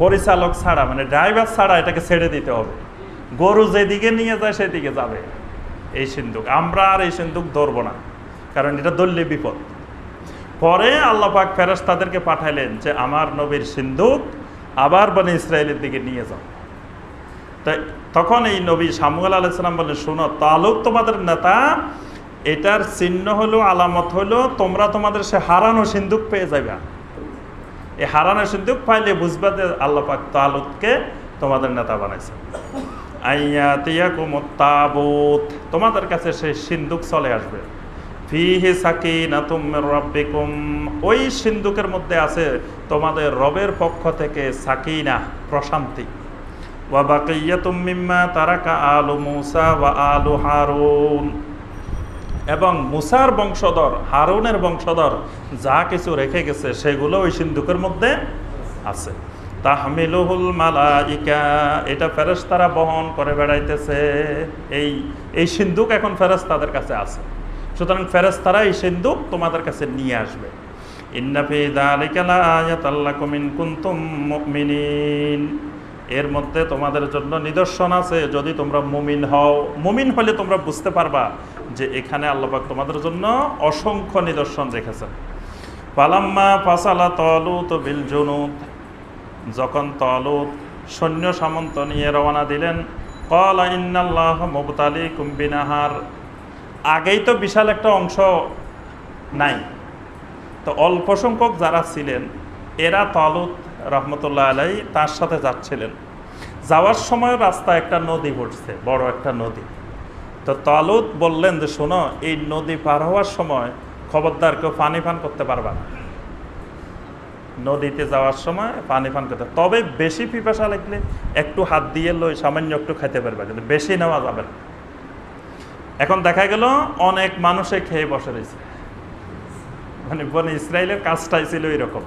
পরিচালক ছাড়া মানে ড্রাইভার ছাড়া এটাকে ছেড়ে দিতে হবে। গরু যেদিকে নিয়ে যায় সেদিকে যাবে এই সিন্ধুক। আমরা আর এই সিন্ধুক ধরবো না, কারণ এটা দল্লি বিপদ। পরে আল্লাহ পাক ফেরাস তাদেরকে পাঠাইলেন যে, আমার নবীর সিন্ধুক আবার বনে ইসরায়েলের দিকে নিয়ে যাও। তাই তখন এই নবী সামুয়াল আলাইসালাম বলে, শোনো, তালুক তোমাদের নেতা, এটার চিহ্ন হলো, আলামত হলো, তোমরা তোমাদের সে হারানো সিন্ধুক পেয়ে যাবে এই হারানো সিন্ধুক পাইলে বুঝবা যে আল্লাহ পাক তালুককে তোমাদের নেতা বানাইছে। আইয়া তিয়া কুমতাবুত তোমাদের কাছে সেই সিন্ধুক চলে আসবে। ফিহি সাকিনাতুম মির রাব্বিকুম, ওই সিন্ধুকের মধ্যে আছে তোমাদের রবের পক্ষ থেকে সাকিনা, প্রশান্তি। ওয়া বাকিয়াতুম মিম্মা তারাকা আলু মুসা আলু হারুন। এবং মুসার বংশধর, হারুনের বংশধর যা কিছু রেখে গেছে, সেগুলো ওই সিন্ধুকের মধ্যে আছে। তাহমিলুহুল মালাইকা, এটা ফেরেশতারা বহন করে বেড়াইতেছে। এই এই সিন্ধুক এখন ফেরেশতাদের কাছে আছে। সুতরাং ফেরেশতারা এই সিন্ধুক তোমাদের কাছে নিয়ে আসবে। ইন্নাফি দালিকা লাআয়াতাল লাকুম ইন কুনতুম মুমিনিন। এর মধ্যে তোমাদের জন্য নিদর্শন আছে, যদি তোমরা মুমিন হও। মুমিন হলে তোমরা বুঝতে পারবা যে এখানে আল্লাপাক তোমাদের জন্য অসংখ্য নিদর্শন রেখেছেন। পালাম্মা ফাসালা তলুত বিল জুনুদ, যখন তলুত সৈন্য সামন্ত নিয়ে রওনা দিলেন কলা ইন্নাল্লাহ মুবতালি কুম্বিনাহার আগেই তো বিশাল একটা অংশ নাই। তো অল্প সংখ্যক যারা ছিলেন, এরা তলুত রহমতুল্লাহ আলাই তার সাথে যাচ্ছিলেন। যাওয়ার সময় রাস্তায় একটা নদী ঘটছে, বড় একটা নদী। তো তলুত বললেন যে, শোনো, এই নদী পার হওয়ার সময় খবরদার কেউ পানি পান করতে পারবা না। নদীতে যাওয়ার সময় পানি পান করতে তবে বেশি পিপাসা লাগলে একটু হাত দিয়ে লই, সামান্য একটু খাইতে পারবে, কিন্তু বেশি নেওয়া যাবে না। এখন দেখা গেল অনেক মানুষে খেয়ে বসে রয়েছে। মানে বলে ইসরায়েলের কাজটাই ছিল এরকম।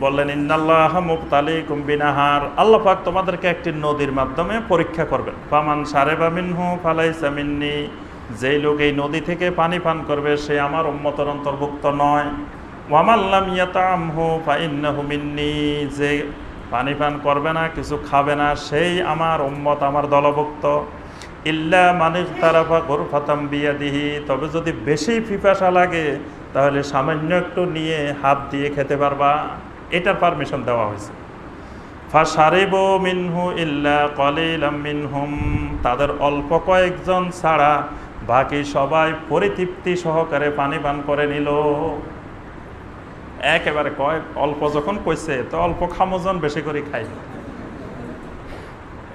বললেন, ইন্নাল্লাহ মুক্তালি কুম্বিনাহার আল্লাহ তোমাদেরকে একটি নদীর মাধ্যমে পরীক্ষা করবেন। পামান সারে বা মিনহু ফালাই সামিন্নি যেই লোক এই নদী থেকে পানি পান করবে, সে আমার উম্মতর অন্তর্ভুক্ত নয়। ওয়ামাল্লাম ইয়াতামহু ফাইন্নাহু মিন্নি। যে পানি পান করবে না, কিছু খাবে না, সেই আমার উম্মত, আমার দলভুক্ত। ইল্লা মানিক তারাফা গোরফাতাম বিয়াদিহি। তবে যদি বেশি পিপাসা লাগে, তাহলে সামান্য একটু নিয়ে হাত দিয়ে খেতে পারবা। এটার পারমিশন দেওয়া হয়েছে। মিনহু ইল্লা মিনহুম। তাদের অল্প কয়েকজন ছাড়া বাকি সবাই পরিতৃপ্তি সহকারে পানি পান করে নিল। একেবারে কয়েক অল্প যখন কইছে, তো অল্প খামোজন বেশি করে খাই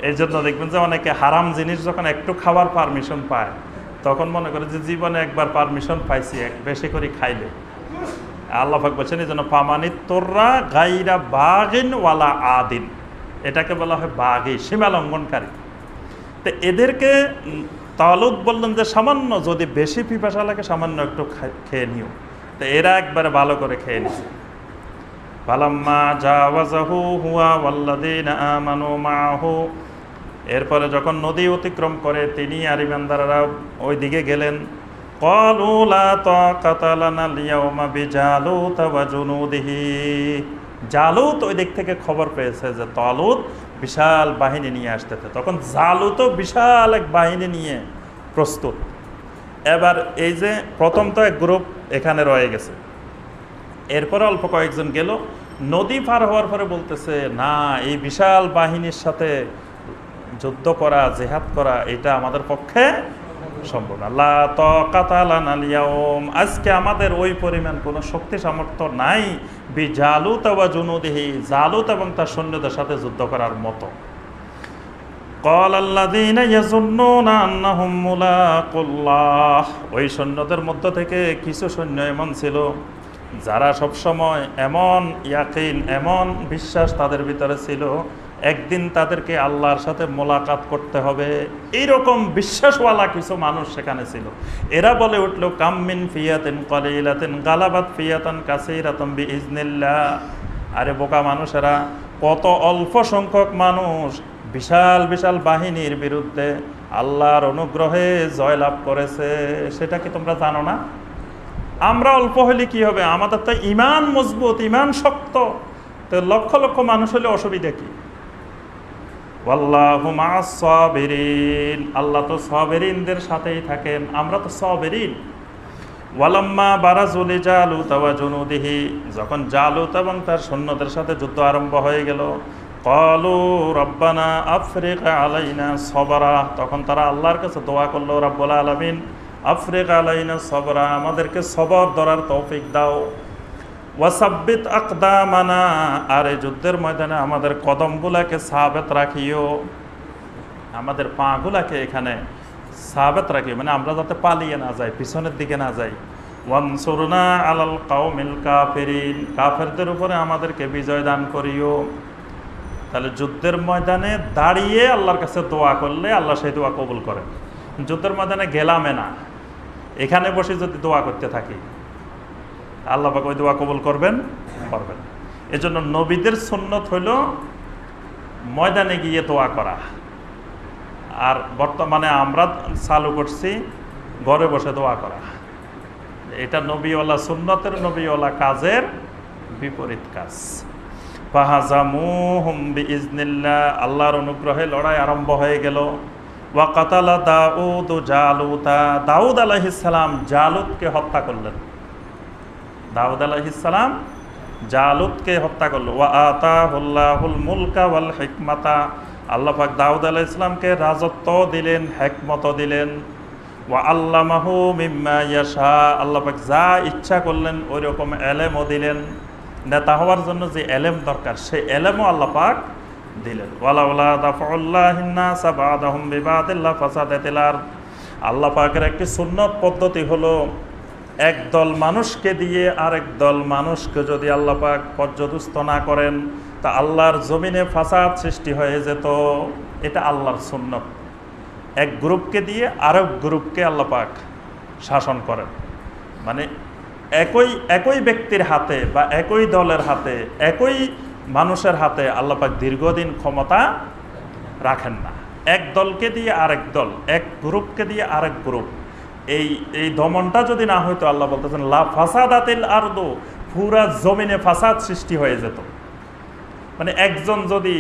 এই জন্য দেখবেন যে অনেকে হারাম জিনিস যখন একটু খাবার পারমিশন পায়, তখন মনে করে যে জীবনে একবার পারমিশন পাইছি, বেশি করে খাইলে। আল্লাহাক বলছেন এই জন্য পামানি তোররা গাইরা বাগিন ওয়ালা আদিন। এটাকে বলা হয় বাঘি সীমা লঙ্ঘনকারী তো এদেরকে তালুদ বললেন যে, সামান্য যদি বেশি পিপাসা লাগে, সামান্য একটু খেয়ে নিও। তো এরা একবারে ভালো করে খেয়ে নিছে। ফালাম্মা জাওয়াজাহু হুয়া ওয়াল্লাদিন আমানু মাহু এরপরে যখন নদী অতিক্রম করে, তিনি আর ইমানদাররা ওই দিকে গেলেন। قالوا لا طاقة لنا اليوم بجالوت وجنوده জালুত ওই দিক থেকে খবর পেয়েছে যে তলুত বিশাল বাহিনী নিয়ে আসতেছে তখন জালুতও বিশাল এক বাহিনী নিয়ে প্রস্তুত এবার এই যে প্রথম তো এক গ্রুপ এখানে রয়ে গেছে এরপরে অল্প কয়েকজন গেল নদী পার হওয়ার পরে বলতেছে না এই বিশাল বাহিনীর সাথে যুদ্ধ করা জেহাদ করা এটা আমাদের পক্ষে সম্ভব আজকে আমাদের ওই পরিমাণ কোনো শক্তি সামর্থ্য নাই। বি জালুত বা জুনুদেহি, জালুত এবং তার সৈন্যদের সাথে যুদ্ধ করার মতো। ওই সৈন্যদের মধ্য থেকে কিছু সৈন্য এমন ছিল, যারা সবসময় এমন ইয়াকিন, এমন বিশ্বাস তাদের ভিতরে ছিল একদিন তাদেরকে আল্লাহর সাথে মোলাকাত করতে হবে। এইরকম বিশ্বাসওয়ালা কিছু মানুষ সেখানে ছিল। এরা বলে উঠল কাম্মিন ফিয়াতেন কলিলাতেন গালাবাদ ফিয়াতান কাসিরাতম বি ইজনিল্লাহ আরে বোকা মানুষেরা, কত অল্প সংখ্যক মানুষ বিশাল বিশাল বাহিনীর বিরুদ্ধে আল্লাহর অনুগ্রহে জয়লাভ করেছে। সেটা কি তোমরা জানো না? আমরা অল্প হলে কি হবে? আমাদের তো ইমান মজবুত, ইমান শক্ত। তো লক্ষ লক্ষ মানুষ হলে অসুবিধা কি? সাবিরিন। আল্লাহ তো সবেরিনদের সাথেই থাকেন, আমরা তো সবেরিন। ওয়ালাম্মা বারাজুলি জালুত ওয়া জুনুদিহি, যখন জালুত এবং তার সৈন্যদের সাথে যুদ্ধ আরম্ভ হয়ে গেল কলু রব্বানা আফ্রিকা আলাইনা সবরা, তখন তারা আল্লাহর কাছে দোয়া করল, রব্বুল আলামিন, আফ্রিকা আলাইনা সবরা, আমাদেরকে সবর ধরার তৌফিক দাও। ওয়াসাব্বিত আকদামানা, আর এই যুদ্ধের ময়দানে আমাদের কদমগুলাকে সাবেত রাখিও। আমাদের পাগুলাকে এখানে সাবেত রাখিও। মানে আমরা যাতে পালিয়ে না যাই, পিছনের দিকে না যাই। ওয়ানসুরনা আলাল কাউমিল কাফেরিন, কাফেরদের উপরে আমাদেরকে বিজয় দান করিও। তাহলে যুদ্ধের ময়দানে দাঁড়িয়ে আল্লাহর কাছে দোয়া করলে আল্লাহ সেই দোয়া কবুল করেন। যুদ্ধের ময়দানে গেলামে না। এখানে বসে যদি দোয়া করতে থাকি আল্লাহ ওই দোয়া কবুল করবেন করবেন। এজন্য নবীদের সুন্নত হইল ময়দানে গিয়ে দোয়া করা। আর বর্তমানে আমরা চালু করছি ঘরে বসে দোয়া করা। এটা নবীওয়ালা সুন্নতের নবীওয়ালা কাজের বিপরীত কাজ। ফাহাজামুহুম বিইজনিল্লাহ, আল্লাহর অনুগ্রহে লড়াই আরম্ভ হয়ে গেল। ওয়া কাতালা দাউদ জালুতা, দাউদ আলাইহিস সালাম জালুতকে হত্যা করলেন। দাউদ আলাইহিসালাম জালুতকে হত্যা করল। ওয়া আতাহুল্লাহুল মুলকা ওয়াল হিকমাতা। আল্লাহ পাক দাউদ আলাহ ইসলামকে রাজত্ব দিলেন, হেকমত দিলেন। ওয়া আল্লামাহু মিম্মা ইয়াশা। আল্লাহ পাক যা ইচ্ছা করলেন ওই রকম এলেমও দিলেন। নেতা হওয়ার জন্য যে এলেম দরকার সেই এলেমও আল্লাহ পাক দিলেন। ওয়ালা ওয়ালা দাফাউল্লাহিন্না সাবাদাহুম বিবাদিল্লাহ ফাসাদাতিল আল্লাহ পাকের একটি সুন্নত পদ্ধতি হলো একদল মানুষকে দিয়ে আরেক দল মানুষকে যদি আল্লাপাক পর্যদুস্ত না করেন, তা আল্লাহর জমিনে ফাসাদ সৃষ্টি হয়ে যেত। এটা আল্লাহর শূন্য এক গ্রুপকে দিয়ে আরেক গ্রুপকে আল্লাপাক শাসন করেন। মানে একই একই ব্যক্তির হাতে বা একই দলের হাতে, একই মানুষের হাতে আল্লাহ পাক দীর্ঘদিন ক্ষমতা রাখেন না। এক দলকে দিয়ে আরেক দল, এক গ্রুপকে দিয়ে আরেক গ্রুপ। এই এই দমনটা যদি না হইতো, আল্লাহ বলতেছেন, লা ফাসাদাতিল আরদু, পুরা জমিনে ফাসাদ সৃষ্টি হয়ে যেত। মানে একজন যদি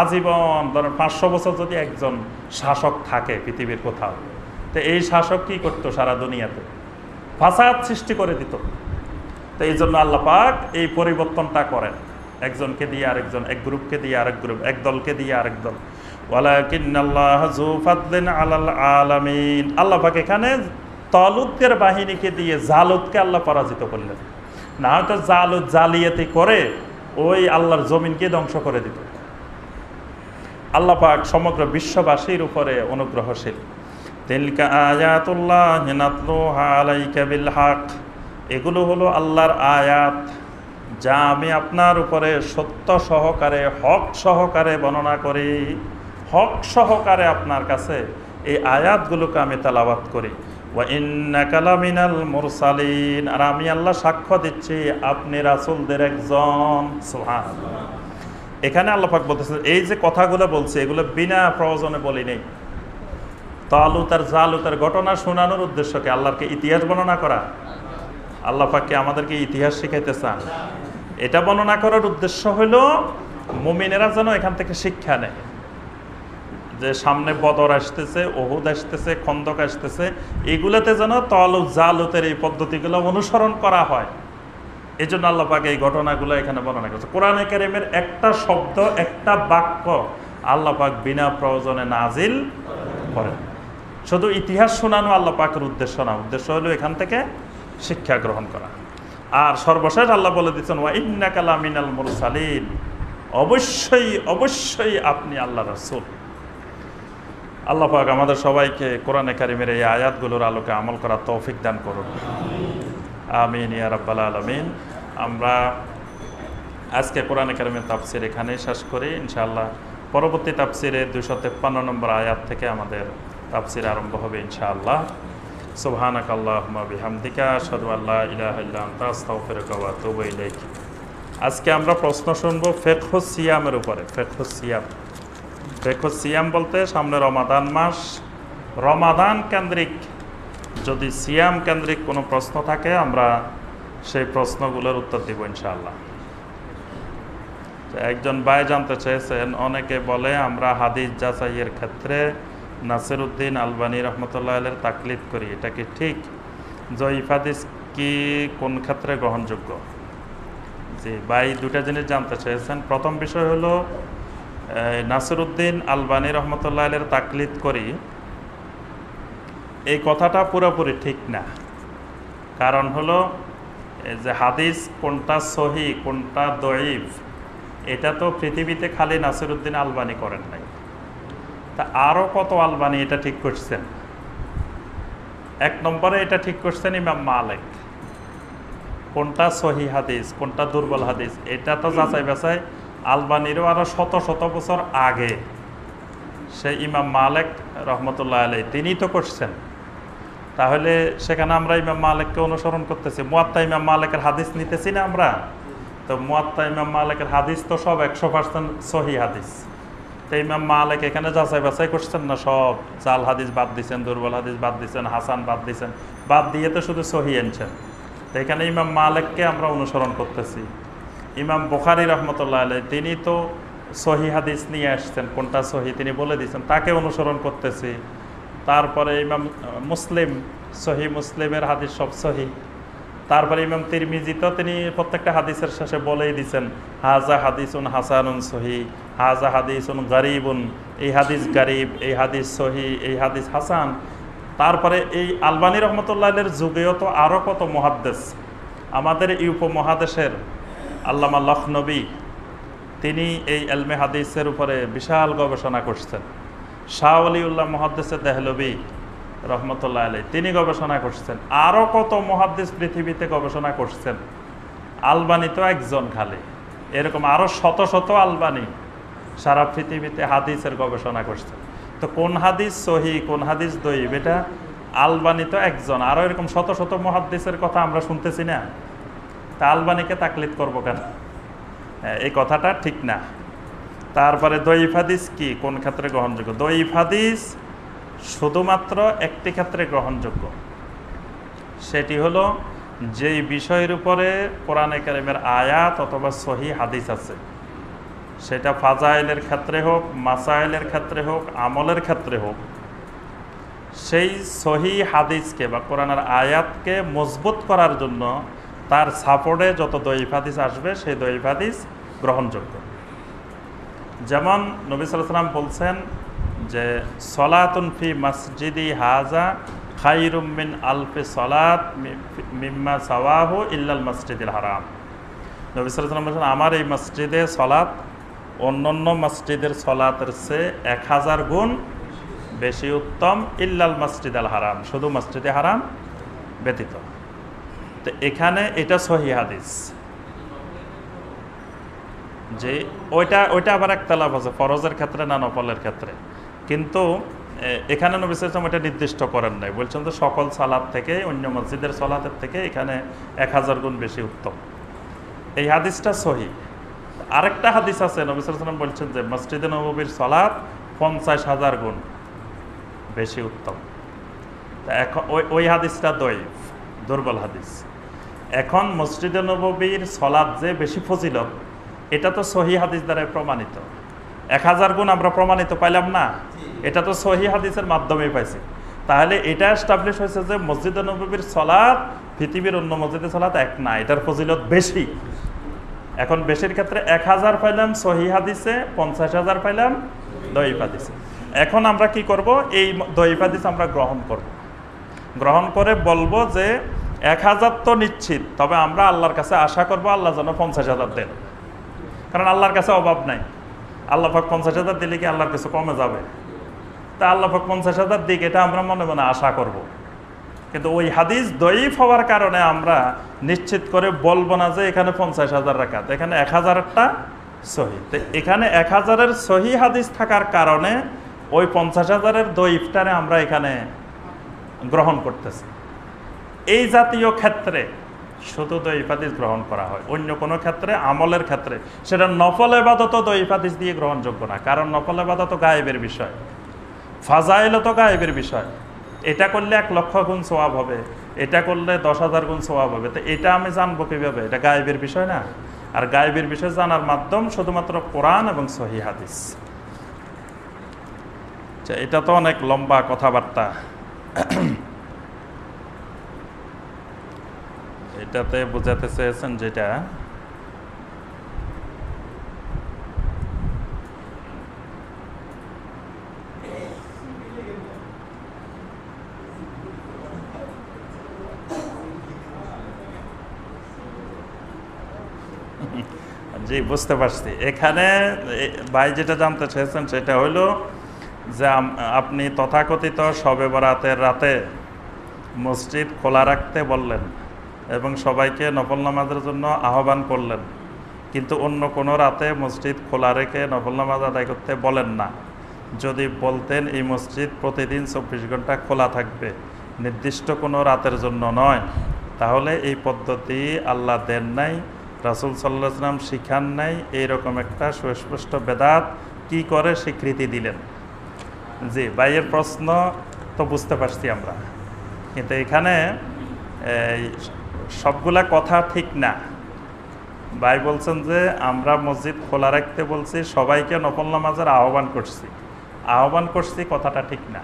আজীবন, ধরেন পাঁচশো বছর যদি একজন শাসক থাকে পৃথিবীর কোথাও, তো এই শাসক কি করতো সারা দুনিয়াতে? ফাসাদ সৃষ্টি করে দিত। তো এই জন্য আল্লাহ পাক এই পরিবর্তনটা করেন। একজনকে দিয়ে আরেকজন, এক গ্রুপকে দিয়ে আরেক গ্রুপ, এক দলকে দিয়ে আরেক দল। আল্লাহ পাক এখানে তলুতের বাহিনীকে দিয়ে জালুদকে আল্লাহ পরাজিত করলেন। না হয়তো জালুদ জালিয়াতি করে ওই আল্লাহর জমিনকে ধ্বংস করে দিত। আল্লাহ পাক সমগ্র বিশ্ববাসীর উপরে অনুগ্রহশীল। তিলকা আয়াতুল্লাহ আলাইকা এগুলো হলো আল্লাহর আয়াত, যা আমি আপনার উপরে সত্য সহকারে, হক সহকারে বর্ণনা করি। হক সহকারে আপনার কাছে এই আয়াতগুলোকে আমি তালাবাত করি। কালামিনাল মুরসালিন। আর আমি আল্লাহ সাক্ষ্য দিচ্ছি আপনি রাসুলদের একজন। সোহান এখানে আল্লাহাক বলতেছে, এই যে কথাগুলো বলছে, এগুলো বিনা প্রয়োজনে বলি নেই তালুত আর জালুতার ঘটনা শোনানোর উদ্দেশ্যকে আল্লাহকে ইতিহাস বর্ণনা করা। আল্লাহ পাককে আমাদেরকে ইতিহাস শিখাইতে চান এটা বর্ণনা করার উদ্দেশ্য হলো, মুমিনেরা যেন এখান থেকে শিক্ষা নেয়। যে সামনে বদর আসতেছে ওহুদ আসতেছে, খন্দক আসতেছে, এগুলোতে যেন তলু জালুতের এই পদ্ধতিগুলো অনুসরণ করা হয়। এই জন্য আল্লাহ পাকে এই ঘটনাগুলো এখানে বর্ণনা করছে। কোরআনে কারিমের একটা শব্দ, একটা বাক্য আল্লাপাক বিনা প্রয়োজনে নাজিল করেন। শুধু ইতিহাস শোনানো আল্লাহ পাকের উদ্দেশ্য না, উদ্দেশ্য হলো এখান থেকে শিক্ষা গ্রহণ করা। আর সর্বশেষ আল্লাহ বলে দিচ্ছেন ওয়া মুরসালিন। অবশ্যই অবশ্যই আপনি আল্লাহ রসুল। আল্লাহ পাক আমাদের সবাইকে কোরআনে কারিমের এই আয়াতগুলোর আলোকে আমল করার তৌফিক দান করুন। আমিন, ইয়া রাব্বাল আলামিন। আমরা আজকে কোরআনে কারিমের তাফসির এখানেই শেষ করি। ইনশাআল্লাহ পরবর্তী তাফসিরে দুশো তেপ্পান্ন নম্বর আয়াত থেকে আমাদের তাফসির আরম্ভ হবে ইনশাআল্লাহ। সুবহানাক আল্লাহুম্মা বিহামদিকা, আশহাদু আল্লা ইলাহা ইল্লা আনতা, আস্তাগফিরুকা ওয়া আতুবু ইলাইক। আজকে আমরা প্রশ্ন শুনব ফেকহুস সিয়ামের উপরে, ফেকহুস সিয়াম। ফেকহুস সিয়াম বলতে সামনে রমাদান মাস। রমাদান কেন্দ্রিক। যদি সিয়াম কেন্দ্রিক কোনো প্রশ্ন থাকে, আমরা সেই প্রশ্নগুলোর উত্তর দিব ইনশাআল্লাহ। একজন ভাই জানতে চেয়েছেন, অনেকে বলে আমরা হাদিস যাচাইয়ের ক্ষেত্রে নাসিরুদ্দিন আলবানী রহমতুল্লাহ আলের করি, এটা কি ঠিক? জয়ীফ হাদিস কি কোন ক্ষেত্রে গ্রহণযোগ্য? জি, ভাই দুটা জিনিস জানতে চেয়েছেন। প্রথম বিষয় হলো নাসিরুদ্দিন আলবানী রহমতুল্লাহ আলের তাকলিদ করি, এই কথাটা পুরোপুরি ঠিক না। কারণ হলো যে হাদিস কোনটা সহি, কোনটা দইফ এটা তো পৃথিবীতে খালি নাসিরুদ্দিন আলবানি করেন নাই। তা আরও কত আলবানি এটা ঠিক করছেন? এক নম্বরে এটা ঠিক করছেন ইমাম মালিক। কোনটা সহি হাদিস, কোনটা দুর্বল হাদিস, এটা তো যাচাই বাছাই আলবানিরও আরও শত শত বছর আগে। সে ইমাম মালেক রহমতুল্লাহ আলাই তিনি তো করছেন। তাহলে সেখানে আমরা ইমাম মালেককে অনুসরণ করতেছি। মোয়াত্তা ইমাম মালেকের হাদিস নিতেছি না আমরা? তো মোয়াত্তা ইমাম মালেকের হাদিস তো সব একশো পার্সেন্ট সহি হাদিস। তো ইমাম মালেক এখানে যাচাই বাছাই করছেন না সব? জাল হাদিস বাদ দিচ্ছেন দুর্বল হাদিস বাদ দিচ্ছেন হাসান বাদ দিচ্ছেন বাদ দিয়ে তো শুধু সহি আনছেন। তো এখানে ইমাম মালেককে আমরা অনুসরণ করতেছি। ইমাম বুখারি রহমতুল্লাহ আলাই তিনি তো সহি হাদিস নিয়ে আসছেন, কোনটা সহি তিনি বলে দিচ্ছেন তাকে অনুসরণ করতেছি। তারপরে ইমাম মুসলিম, সহি মুসলিমের হাদিস সব সহি। তারপরে ইমাম তিরমিজিতেও তিনি প্রত্যেকটা হাদিসের শেষে বলেই দিছেন হাজা হাদিসুন হাসানুন সহি হাজা হাদিসুন গরিবুন, এই হাদিস গরিব, এই হাদিস সহি, এই হাদিস হাসান। তারপরে এই আলবানী রহমতুল্লাহের যুগেও তো আরও কত মহাদ্দেশ। আমাদের এই উপমহাদেশের আল্লামা লখনবী, তিনি এই এলমে হাদিসের উপরে বিশাল গবেষণা করছেন। শাহ আলিউল্লাহ মহাদ্দেসে দেহলবী রহমতুল্লাহ আলী তিনি গবেষণা করছেন। আরও কত মহাদ্দেশ পৃথিবীতে গবেষণা করছেন। আলবানি তো একজন খালি। এরকম আরও শত শত আলবানি সারা পৃথিবীতে হাদিসের গবেষণা করছেন। তো কোন হাদিস সহি, কোন হাদিস দইব এটা আলবানি তো একজন। আরও এরকম শত শত মহাদ্দেশের কথা আমরা শুনতেছি না। তা আলবানিকে তাকলিদ করব কেন? হ্যাঁ, এই কথাটা ঠিক না। তারপরে দইফ হাদিস কি? কোন ক্ষেত্রে গ্রহণযোগ্য? দইফ হাদিস শুধুমাত্র একটি ক্ষেত্রে গ্রহণযোগ্য। সেটি হলো যেই বিষয়ের উপরে কোরআনে কারিমের আয়াত অথবা সহি হাদিস আছে সেটা ফাজাইলের ক্ষেত্রে হোক মাসাইলের ক্ষেত্রে হোক আমলের ক্ষেত্রে হোক সেই সহি হাদিসকে বা কোরআনের আয়াতকে মজবুত করার জন্য তার সাপোর্টে যত দইফ হাদিস আসবে, সেই দইফ হাদিস গ্রহণযোগ্য। যেমন নবী সাল্লাম বলছেন যে, সলাতুন ফি মসজিদি হাজা খাইরুমিন আলফে সলাত মিম্মা সাওয়াহু ইল্লাল মসজিদুল হারাম। নবী সাল্লাম বলছেন, আমার এই মসজিদে সলাত অন্য অন্য মসজিদের সলাতের চেয়ে এক হাজার গুণ বেশি উত্তম ইল্লাল মসজিদ আল হারাম। শুধু মসজিদে হারাম, ব্যতীত। তো এখানে এটা সহি হাদিস। যে ওইটা ওইটা আবার এক তালাপ আছে, ফরজের ক্ষেত্রে না নফলের ক্ষেত্রে। কিন্তু এখানে নবী সালাম এটা নির্দিষ্ট করেন নাই। বলছেন তো সকল সালাদ থেকে, অন্য মসজিদের সলাতের থেকে এখানে এক হাজার গুণ বেশি উত্তম। এই হাদিসটা সহি। আরেকটা হাদিস আছে, নবী সালাম বলছেন যে মসজিদে নবীর সলাদ পঞ্চাশ হাজার গুণ বেশি উত্তম। তা এখন ওই ওই হাদিসটা দৈব দুর্বল হাদিস। এখন মসজিদে নবীর সলাদ যে বেশি ফজিলত, এটা তো সহি হাদিস দ্বারা প্রমাণিত। এক হাজার গুণ আমরা প্রমাণিত পাইলাম না? এটা তো সহি হাদিসের মাধ্যমেই পাইছি। তাহলে এটা এস্টাবলিশ হয়েছে যে মসজিদ নবীর সলাদ, পৃথিবীর অন্য মসজিদের সলাদ এক না, এটার ফজিলত বেশি। এখন বেশির ক্ষেত্রে এক হাজার পাইলাম, সহি হাদিসে পঞ্চাশ হাজার পাইলাম দইফ হাদিসে। এখন আমরা কি করব? এই দইফ হাদিস আমরা গ্রহণ করব। গ্রহণ করে বলব যে এক হাজার তো নিশ্চিত, তবে আমরা আল্লাহর কাছে আশা করব আল্লাহ যেন পঞ্চাশ হাজার দেন। কারণ আল্লাহর কাছে অভাব নাই। আল্লাহ পাক পঞ্চাশ হাজার দিলে কি আল্লাহর কাছে কমে যাবে? তা আল্লাহ পঞ্চাশ হাজার দিক, এটা আমরা মনে মনে আশা করব। কিন্তু ওই হাদিস দইফ হওয়ার কারণে আমরা নিশ্চিত করে বলব না যে এখানে পঞ্চাশ হাজার রাখাত এখানে এক হাজারটা সহি। এখানে এক হাজারের সহি হাদিস থাকার কারণে ওই পঞ্চাশ হাজারের দইফটারে আমরা এখানে গ্রহণ করতেছি। এই জাতীয় ক্ষেত্রে শুধু দইফ হাদিস গ্রহণ করা হয় অন্য কোনো ক্ষেত্রে আমলের ক্ষেত্রে। সেটা নফল এবাদত দইফ হাদিস দিয়ে গ্রহণযোগ্য না কারণ নফল এবাদত গায়েবের বিষয়। ফাজাইল তো গায়েবের বিষয়। এটা করলে এক লক্ষ গুণ সোয়াব হবে এটা করলে দশ হাজার গুণ সোয়াব হবে। তো এটা আমি জানব কীভাবে? এটা গায়েবের বিষয় না? আর গায়েবের বিষয় জানার মাধ্যম শুধুমাত্র কোরআন এবং সহি হাদিস। আচ্ছা, এটা তো অনেক লম্বা কথাবার্তা। এটাতে বোঝাতে চেয়েছেন যেটা জি, বুঝতে পারছি। এখানে ভাই যেটা জানতে চেয়েছেন সেটা হলো যে আপনি তথাকথিত শবে বরাতের রাতে মসজিদ খোলা রাখতে বললেন। এবং সবাইকে নফল নামাজের জন্য আহ্বান করলেন। কিন্তু অন্য কোনো রাতে মসজিদ খোলা রেখে নফল নামাজ আদায় করতে বলেন না। যদি বলতেন, এই মসজিদ প্রতিদিন চব্বিশ ঘণ্টা খোলা থাকবে, নির্দিষ্ট কোনো রাতের জন্য নয়। তাহলে এই পদ্ধতি আল্লাহ দেন নাই, রাসুল সাল্লাহাম শিখান নাই, এইরকম একটা সুস্পষ্ট বেদাত কি করে স্বীকৃতি দিলেন? জি, ভাইয়ের প্রশ্ন তো বুঝতে পারছি আমরা। কিন্তু এখানে সবগুলা কথা ঠিক না। ভাই বলছেন যে, আমরা মসজিদ খোলা রাখতে বলছি, সবাইকে নফল নামাজের আহ্বান করছি। আহ্বান করছি কথাটা ঠিক না।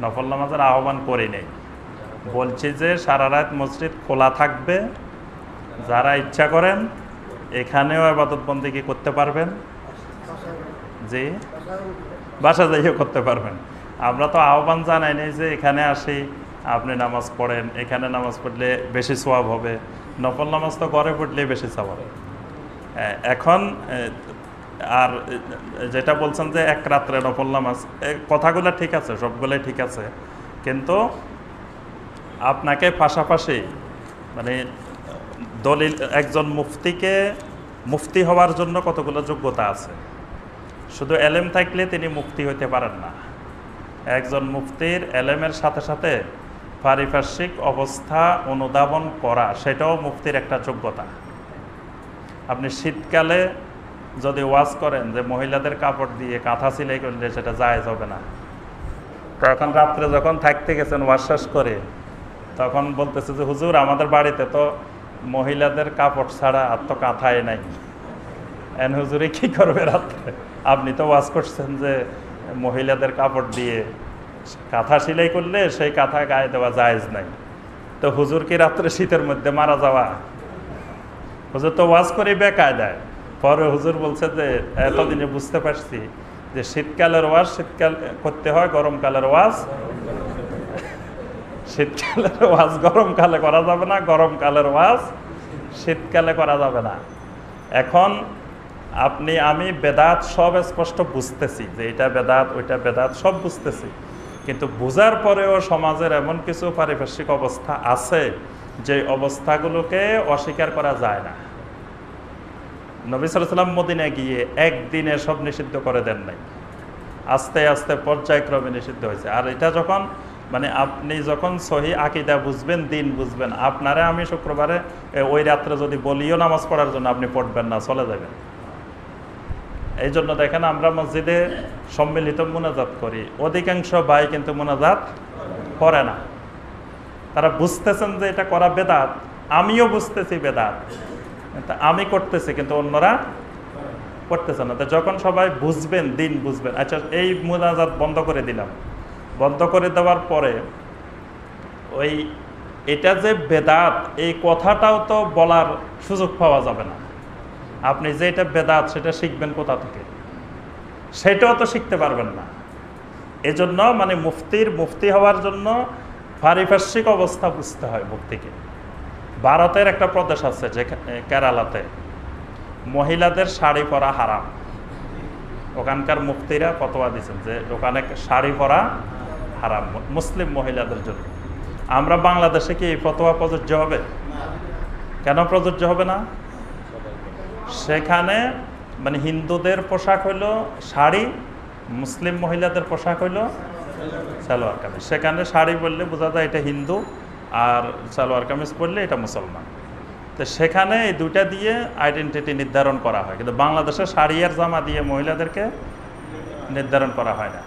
নফল নামাজের আহ্বান করি নেই। বলছি যে, সারা রাত মসজিদ খোলা থাকবে। যারা ইচ্ছা করেন, এখানেও আবাদত বন্দিকে করতে পারবেন? জি? বাসা যাইও করতে পারবেন। আমরা তো আহ্বান জানাই নাই যে, এখানে আসি আপনি নামাজ পড়েন এখানে নামাজ পড়লে বেশি সোয়াব হবে। নফল নামাজ তো ঘরে পড়লে বেশি হ্যাঁ, এখন আর যেটা বলছেন যে এক রাত্রে নফল নামাজ কথাগুলো ঠিক আছে সবগুলোই ঠিক আছে। কিন্তু আপনাকে পাশাপাশি মানে দলিল একজন মুফতিকে মুফতি হওয়ার জন্য কতগুলো যোগ্যতা আছে? শুধু এলেম থাকলে তিনি মুক্তি হইতে পারেন না। একজন মুফতির এলেমের সাথে সাথে পারিপার্শ্বিক অবস্থা অনুধাবন করা, সেটাও মুফতির একটা যোগ্যতা। আপনি শীতকালে যদি ওয়াজ করেন যে মহিলাদের কাপড় দিয়ে কাঁথা সিলাই করলে সেটা জায়েজ হবে না। তখন রাত্রে যখন থাকতে গেছেন শেষ করে, তখন বলতেছে যে, হুজুর, আমাদের বাড়িতে তো মহিলাদের কাপড় ছাড়া আর তো কাঁথায় নাই। এন হুজুরে কী করবে রাত্রে? আপনি তো ওয়াজ করছেন যে মহিলাদের কাপড় দিয়ে কাঁথা সেলাই করলে সেই কাঁথা গায়ে দেওয়া জায়েজ নাই। তো হুজুর কি রাত্রে শীতের মধ্যে মারা যাওয়া? হুজুর তো ওয়াজ করে বেকায় দেয় পরে হুজুর বলছে যে, এতদিনে বুঝতে পারছি যে শীতকালের ওয়াজ, শীতকাল করতে হয়, গরমকালের ওয়াজ। শীতকালের ওয়াজ গরমকালে করা যাবে না, গরমকালের ওয়াজ শীতকালে করা যাবে না। এখন আপনি, আমি বেদাত সব স্পষ্ট বুঝতেছি যে এটা বেদাত, ওইটা বেদাত, সব বুঝতেছি। কিন্তু বোঝার পরেও সমাজের এমন কিছু পারিপার্শ্বিক অবস্থা আছে যে অবস্থাগুলোকে অস্বীকার করা যায় না। নবী সাল্লাম মদিনায় গিয়ে একদিনে সব নিষিদ্ধ করে দেন নাই। আস্তে আস্তে পর্যায়ক্রমে নিষিদ্ধ হয়েছে। আর এটা যখন মানে আপনি যখন সহি আকিদা বুঝবেন, দিন বুঝবেন, আপনারে আমি শুক্রবারে ওই রাত্রে যদি বলিও নামাজ পড়ার জন্য আপনি পড়বেন না, চলে যাবেন। এই জন্য দেখেন আমরা মসজিদে সম্মিলিত মোনাজাত করি। অধিকাংশ ভাই কিন্তু মোনাজাত করে না। তারা বুঝতেছেন যে এটা করা বেদাত। আমিও বুঝতেছি বেদাত। আমি করতেছি, কিন্তু অন্যরা করতেছে না। তো যখন সবাই বুঝবেন, দিন বুঝবেন আচ্ছা এই মোনাজাত বন্ধ করে দিলাম। বন্ধ করে দেওয়ার পরে ওই, এটা যে বেদাত, এই কথাটাও তো বলার সুযোগ পাওয়া যাবে না। আপনি যে এটা বেদাত, সেটা শিখবেন কোথা থেকে? সেটাও তো শিখতে পারবেন না। এজন্য মানে মুফতির মুফতি হওয়ার জন্য পারিপার্শ্বিক অবস্থা বুঝতে হয় মুফতিকে। ভারতের একটা প্রদেশ আছে যে কেরালাতে। মহিলাদের শাড়ি পরা হারাম। ওখানকার মুক্তিরা ফতোয়া দিয়েছেন যে ওখানে শাড়ি পরা হারাম মুসলিম মহিলাদের জন্য। আমরা বাংলাদেশে কি এই ফতোয়া প্রযোজ্য হবে? কেন প্রযোজ্য হবে না? সেখানে মানে হিন্দুদের পোশাক হইল শাড়ি, মুসলিম মহিলাদের পোশাক হইল সালোয়ার কামিজ। সেখানে শাড়ি বললে বোঝা যায় এটা হিন্দু আর সালোয়ার কামিজ পরলে এটা মুসলমান। তো সেখানে এই দুইটা দিয়ে আইডেন্টিটি নির্ধারণ করা হয়। কিন্তু বাংলাদেশে শাড়ি আর জামা দিয়ে মহিলাদেরকে নির্ধারণ করা হয় না।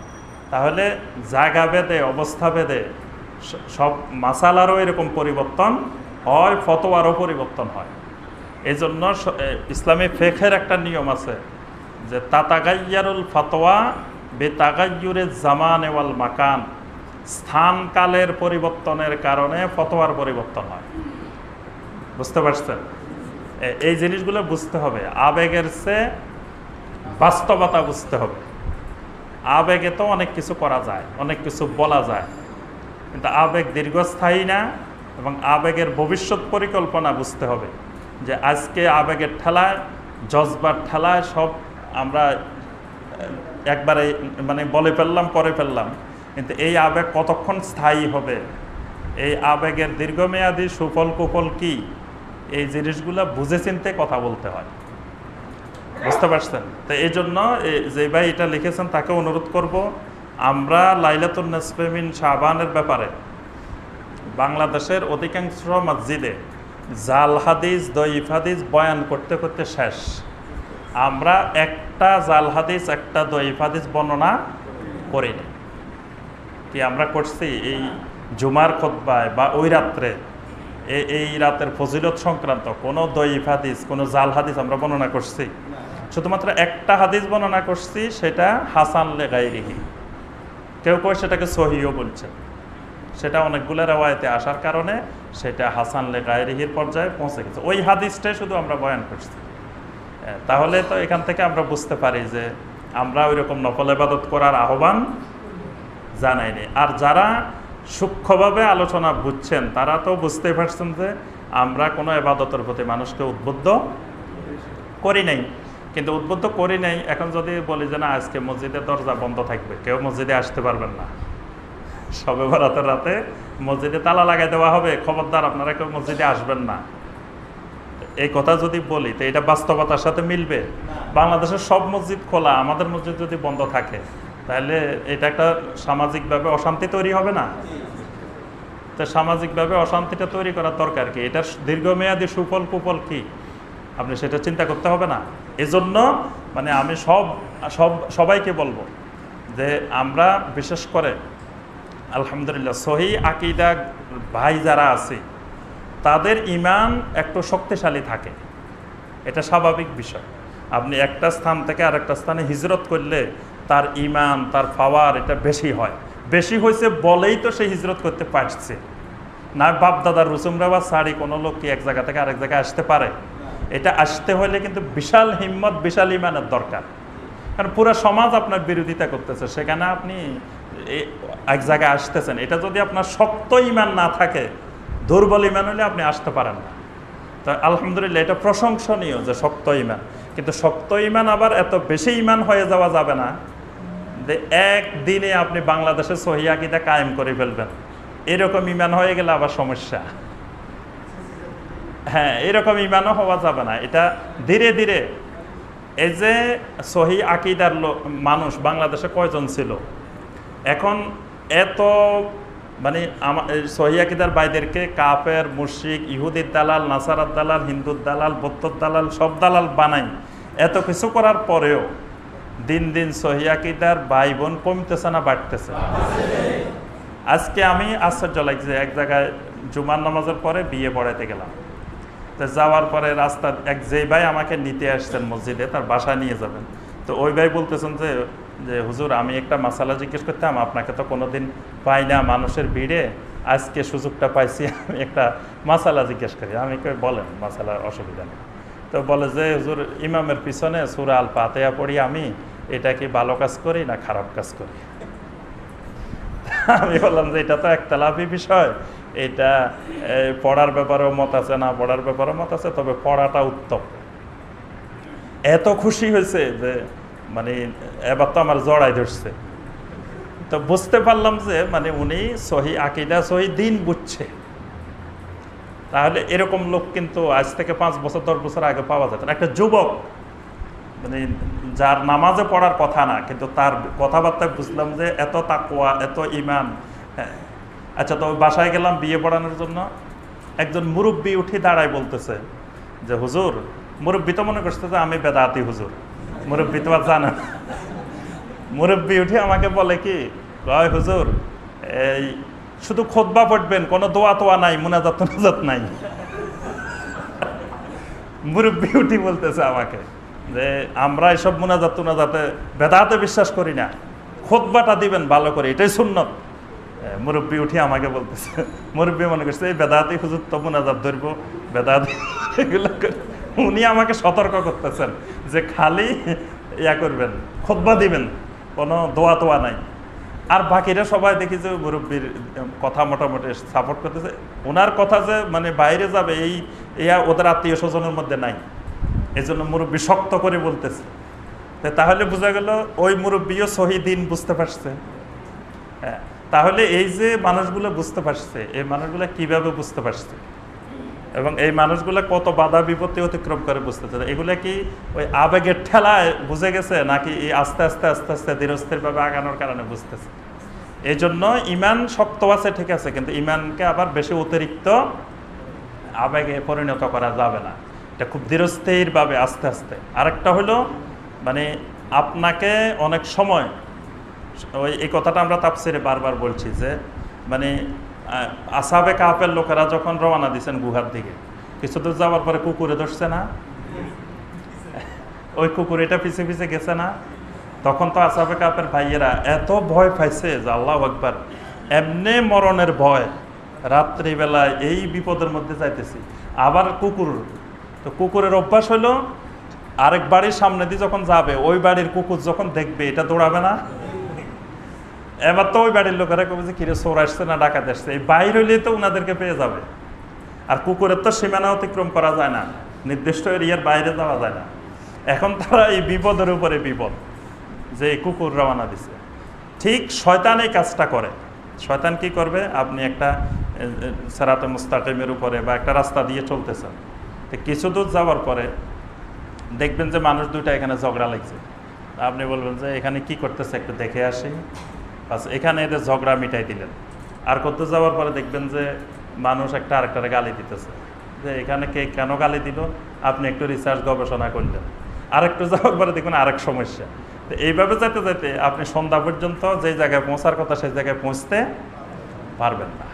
তাহলে জায়গা ভেদে, অবস্থা ভেদে সব মাসালারও এরকম পরিবর্তন হয়, ফতোয়ারও পরিবর্তন হয়। এই জন্য স- ইসলামী ফেখের একটা নিয়ম আছে যে, তাতাগাইয়ারুল ফতোয়া বেতাগাইয়ুরে জামান ওয়াল মাকান। স্থান কালের পরিবর্তনের কারণে ফতোয়ার পরিবর্তন হয়। বুঝতে পারছেন? এই জিনিসগুলো বুঝতে হবে। আবেগের চেয়ে বাস্তবতা বুঝতে হবে। আবেগে তো অনেক কিছু করা যায়, অনেক কিছু বলা যায়। কিন্তু আবেগ দীর্ঘস্থায়ী না এবং আবেগের ভবিষ্যৎ পরিকল্পনা বুঝতে হবে। যে আজকে আবেগের ঠেলায় জজবার ঠেলায় সব আমরা একবারে মানে বলে ফেললাম করে ফেললাম। কিন্তু এই আবেগ কতক্ষণ স্থায়ী হবে? এই আবেগের দীর্ঘমেয়াদী সুফল কুফল কি? এই জিনিসগুলো বুঝে চিনতে কথা বলতে হয়। বুঝতে পারছেন? তো এই জন্য যে ভাই এটা লিখেছেন, তাকে অনুরোধ করব, আমরা লাইলাতুল নাসফেমিন শাহবানের ব্যাপারে বাংলাদেশের অধিকাংশ মসজিদে জাল হাদিস দইফ হাদিস বয়ান করতে করতে শেষ। আমরা একটা জাল হাদিস, একটা দইফ হাদিস বর্ণনা করিনি কি আমরা করছি? এই জুমার খোদ্বায় বা ওই রাত্রে এই রাতের ফজিলত সংক্রান্ত কোনো দইফ হাদিস, কোনো জাল হাদিস আমরা বর্ণনা করছি? শুধুমাত্র একটা হাদিস বর্ণনা করছি, সেটা হাসান লেগাইরিহি কেউ কেউ সেটাকে সহিও বলছে। সেটা অনেকগুলো রেওয়ায়তে আসার কারণে সেটা হাসান লেগাইরিহির পর্যায়ে পৌঁছে গেছে। ওই হাদিসটাই শুধু আমরা বয়ান করছি। তাহলে তো এখান থেকে আমরা বুঝতে পারি যে আমরা ওই রকম নফল এবাদত করার আহ্বান জানাইনি আর যারা সূক্ষ্মভাবে আলোচনা বুঝছেন, তারা তো বুঝতেই পারছেন যে আমরা কোনো এবাদতের প্রতি মানুষকে উদ্বুদ্ধ করি নাই। কিন্তু উদ্বুদ্ধ করি নাই, এখন যদি বলি যে না, আজকে মসজিদের দরজা বন্ধ থাকবে, কেউ মসজিদে আসতে পারবেন না। সবে বরাতের রাতে মসজিদে তালা লাগাই দেওয়া হবে। খবরদার, আপনারা কেউ মসজিদে আসবেন না। এই কথা যদি বলি, তো এটা বাস্তবতার সাথে মিলবে। বাংলাদেশের সব মসজিদ খোলা, আমাদের মসজিদ যদি বন্ধ থাকে, তাহলে এটা একটা সামাজিকভাবে অশান্তি তৈরি হবে না? তো সামাজিকভাবে অশান্তিটা তৈরি করার দরকার কি? এটার দীর্ঘমেয়াদী সুফল কুফল কি? আপনি সেটা চিন্তা করতে হবে না। এজন্য মানে আমি সব সব, সবাইকে বলব যে আমরা, বিশেষ করে আলহামদুলিল্লাহ, সহি আকিদা ভাই যারা আছে, তাদের ইমান একটু শক্তিশালী থাকে। এটা স্বাভাবিক বিষয়। আপনি একটা স্থান থেকে আরেকটা স্থানে হিজরত করলে তার ইমান, তার পাওয়ার এটা বেশি হয়। বেশি হয়েছে বলেই তো সে হিজরত করতে পারছে। না বাপ দাদার রুসুমরা বা শাড়ি কোনো লোক কি এক জায়গা থেকে আরেক জায়গায় আসতে পারে? এটা আসতে হলে কিন্তু বিশাল হিম্মত, বিশাল ইমানের দরকার। কারণ পুরো সমাজ আপনার বিরোধিতা করতেছে। সেখানে আপনি এক জায়গায় আসতেছেন। এটা যদি আপনার শক্ত ইমান না থাকে, দুর্বল ইমান হলে আপনি আসতে পারেন না। তো আলহামদুলিল্লাহ, এটা প্রশংসনীয় যে শক্ত ইমান। কিন্তু শক্ত ইমান আবার এত বেশি ইমান হয়ে যাওয়া যাবে না যে একদিনে আপনি বাংলাদেশে সহিয়াকিদা কায়েম করে ফেলবেন। এরকম ইমান হয়ে গেলে আবার সমস্যা। হ্যাঁ এরকম ইমানও হওয়া যাবে না। এটা ধীরে ধীরে এই যে সহি আকিদার মানুষ, বাংলাদেশে কয়জন ছিল? এখন এত মানে আমার সহি আকিদার বাইদেরকে কাফের মুশিক ইহুদির দালাল, নাসারার দালাল, হিন্দুর দালাল, বৌদ্ধর দালাল, সব দালাল বানাই। এত কিছু করার পরেও দিন দিন সহিয়াকিদার ভাই বোন কমতেছে না, বাড়তেছে। আজকে আমি আশ্চর্য লাগছে, এক জায়গায় জুমার নামাজের পরে বিয়ে পড়াইতে গেলাম। তো যাওয়ার পরে রাস্তা এক যে ভাই আমাকে নিতে আসছেন মসজিদে, তার বাসায় নিয়ে যাবেন। তো ওই ভাই বলতেছেন যে যে, হুজুর, আমি একটা মাসালা জিজ্ঞেস করতাম, আপনাকে তো কোনোদিন পাই না মানুষের ভিড়ে। আজকে সুযোগটা পাইছি, আমি একটা মাসালা জিজ্ঞেস করি। আমি বলেন, মাসালার অসুবিধা নেই। তো বলে যে, হুজুর, ইমামের পিছনে সুরা আল পাতেয়া পড়ি আমি, এটা কি ভালো কাজ করি না খারাপ কাজ করি? আমি বললাম যে, এটা তো একতলাফি বিষয়। এটা পড়ার ব্যাপারেও মত আছে, না পড়ার ব্যাপারেও মত আছে, তবে পড়াটা উত্তম। এত খুশি হয়েছে যে মানে এবার তো আমার জড়াই ধরছে। তো বুঝতে পারলাম যে মানে উনি সহি আকিদা, সহি দিন বুঝছে। তাহলে এরকম লোক কিন্তু আজ থেকে পাঁচ বছর, দশ বছর আগে পাওয়া যেত একটা যুবক মানে যার নামাজে পড়ার কথা না, কিন্তু তার কথাবার্তায় বুঝলাম যে, এত তাকুয়া এত ইমান হ্যাঁ। আচ্ছা তো বাসায় গেলাম বিয়ে পড়ানোর জন্য। একজন মুরব্বী উঠে দাঁড়ায় বলতেছে যে, হুজুর, মুরব্বী তো মনে করছে যে, আমি বেদাতি হুজুর। মুরব্বী তো জানে। মুরব্বী উঠে আমাকে বলে কি কয় হুজুর এই শুধু খোদবা পড়বেন কোনো দোয়া তোয়া নাই মুনাজাত মুনাজাত নাই। মুরব্বী উঠি বলতেছে আমাকে যে আমরা এসব মুনাজাত তুনাজাতে বেদাতে বিশ্বাস করি না। খোদবাটা দিবেন ভালো করে এটাই এ, মুরব্বী উঠি আমাকে বলতেছে মুরব্বী মনে করছে এই বেদাতি হুজুর তো মুনাজাত ধরবো বেদাতি এগুলো। উনি আমাকে সতর্ক করতেছেন যে খালি ইয়া করবেন, খোদবা দিবেন, কোনো দোয়া তোয়া নাই। আর বাকিরা সবাই দেখি যে মুরব্বীর কথা মোটামুটি সাপোর্ট করতেছে। ওনার কথা যে মানে বাইরে যাবে, এই ইয়া ওদের আত্মীয় স্বজনের মধ্যে নাই। এই জন্য মুরব্বী শক্ত করে বলতেছে। তাহলে বোঝা গেল ওই মুরব্বীও সহি দিন বুঝতে পারছে। হ্যাঁ তাহলে এই যে মানুষগুলো বুঝতে পারছে, এই মানুষগুলো কীভাবে বুঝতে পারছে? এবং এই মানুষগুলো কত বাধা বিপত্তি অতিক্রম করে বুঝতেছে এগুলো কি ওই আবেগের ঠেলায় বুঝে গেছে নাকি আস্তে আস্তে আস্তে আস্তে ধীরস্থিরভাবে আগানোর কারণে বুঝতেছে? এই জন্য ইমান শক্ত আছে, ঠিক আছে, কিন্তু ইমানকে আবার বেশি অতিরিক্ত আবেগে পরিণত করা যাবে না। এটা খুব ধীরস্থিরভাবে আস্তে আস্তে। আরেকটা হলো মানে আপনাকে অনেক সময়, ওই এই কথাটা আমরা তাপসিরে বারবার বলছি যে মানে আসাবে কাপের লোকেরা যখন রওনা দিচ্ছেন গুহার দিকে কিছু দূর যাওয়ার পরে কুকুরে ধরছে না? ওই কুকুর এটা পিছে পিছে গেছে না? তখন তো আসাবে কাপের ভাইয়েরা এত ভয় পাইছে যে আল্লাহ একবার এমনি মরণের ভয়, রাত্রিবেলায় এই বিপদের মধ্যে যাইতেছি। আবার কুকুর, তো কুকুরের অভ্যাস হলো আরেক বাড়ির সামনে দিয়ে যখন যাবে, ওই বাড়ির কুকুর যখন দেখবে, এটা দৌড়াবে না? এবার তো ওই বাড়ির লোকেরা কবে যে, কিরে, চোর আসছে না, ডাকাত আসছে? এই বাইর হইলেই তো ওনাদেরকে পেয়ে যাবে। আর কুকুরের তো সীমানা অতিক্রম করা যায় না, নির্দিষ্ট এরিয়ার বাইরে যাওয়া যায় না। এখন তারা এই বিপদের উপরে বিপদ, যে কুকুর রওনা দিছে। ঠিক শয়তান এই কাজটা করে। শয়তান কি করবে? আপনি একটা সেরাতে মুস্তাকিমের উপরে বা একটা রাস্তা দিয়ে চলতেছেন। তো কিছু দূর যাওয়ার পরে দেখবেন যে মানুষ দুইটা এখানে ঝগড়া লাগছে। আপনি বলবেন যে, এখানে কি করতেছে? একটু দেখে আসি। বাস, এখানে এদের ঝগড়া মিটাই দিলেন। আর করতে যাওয়ার পরে দেখবেন যে মানুষ একটা আরেকটারে গালি দিতেছে। যে এখানে কে কেন গালি দিল? আপনি একটু রিসার্চ গবেষণা করলেন। আরেকটু যাওয়ার পরে দেখবেন আরেক সমস্যা। তো এইভাবে যেতে যেতে আপনি সন্ধ্যা পর্যন্ত যে জায়গায় পৌঁছার কথা সেই জায়গায় পৌঁছতে পারবেন না।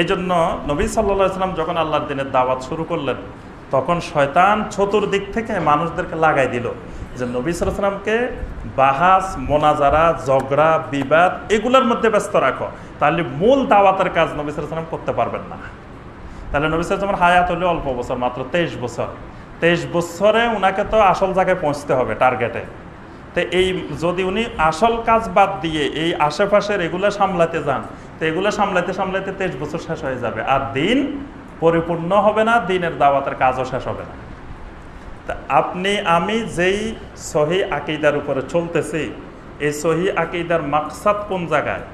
এই জন্য নবী সাল্লা ইসলাম যখন আল্লাহর দিনের দাওয়াত শুরু করলেন, তখন শয়তান চতুর্দিক থেকে মানুষদেরকে লাগাই দিল। যে নবী সালামকে বাহাস, মোনাজারা, ঝগড়া, বিবাদ এগুলোর মধ্যে ব্যস্ত রাখো। তাহলে মূল দাওয়াতের কাজ নবী সালাম করতে পারবেন না। তাহলে নবী সালামের হায়াত হলে অল্প বছর, মাত্র তেইশ বছর। তেইশ বছরে ওনাকে তো আসল জায়গায় পৌঁছতে হবে টার্গেটে তো এই যদি উনি আসল কাজ বাদ দিয়ে এই আশেপাশের এগুলো সামলাতে যান, তো এগুলো সামলাতে সামলাতে তেইশ বছর শেষ হয়ে যাবে। আর দিন পরিপূর্ণ হবে না, দিনের দাওয়াতের কাজও শেষ হবে না। তা আপনি, আমি যেই সহি আকিদার উপরে চলতেছি, এই সহি আকিদার মাকসাদ কোন জায়গায়?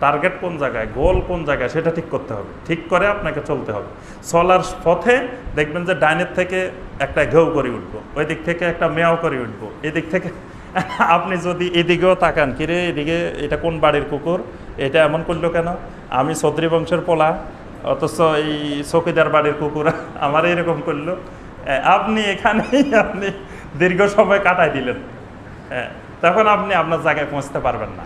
টার্গেট কোন জায়গায়? গোল কোন জায়গায়? সেটা ঠিক করতে হবে। ঠিক করে আপনাকে চলতে হবে। চলার পথে দেখবেন যে ডাইনের থেকে একটা ঘেউ করে উঠবো, ওই দিক থেকে একটা মেয়াও করে উঠবো এদিক থেকে আপনি যদি এদিকেও তাকান কিরে এদিকে এটা কোন বাড়ির কুকুর? এটা এমন করল কেন? আমি সদ্রি বংশের পোলা, অথচ এই চকিদার বাড়ির কুকুর আমার এরকম করল। আপনি এখানেই আপনি দীর্ঘ সময় কাটাই দিলেন। হ্যাঁ তখন আপনি আপনার জায়গায় পৌঁছতে পারবেন না।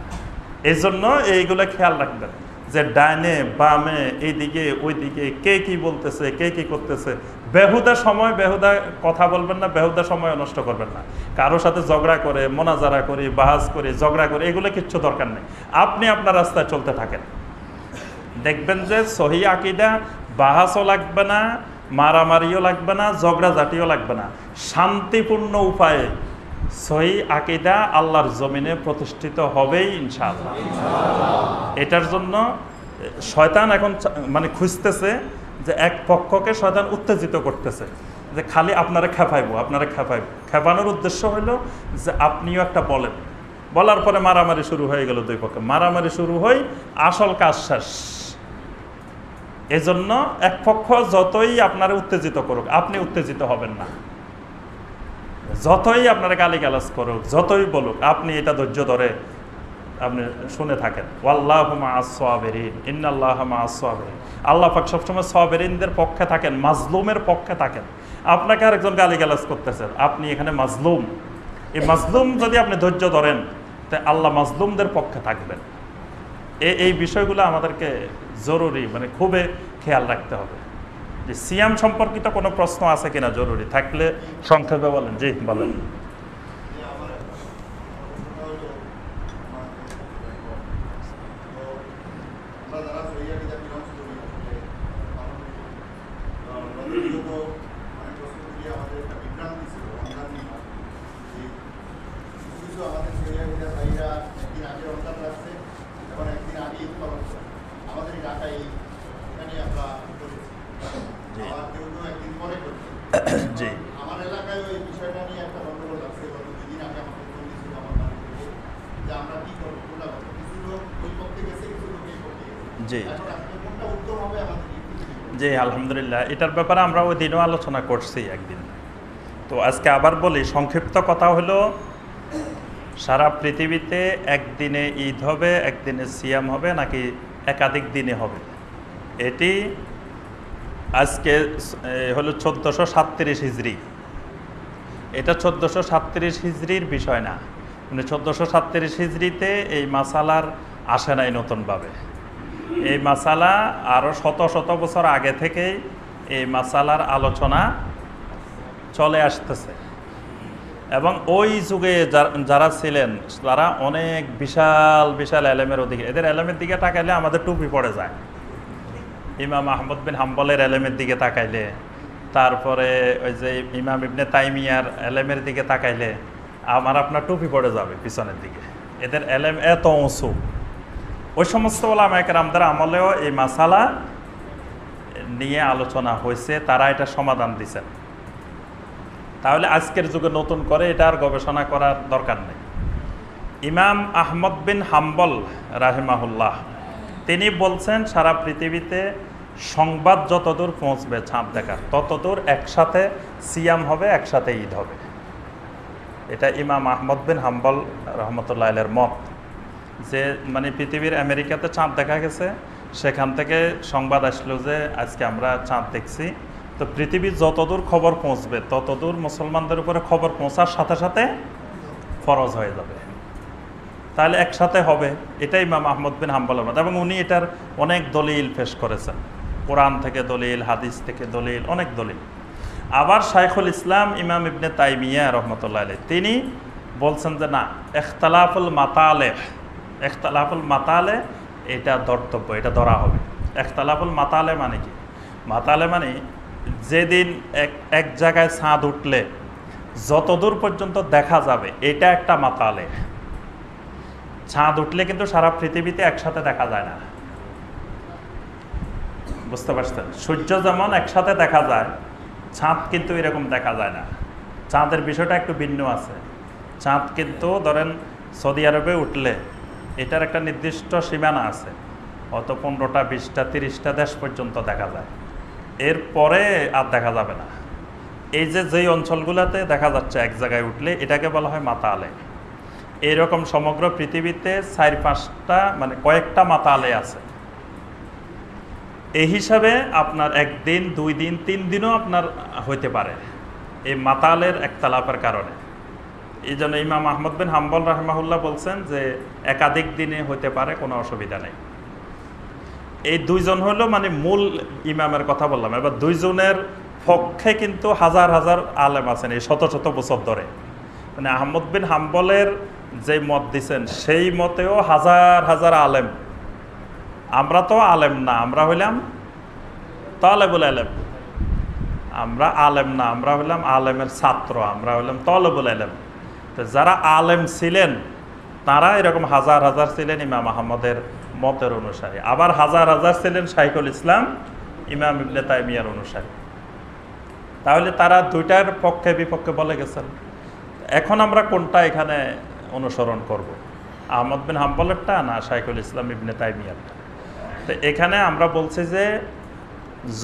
এই জন্য এইগুলো খেয়াল রাখবেন যে ডাইনে, বামে, এইদিকে, ওইদিকে কে কি বলতেছে, কে কি করতেছে। বেহুদা সময় বেহুদা কথা বলবেন না, বেহুদা সময় নষ্ট করবেন না। কারোর সাথে ঝগড়া করে, মোনাজারা করি, বাহাজ করে, ঝগড়া করে, এগুলো কিচ্ছু দরকার নেই। আপনি আপনার রাস্তায় চলতে থাকেন। দেখবেন যে সহি আকিদা বাহাসও লাগবে না মারামারিও লাগবে না ঝগড়াঝাটিও লাগবে না। শান্তিপূর্ণ উপায়ে সহি আকিদা আল্লাহর জমিনে প্রতিষ্ঠিত হবেই ইনশাআল্লাহ। এটার জন্য শয়তান এখন মানে খুঁজতেছে যে এক পক্ষকে শয়তান উত্তেজিত করতেছে, যে খালি আপনারা খেপাইবো আপনারা খেপাইবো। খেপানোর উদ্দেশ্য হলো যে আপনিও একটা বলেন। বলার পরে মারামারি শুরু হয়ে গেল দুই পক্ষে। মারামারি শুরু হয় আসল কাজ শেষ। এজন্য এক পক্ষ যতই আপনারা উত্তেজিত করুক, আপনি উত্তেজিত হবেন না। যতই আপনারা গালিগালাজ করুক, যতই বলুক, আপনি এটা ধৈর্য ধরে আপনি শুনে থাকেন। ওয়াল্লাহ আল্লাহ পাক সবসময় সবেরিনদের পক্ষে থাকেন, মাজলুমের পক্ষে থাকেন। আপনাকে আরেকজন গালি গালিগালাজ করতেছেন, আপনি এখানে মাজলুম। এই মাজলুম যদি আপনি ধৈর্য ধরেন, তা আল্লাহ মাজলুমদের পক্ষে থাকবেন। এই এই বিষয়গুলো আমাদেরকে জরুরি মানে খুবই খেয়াল রাখতে হবে। যে সিয়াম সম্পর্কিত কোনো প্রশ্ন আছে কিনা জরুরি? থাকলে সংক্ষেপে বলেন। জি, বলেন যে আমার প্রশ্নটা হলো তো আমরা যারা সহিয়া কিতাব বিলংস করি আসলে আমাদের বিগত অনেক বছর ধরে আমাদের একটা বিভ্রান্তি ছিল রমজান নিয়ে যে কিছু কিছু আমাদের সহিয়া কিতাব ভাইরা একদিন আগে রমজান রাখছে এবং একদিন আগে ঈদ পালন করে আমাদের এই ঢাকায় এখানে আমরা করেছি জি। আবার কেউ কেউ একদিন পরে করছে জি আমার এলাকায় ওই বিষয়টা নিয়ে একটা গন্ডগোল আছে গত দুই দিন আগে আমাকে ফোন দিয়েছিল আমার বাড়ি থেকে যে আমরা কি করব কোনটা করব কিছু লোক ওই পক্ষে গেছে কিছু লোক এই পক্ষে গেছে জি। এখন আসলে কোনটা উত্তম হবে আমাদের জি আলহামদুলিল্লাহ এটার ব্যাপারে আমরা ওই দিনও আলোচনা করছি একদিন। তো আজকে আবার বলি, সংক্ষিপ্ত কথা হলো, সারা পৃথিবীতে একদিনে ঈদ হবে, একদিনে সিয়াম হবে, নাকি একাধিক দিনে হবে? এটি আজকে হলো চোদ্দোশো সাতত্রিশ হিজড়ি এটা চোদ্দোশো সাতত্রিশ হিজড়ির বিষয় না। মানে চোদ্দোশো সাতত্রিশ হিজড়িতে এই মাসালার আসে নাই নতুনভাবে। এই মাসালা আরও শত শত বছর আগে থেকেই এই মাসালার আলোচনা চলে আসতেছে। এবং ওই যুগে যারা ছিলেন, তারা অনেক বিশাল বিশাল এলেমের ওদিকে। এদের এলেমের দিকে তাকাইলে আমাদের টুপি পড়ে যায়। ইমাম আহমদ বিন হাম্বলের এলেমের দিকে তাকাইলে, তারপরে ওই যে ইমাম ইবনে তাইমিয়ার এলেমের দিকে তাকাইলে, আমার আপনার টুপি পড়ে যাবে পিছনের দিকে। এদের এলেম এত উঁচু। ওই সমস্ত ওলামায়কের আমাদের আমলেও এই মাসালা নিয়ে আলোচনা হয়েছে, তারা এটা সমাধান দিছেন তাহলে আজকের যুগে নতুন করে এটা আর গবেষণা করার দরকার নেই। ইমাম আহমদ বিন হাম্বল রাহেমাহুল্লাহ, তিনি বলছেন, সারা পৃথিবীতে সংবাদ যতদূর পৌঁছবে ছাপ দেখার, ততদূর একসাথে সিয়াম হবে, একসাথে ঈদ হবে। এটা ইমাম আহমদ বিন হাম্বল রহমতুল্লাহ মত। যে মানে পৃথিবীর আমেরিকাতে চাঁদ দেখা গেছে সেখান থেকে সংবাদ আসলো যে আজকে আমরা চাঁদ দেখছি। তো পৃথিবীর যতদূর খবর পৌঁছবে, ততদূর মুসলমানদের উপরে খবর পৌঁছার সাথে সাথে ফরজ হয়ে যাবে। তাহলে একসাথে হবে, এটাই ইমাম আহমদ বিন হাম্বলের মত। এবং উনি এটার অনেক দলিল পেশ করেছেন। কোরআন থেকে দলিল, হাদিস থেকে দলিল, অনেক দলিল। আবার শাইখুল ইসলাম ইমাম ইবনে তাইমিয়া রহমতুল্লাহ আলী তিনি বলছেন যে না, এখতালাফুল মাতালে এখতালাফুল মাতালে এটা ধর্তব্য, এটা ধরা হবে। একতালাফুল মাতালে মানে কি? মাতালে মানে যেদিন এক এক জায়গায় ছাদ উঠলে যতদূর পর্যন্ত দেখা যাবে, এটা একটা মাতালে। ছাদ উঠলে কিন্তু সারা পৃথিবীতে একসাথে দেখা যায় না। বুঝতে পারছেন? সূর্য যেমন একসাথে দেখা যায় চাঁদ কিন্তু এরকম দেখা যায় না। চাঁদের বিষয়টা একটু ভিন্ন আছে। চাঁদ কিন্তু ধরেন সৌদি আরবে উঠলে এটার একটা নির্দিষ্ট সীমানা আছে। অত পনেরোটা, বিশটা, তিরিশটা দেশ পর্যন্ত দেখা যায়। এরপরে আর দেখা যাবে না। এই যে যেই অঞ্চলগুলোতে দেখা যাচ্ছে এক জায়গায় উঠলে, এটাকে বলা হয় মাতা আলে এইরকম সমগ্র পৃথিবীতে চার, পাঁচটা মানে কয়েকটা মাতা আলে আছে। এই হিসাবে আপনার একদিন, দুই দিন, তিন দিনও আপনার হইতে পারে। এই মাতালের একতালাপের কারণে। এই জন্য ইমাম আহমদ বিন হাম্বল রাহমাহুল্লাহ বলছেন যে একাধিক দিনে হইতে পারে, কোনো অসুবিধা নেই। এই দুইজন হলো মানে মূল ইমামের কথা বললাম। এবার দুইজনের পক্ষে কিন্তু হাজার হাজার আলেম আছেন, এই শত শত বছর ধরে। মানে আহমদ বিন হাম্বলের যে মত দিছেন, সেই মতেও হাজার হাজার আলেম। আমরা তো আলেম না, আমরা হইলাম তলেবুল আলেম। আমরা আলেম না, আমরা হইলাম আলেমের ছাত্র, আমরা হইলাম তলেবুল আলেম। তো যারা আলেম ছিলেন, তারা এরকম হাজার হাজার ছিলেন ইমাম আহমদের মতের অনুসারী। আবার হাজার হাজার ছিলেন শাইখুল ইসলাম, ইমাম ইবনে তাইমিয়ার অনুসারী। তাহলে তারা দুইটার পক্ষে বিপক্ষে বলে গেছেন। এখন আমরা কোনটা এখানে অনুসরণ করব। আহমদ বিন হাম্বলেরটা না শাইখুল ইসলাম ইবনে তাইমিয়ারটা? তো এখানে আমরা বলছি যে,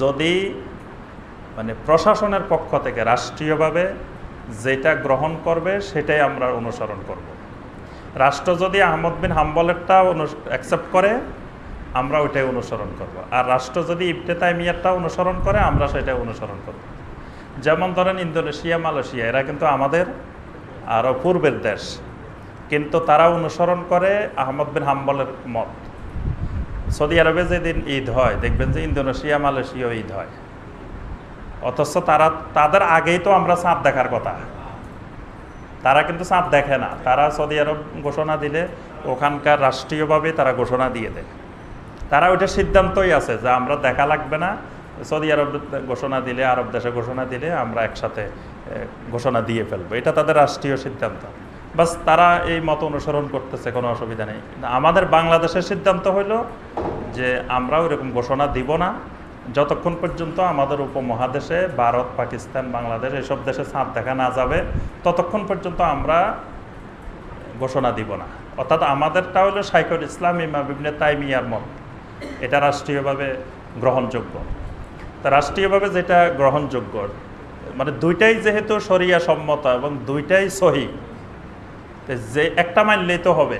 যদি মানে প্রশাসনের পক্ষ থেকে রাষ্ট্রীয়ভাবে যেটা গ্রহণ করবে, সেটাই আমরা অনুসরণ করব। রাষ্ট্র যদি আহমদ বিন হাম্বলেরটা অ্যাকসেপ্ট করে, আমরা ওইটাই অনুসরণ করব। আর রাষ্ট্র যদি ইবনে তাইমিয়ারটা অনুসরণ করে, আমরা সেটাই অনুসরণ করব যেমন ধরেন ইন্দোনেশিয়া, মালয়েশিয়া, এরা কিন্তু আমাদের আরও পূর্বের দেশ কিন্তু তারা অনুসরণ করে আহমদ বিন হাম্বলের মত সৌদি আরবে যেদিন ঈদ হয়, দেখবেন যে ইন্দোনেশিয়া, মালয়েশিয়াও ঈদ হয় অথচ তারা, তাদের আগেই তো আমরা চাঁদ দেখার কথা। তারা কিন্তু চাঁদ দেখে না। তারা সৌদি আরব ঘোষণা দিলে, ওখানকার রাষ্ট্রীয়ভাবে তারা ঘোষণা দিয়ে দেয়। তারা ওইটা সিদ্ধান্তই আছে যে আমরা দেখা লাগবে না। সৌদি আরব ঘোষণা দিলে, আরব দেশে ঘোষণা দিলে আমরা একসাথে ঘোষণা দিয়ে ফেলব। এটা তাদের রাষ্ট্রীয় সিদ্ধান্ত। বাস, তারা এই মত অনুসরণ করতেছে, কোনো অসুবিধা নেই। আমাদের বাংলাদেশের সিদ্ধান্ত হলো যে আমরা ওইরকম ঘোষণা দিব না। যতক্ষণ পর্যন্ত আমাদের উপমহাদেশে ভারত, পাকিস্তান, বাংলাদেশ এসব দেশে চাঁদ দেখা না যাবে, ততক্ষণ পর্যন্ত আমরা ঘোষণা দিব না। অর্থাৎ আমাদেরটা হলো সাইকুল ইসলাম, ইমাম ইবনে তাইমিয়ার মত। এটা রাষ্ট্রীয়ভাবে গ্রহণযোগ্য। তা রাষ্ট্রীয়ভাবে যেটা গ্রহণযোগ্য মানে দুইটাই যেহেতু সরিয়া সম্মত এবং দুইটাই সহি যে একটা মানলেই তো হবে।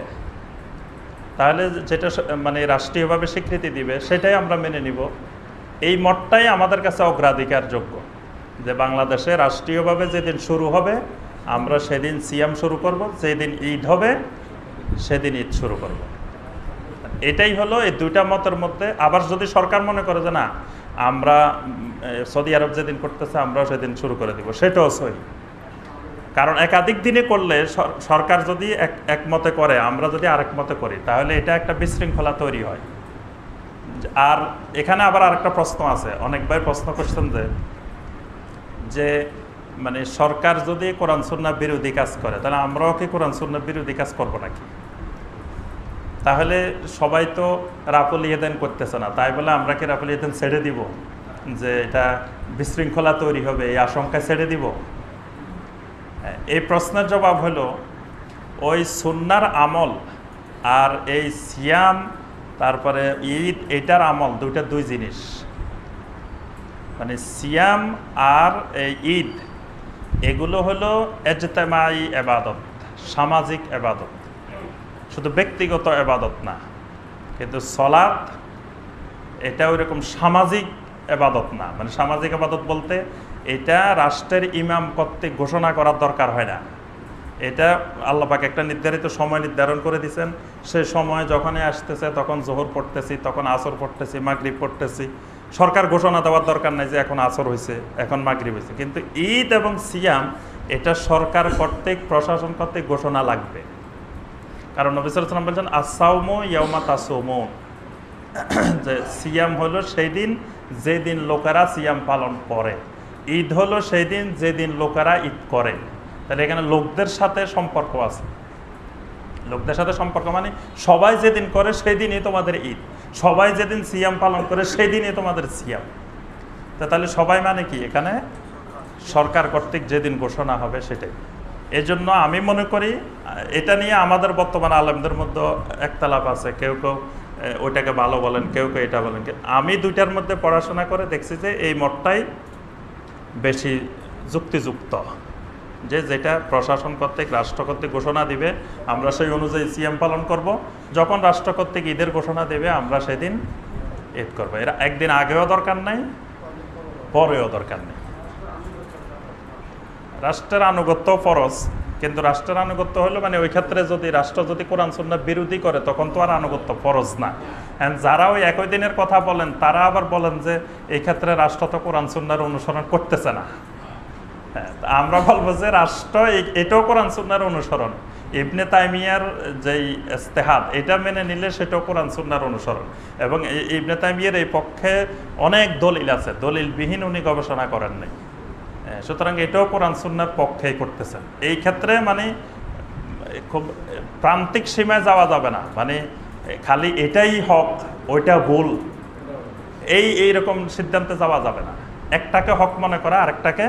তাহলে যেটা মানে রাষ্ট্রীয়ভাবে স্বীকৃতি দিবে, সেটাই আমরা মেনে নিব। এই মতটাই আমাদের কাছে অগ্রাধিকার যোগ্য যে বাংলাদেশে রাষ্ট্রীয়ভাবে যেদিন শুরু হবে, আমরা সেদিন সিয়াম শুরু করব, যেদিন ঈদ হবে, সেদিন ঈদ শুরু করব। এটাই হলো এই দুইটা মতের মধ্যে। আবার যদি সরকার মনে করে যে না, আমরা সৌদি আরব যেদিন করতেছে আমরাও সেদিন শুরু করে দিব, সেটাও সই কারণ একাধিক দিনে করলে সরকার যদি এক, একমতে করে, আমরা যদি আরেক মতে করি, তাহলে এটা একটা বিশৃঙ্খলা তৈরি হয়। আর এখানে আবার আরেকটা প্রশ্ন আছে। অনেকবার প্রশ্ন করছেন যে যে মানে সরকার যদি কোরআন বিরোধী কাজ করে, তাহলে আমরাও কি কোরআন সুন্না বিরোধী কাজ করব নাকি? তাহলে সবাই তো রাফুল ইয়েদেন করতেছে না। তাই বলে আমরা কি রাফুল ইয়েদেন ছেড়ে দিব? যে এটা বিশৃঙ্খলা তৈরি হবে, এই আশঙ্কায় ছেড়ে দিব? এই প্রশ্নের জবাব হলো, ওই সুন্নার আমল আর এই সিয়াম তারপরে ঈদ, এটার আমল, দুইটা দুই জিনিস। মানে সিয়াম আর এই ঈদ, এগুলো হলো এজতেমাই এবাদত, সামাজিক এবাদত। শুধু ব্যক্তিগত এবাদত না, কিন্তু সলাৎ, এটা ওইরকম সামাজিক এবাদত না। মানে সামাজিক আবাদত বলতে এটা রাষ্ট্রের ইমাম কর্তৃক ঘোষণা করার দরকার হয় না। এটা আল্লাপাক একটা নির্ধারিত সময় নির্ধারণ করে দিয়েছেন সে সময় যখনই আসতেছে, তখন জোহর পড়তেছি, তখন আসর পড়তেছি, মাগরিব পড়তেছি। সরকার ঘোষণা দেওয়ার দরকার নাই যে এখন আসর হয়েছে এখন মাগরিব হয়েছে কিন্তু ঈদ এবং সিয়াম, এটা সরকার কর্তৃক, প্রশাসন কর্তৃক ঘোষণা লাগবে। কারণ নবিসাম বলছেন আসাউমো ইয়ামা তাসৌমো যে সিয়াম হলো সেই দিন যেদিন লোকেরা সিয়াম পালন করে। ঈদ হলো সেই দিন যেদিন লোকেরা ঈদ করে। তাহলে এখানে লোকদের সাথে সম্পর্ক আছে। লোকদের সাথে সম্পর্ক মানে সবাই যেদিন করে সেই দিনই তোমাদের ঈদ। সবাই যেদিন সিয়াম পালন করে সেই দিনই তোমাদের সিয়াম। তা তাহলে সবাই মানে কি? এখানে সরকার কর্তৃক যেদিন ঘোষণা হবে সেটাই। এই জন্য আমি মনে করি, এটা নিয়ে আমাদের বর্তমান আলেমদের মধ্যে একতালাপ আছে। কেউ কেউ ওইটাকে ভালো বলেন, কেউ কেউ এটা বলেন। আমি দুইটার মধ্যে পড়াশোনা করে দেখছি যে এই মতটাই বেশি যুক্তিযুক্ত। যে যেটা প্রশাসন কর্তৃক, রাষ্ট্র কর্তৃক ঘোষণা দিবে, আমরা সেই অনুযায়ী সিএম পালন করব। যখন রাষ্ট্র কর্তৃক ঈদের ঘোষণা দেবে, আমরা সেদিন ঈদ করব। এরা একদিন আগেও দরকার নাই, পরেও দরকার নেই। রাষ্ট্রের আনুগত্য ফরজ, কিন্তু রাষ্ট্রের আনুগত্য হলো মানে ওই ক্ষেত্রে যদি রাষ্ট্র যদি কোরআন সুন্নাহ বিরোধী করে, তখন তো আর আনুগত্য ফরজ না। যারা ওই একই দিনের কথা বলেন, তারা আবার বলেন যে, এই ক্ষেত্রে রাষ্ট্র তো কোরআন সুন্নার অনুসরণ করতেছে না। আমরা বলব যে রাষ্ট্র এটাও কোরআন সুন্নার অনুসরণ। ইবনে তাইমিয়ার যেই ইস্তেহাদ, এটা মেনে নিলে সেটাও কোরআন সুন্নার অনুসরণ। এবং ইবনে তাইমিয়ার এই পক্ষে অনেক দলিল আছে, দলিলবিহীন উনি গবেষণা করেন নাই। সুতরাং এটাও কোরআন সুন্নার পক্ষেই করতেছেন। এই ক্ষেত্রে মানে খুব প্রান্তিক সীমায় যাওয়া যাবে না। মানে খালি এটাই হক, ওইটা ভুল। এই এই রকম সিদ্ধান্তে যাওয়া যাবে না। একটাকে হক মনে করা, আরেকটাকে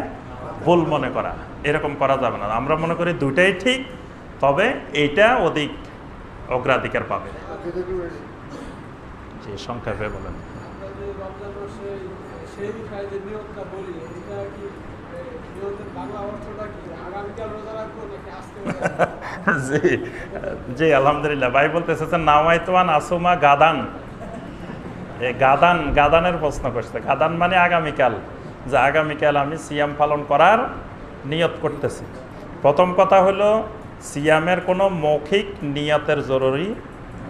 ভুল মনে করা এরকম করা যাবে না। আমরা মনে করি দুইটাই ঠিক তবে এইটা অধিক অগ্রাধিকার পাবে। যে সংক্ষেপে বলেন? জি জি আলহামদুলিল্লাহ। ভাই বলতেছে যে নাওয়াইতোয়ান আসুমা গাদান। গাদান গাদানের প্রশ্ন করছে। গাদান মানে আগামীকাল। যে আগামীকাল আমি সিয়াম পালন করার নিয়ত করতেছি। প্রথম কথা হলো, সিয়ামের কোনো মৌখিক নিয়তের জরুরি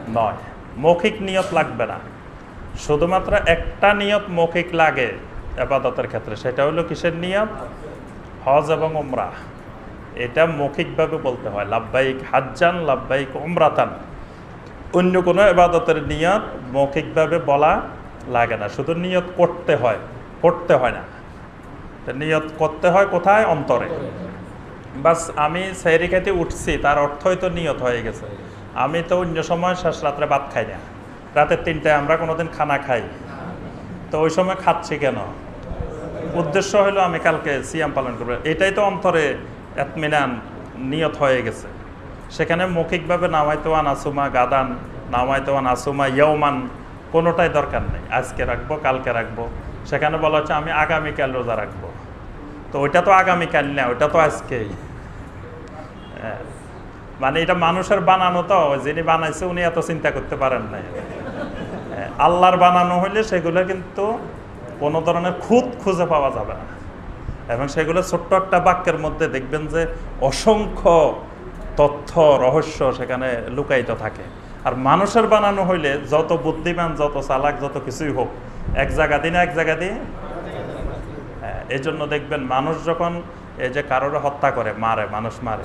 নয়। মৌখিক নিয়ত লাগবে না। শুধুমাত্র একটা নিয়ত মৌখিক লাগে আপাততের ক্ষেত্রে, সেটা হলো কিসের নিয়ত? হজ এবং উমরা। এটা মৌখিকভাবে বলতে হয়। লাভবাহিক হাজ্জান লাভবাহিক উমরাতান। অন্য কোনো এবাদতের নিয়ত মৌখিকভাবে বলা লাগে না। শুধু নিয়ত করতে হয় পড়তে হয় না। নিয়ত করতে হয় কোথায়? অন্তরে। বাস আমি সেহরি খাইতে উঠছি, তার অর্থই তো নিয়ত হয়ে গেছে। আমি তো অন্য সময় শেষ রাত্রে ভাত খাই না। রাতের তিনটায় আমরা কোনোদিন খানা খাই। তো ওই সময় খাচ্ছি কেন? উদ্দেশ্য হলো আমি কালকে সিয়াম পালন করব। এটাই তো অন্তরে এতমিনান নিয়ত হয়ে গেছে। সেখানে মৌখিকভাবে নামাইতোয়ান আসুমা গাদান নামাইতোয়ান আসুমা ইয়ৌমান কোনোটাই দরকার নেই। আজকে রাখব, কালকে রাখব। সেখানে বলা হচ্ছে আমি আগামীকাল রোজা রাখব। তো ওইটা তো আগামীকাল না ওইটা তো আজকেই। হ্যাঁ। মানে এটা মানুষের বানানো তো যিনি বানাইছে উনি এত চিন্তা করতে পারেন নাই। হ্যাঁ, আল্লাহর বানানো হইলে সেগুলো কিন্তু কোনো ধরনের খুঁত খুঁজে পাওয়া যাবে না। এবং সেগুলো ছোট্ট একটা বাক্যের মধ্যে দেখবেন যে অসংখ্য তথ্য রহস্য সেখানে লুকায়িত থাকে। আর মানুষের বানানো হইলে যত বুদ্ধিমান যত চালাক যত কিছুই হোক এক জায়গা দিনে এক জায়গা দিয়ে এই জন্য দেখবেন মানুষ যখন এই যে কারোর হত্যা করে, মারে, মানুষ মারে,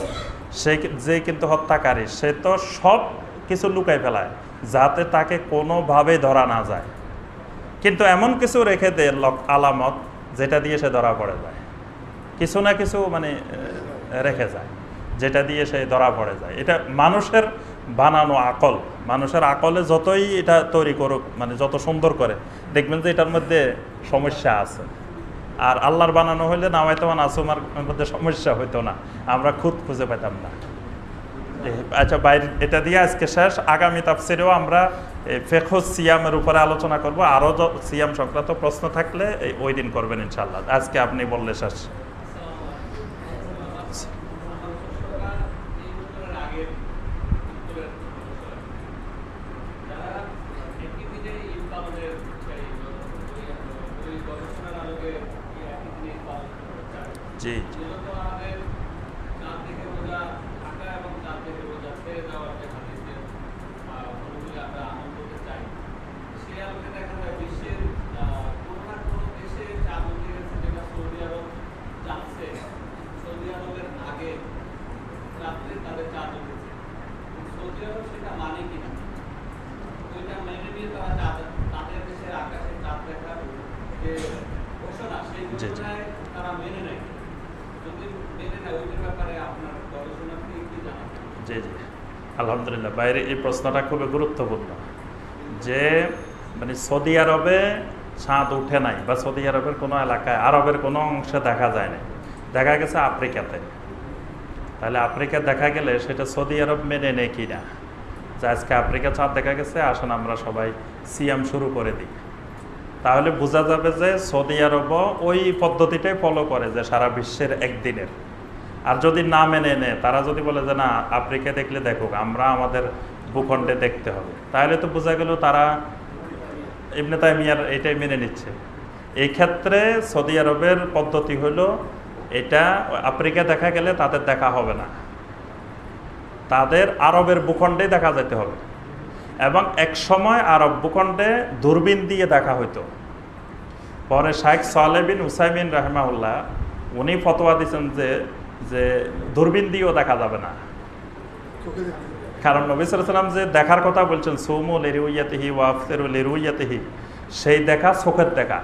সে যে কিন্তু হত্যাকারী, সে তো সব কিছু লুকাই ফেলায়, যাতে তাকে কোনোভাবে ধরা না যায়। কিন্তু এমন কিছু রেখে দেয় আলামত, যেটা দিয়ে সে ধরা পড়ে যায়। কিছু না কিছু মানে রেখে যায়, যেটা দিয়ে সে ধরা পড়ে যায়। এটা মানুষের বানানো আকল। মানুষের আকলে যতই এটা তৈরি করুক মানে যত সুন্দর করে, দেখবেন যে এটার মধ্যে সমস্যা আছে। আর আল্লাহর বানানো হইলে নামাইতমান আসুমার মধ্যে সমস্যা হইতো না, আমরা খুদ খুঁজে পেতাম না। আচ্ছা বাইরে, এটা দিয়ে আজকে শেষ। আগামী তাফসিরেও আমরা ফেখো সিয়ামের উপরে আলোচনা করব। আরও সিয়াম সংক্রান্ত প্রশ্ন থাকলে ওই দিন করবেন ইনশাল্লাহ আজকে আপনি বললে শেষ জি জি সৌদি আরবের আগে রাত্রে তাদের চাঁদ উঠেছে সৌদি আরব সেটা মানে কিনা ওইটা মেনে নিয়ে তারা চাঁদ তাদের দেশের আকাশে চাঁদ দেখার যে ঘোষণা সেই জি, জি। ঘোষণায় তারা মেনে নেয় যদি মেনে নেয় ওইটার ব্যাপারে আপনার গবেষণা থেকে কি জানা জি জি আলহামদুলিল্লাহ বাইরে এই প্রশ্নটা খুবই গুরুত্বপূর্ণ। যে মানে সৌদি আরবে চাঁদ উঠে নাই বা সৌদি আরবের কোনো এলাকায়, আরবের কোনো অংশে দেখা যায় না দেখা গেছে আফ্রিকাতে। তাহলে আফ্রিকা দেখা গেলে সেটা সৌদি আরব মেনে নেয় কি না যে আজকে আফ্রিকা চাঁদ দেখা গেছে, আসুন আমরা সবাই সিয়াম শুরু করে দিই। তাহলে বোঝা যাবে যে সৌদি আরবও ওই পদ্ধতিটাই ফলো করে যে সারা বিশ্বের একদিনের। আর যদি না মেনে নেয়, তারা যদি বলে যে না, আফ্রিকা দেখলে দেখুক, আমরা আমাদের ভূখণ্ডে দেখতে হবে। তাহলে তো বোঝা গেল তারা ইবনে তাইমিয়ার এটাই মেনে নিচ্ছে। এই ক্ষেত্রে সৌদি আরবের পদ্ধতি হলো, এটা আফ্রিকা দেখা গেলে তাদের দেখা হবে না। তাদের আরবের ভূখণ্ডেই দেখা যেতে হবে। এবং এক সময় আরব ভূখণ্ডে দূরবীন দিয়ে দেখা হইতো। পরে শাইখ সালে বিন উসাইমিন রাহমাউল্লাহ উনি ফতোয়া দিচ্ছেন যে যে দূরবীন দিয়েও দেখা যাবে না। কারণ নবী সাল্লাম যে দেখার কথা বলছেন, সৌমু লেরুইয়াতেহি ওয়াফতেরু লেরুইয়াতেহি সেই দেখা চোখের দেখা,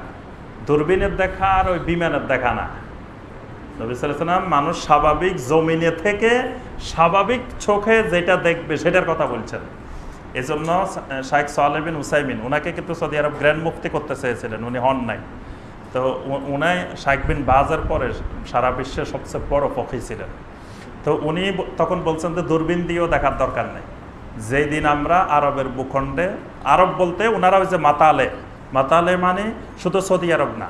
দূরবীনের দেখা আর ওই বিমানের দেখা না। নবী সাল্লাম মানুষ স্বাভাবিক জমিনে থেকে স্বাভাবিক চোখে যেটা দেখবে সেটার কথা বলছেন। এই জন্য শাইখ সালেবিন হুসাইমিন ওনাকে কিন্তু সৌদি আরব গ্র্যান্ড মুক্তি করতে চেয়েছিলেন, উনি হন নাই। তো উ- উনাই শাইখ বিন বাজার পরে সারা বিশ্বের সবচেয়ে বড় পক্ষী ছিলেন। তো উনি তখন বলছেন যে দূরবীন দিয়েও দেখার দরকার নেই। যেই দিন আমরা আরবের ভূখণ্ডে, আরব বলতে ওনারা ওই যে মাতালে। মাতালে মানে শুধু সৌদি আরব না,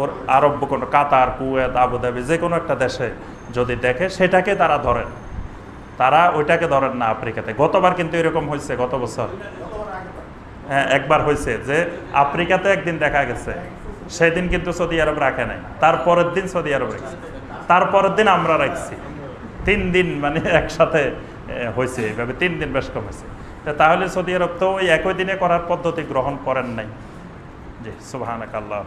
ওর আরব ভূখণ্ড, কাতার, কুয়েত, আবুধাবি যে কোনো একটা দেশে যদি দেখে সেটাকে তারা ধরেন। তারা ওইটাকে ধরেন না আফ্রিকাতে। গতবার কিন্তু এরকম হয়েছে গত বছর। হ্যাঁ একবার হয়েছে যে আফ্রিকাতে একদিন দেখা গেছে। সেদিন কিন্তু সৌদি আরব রাখে নাই। তারপরের দিন সৌদি আরব রাখছে। তারপরের দিন আমরা রাখছি। তিন দিন মানে একসাথে হয়েছে এইভাবে তিন দিন বেশ কম হয়েছে। তাহলে সৌদি আরব তো ওই একই দিনে করার পদ্ধতি গ্রহণ করেন নাই। জি সুবাহ আল্লাহ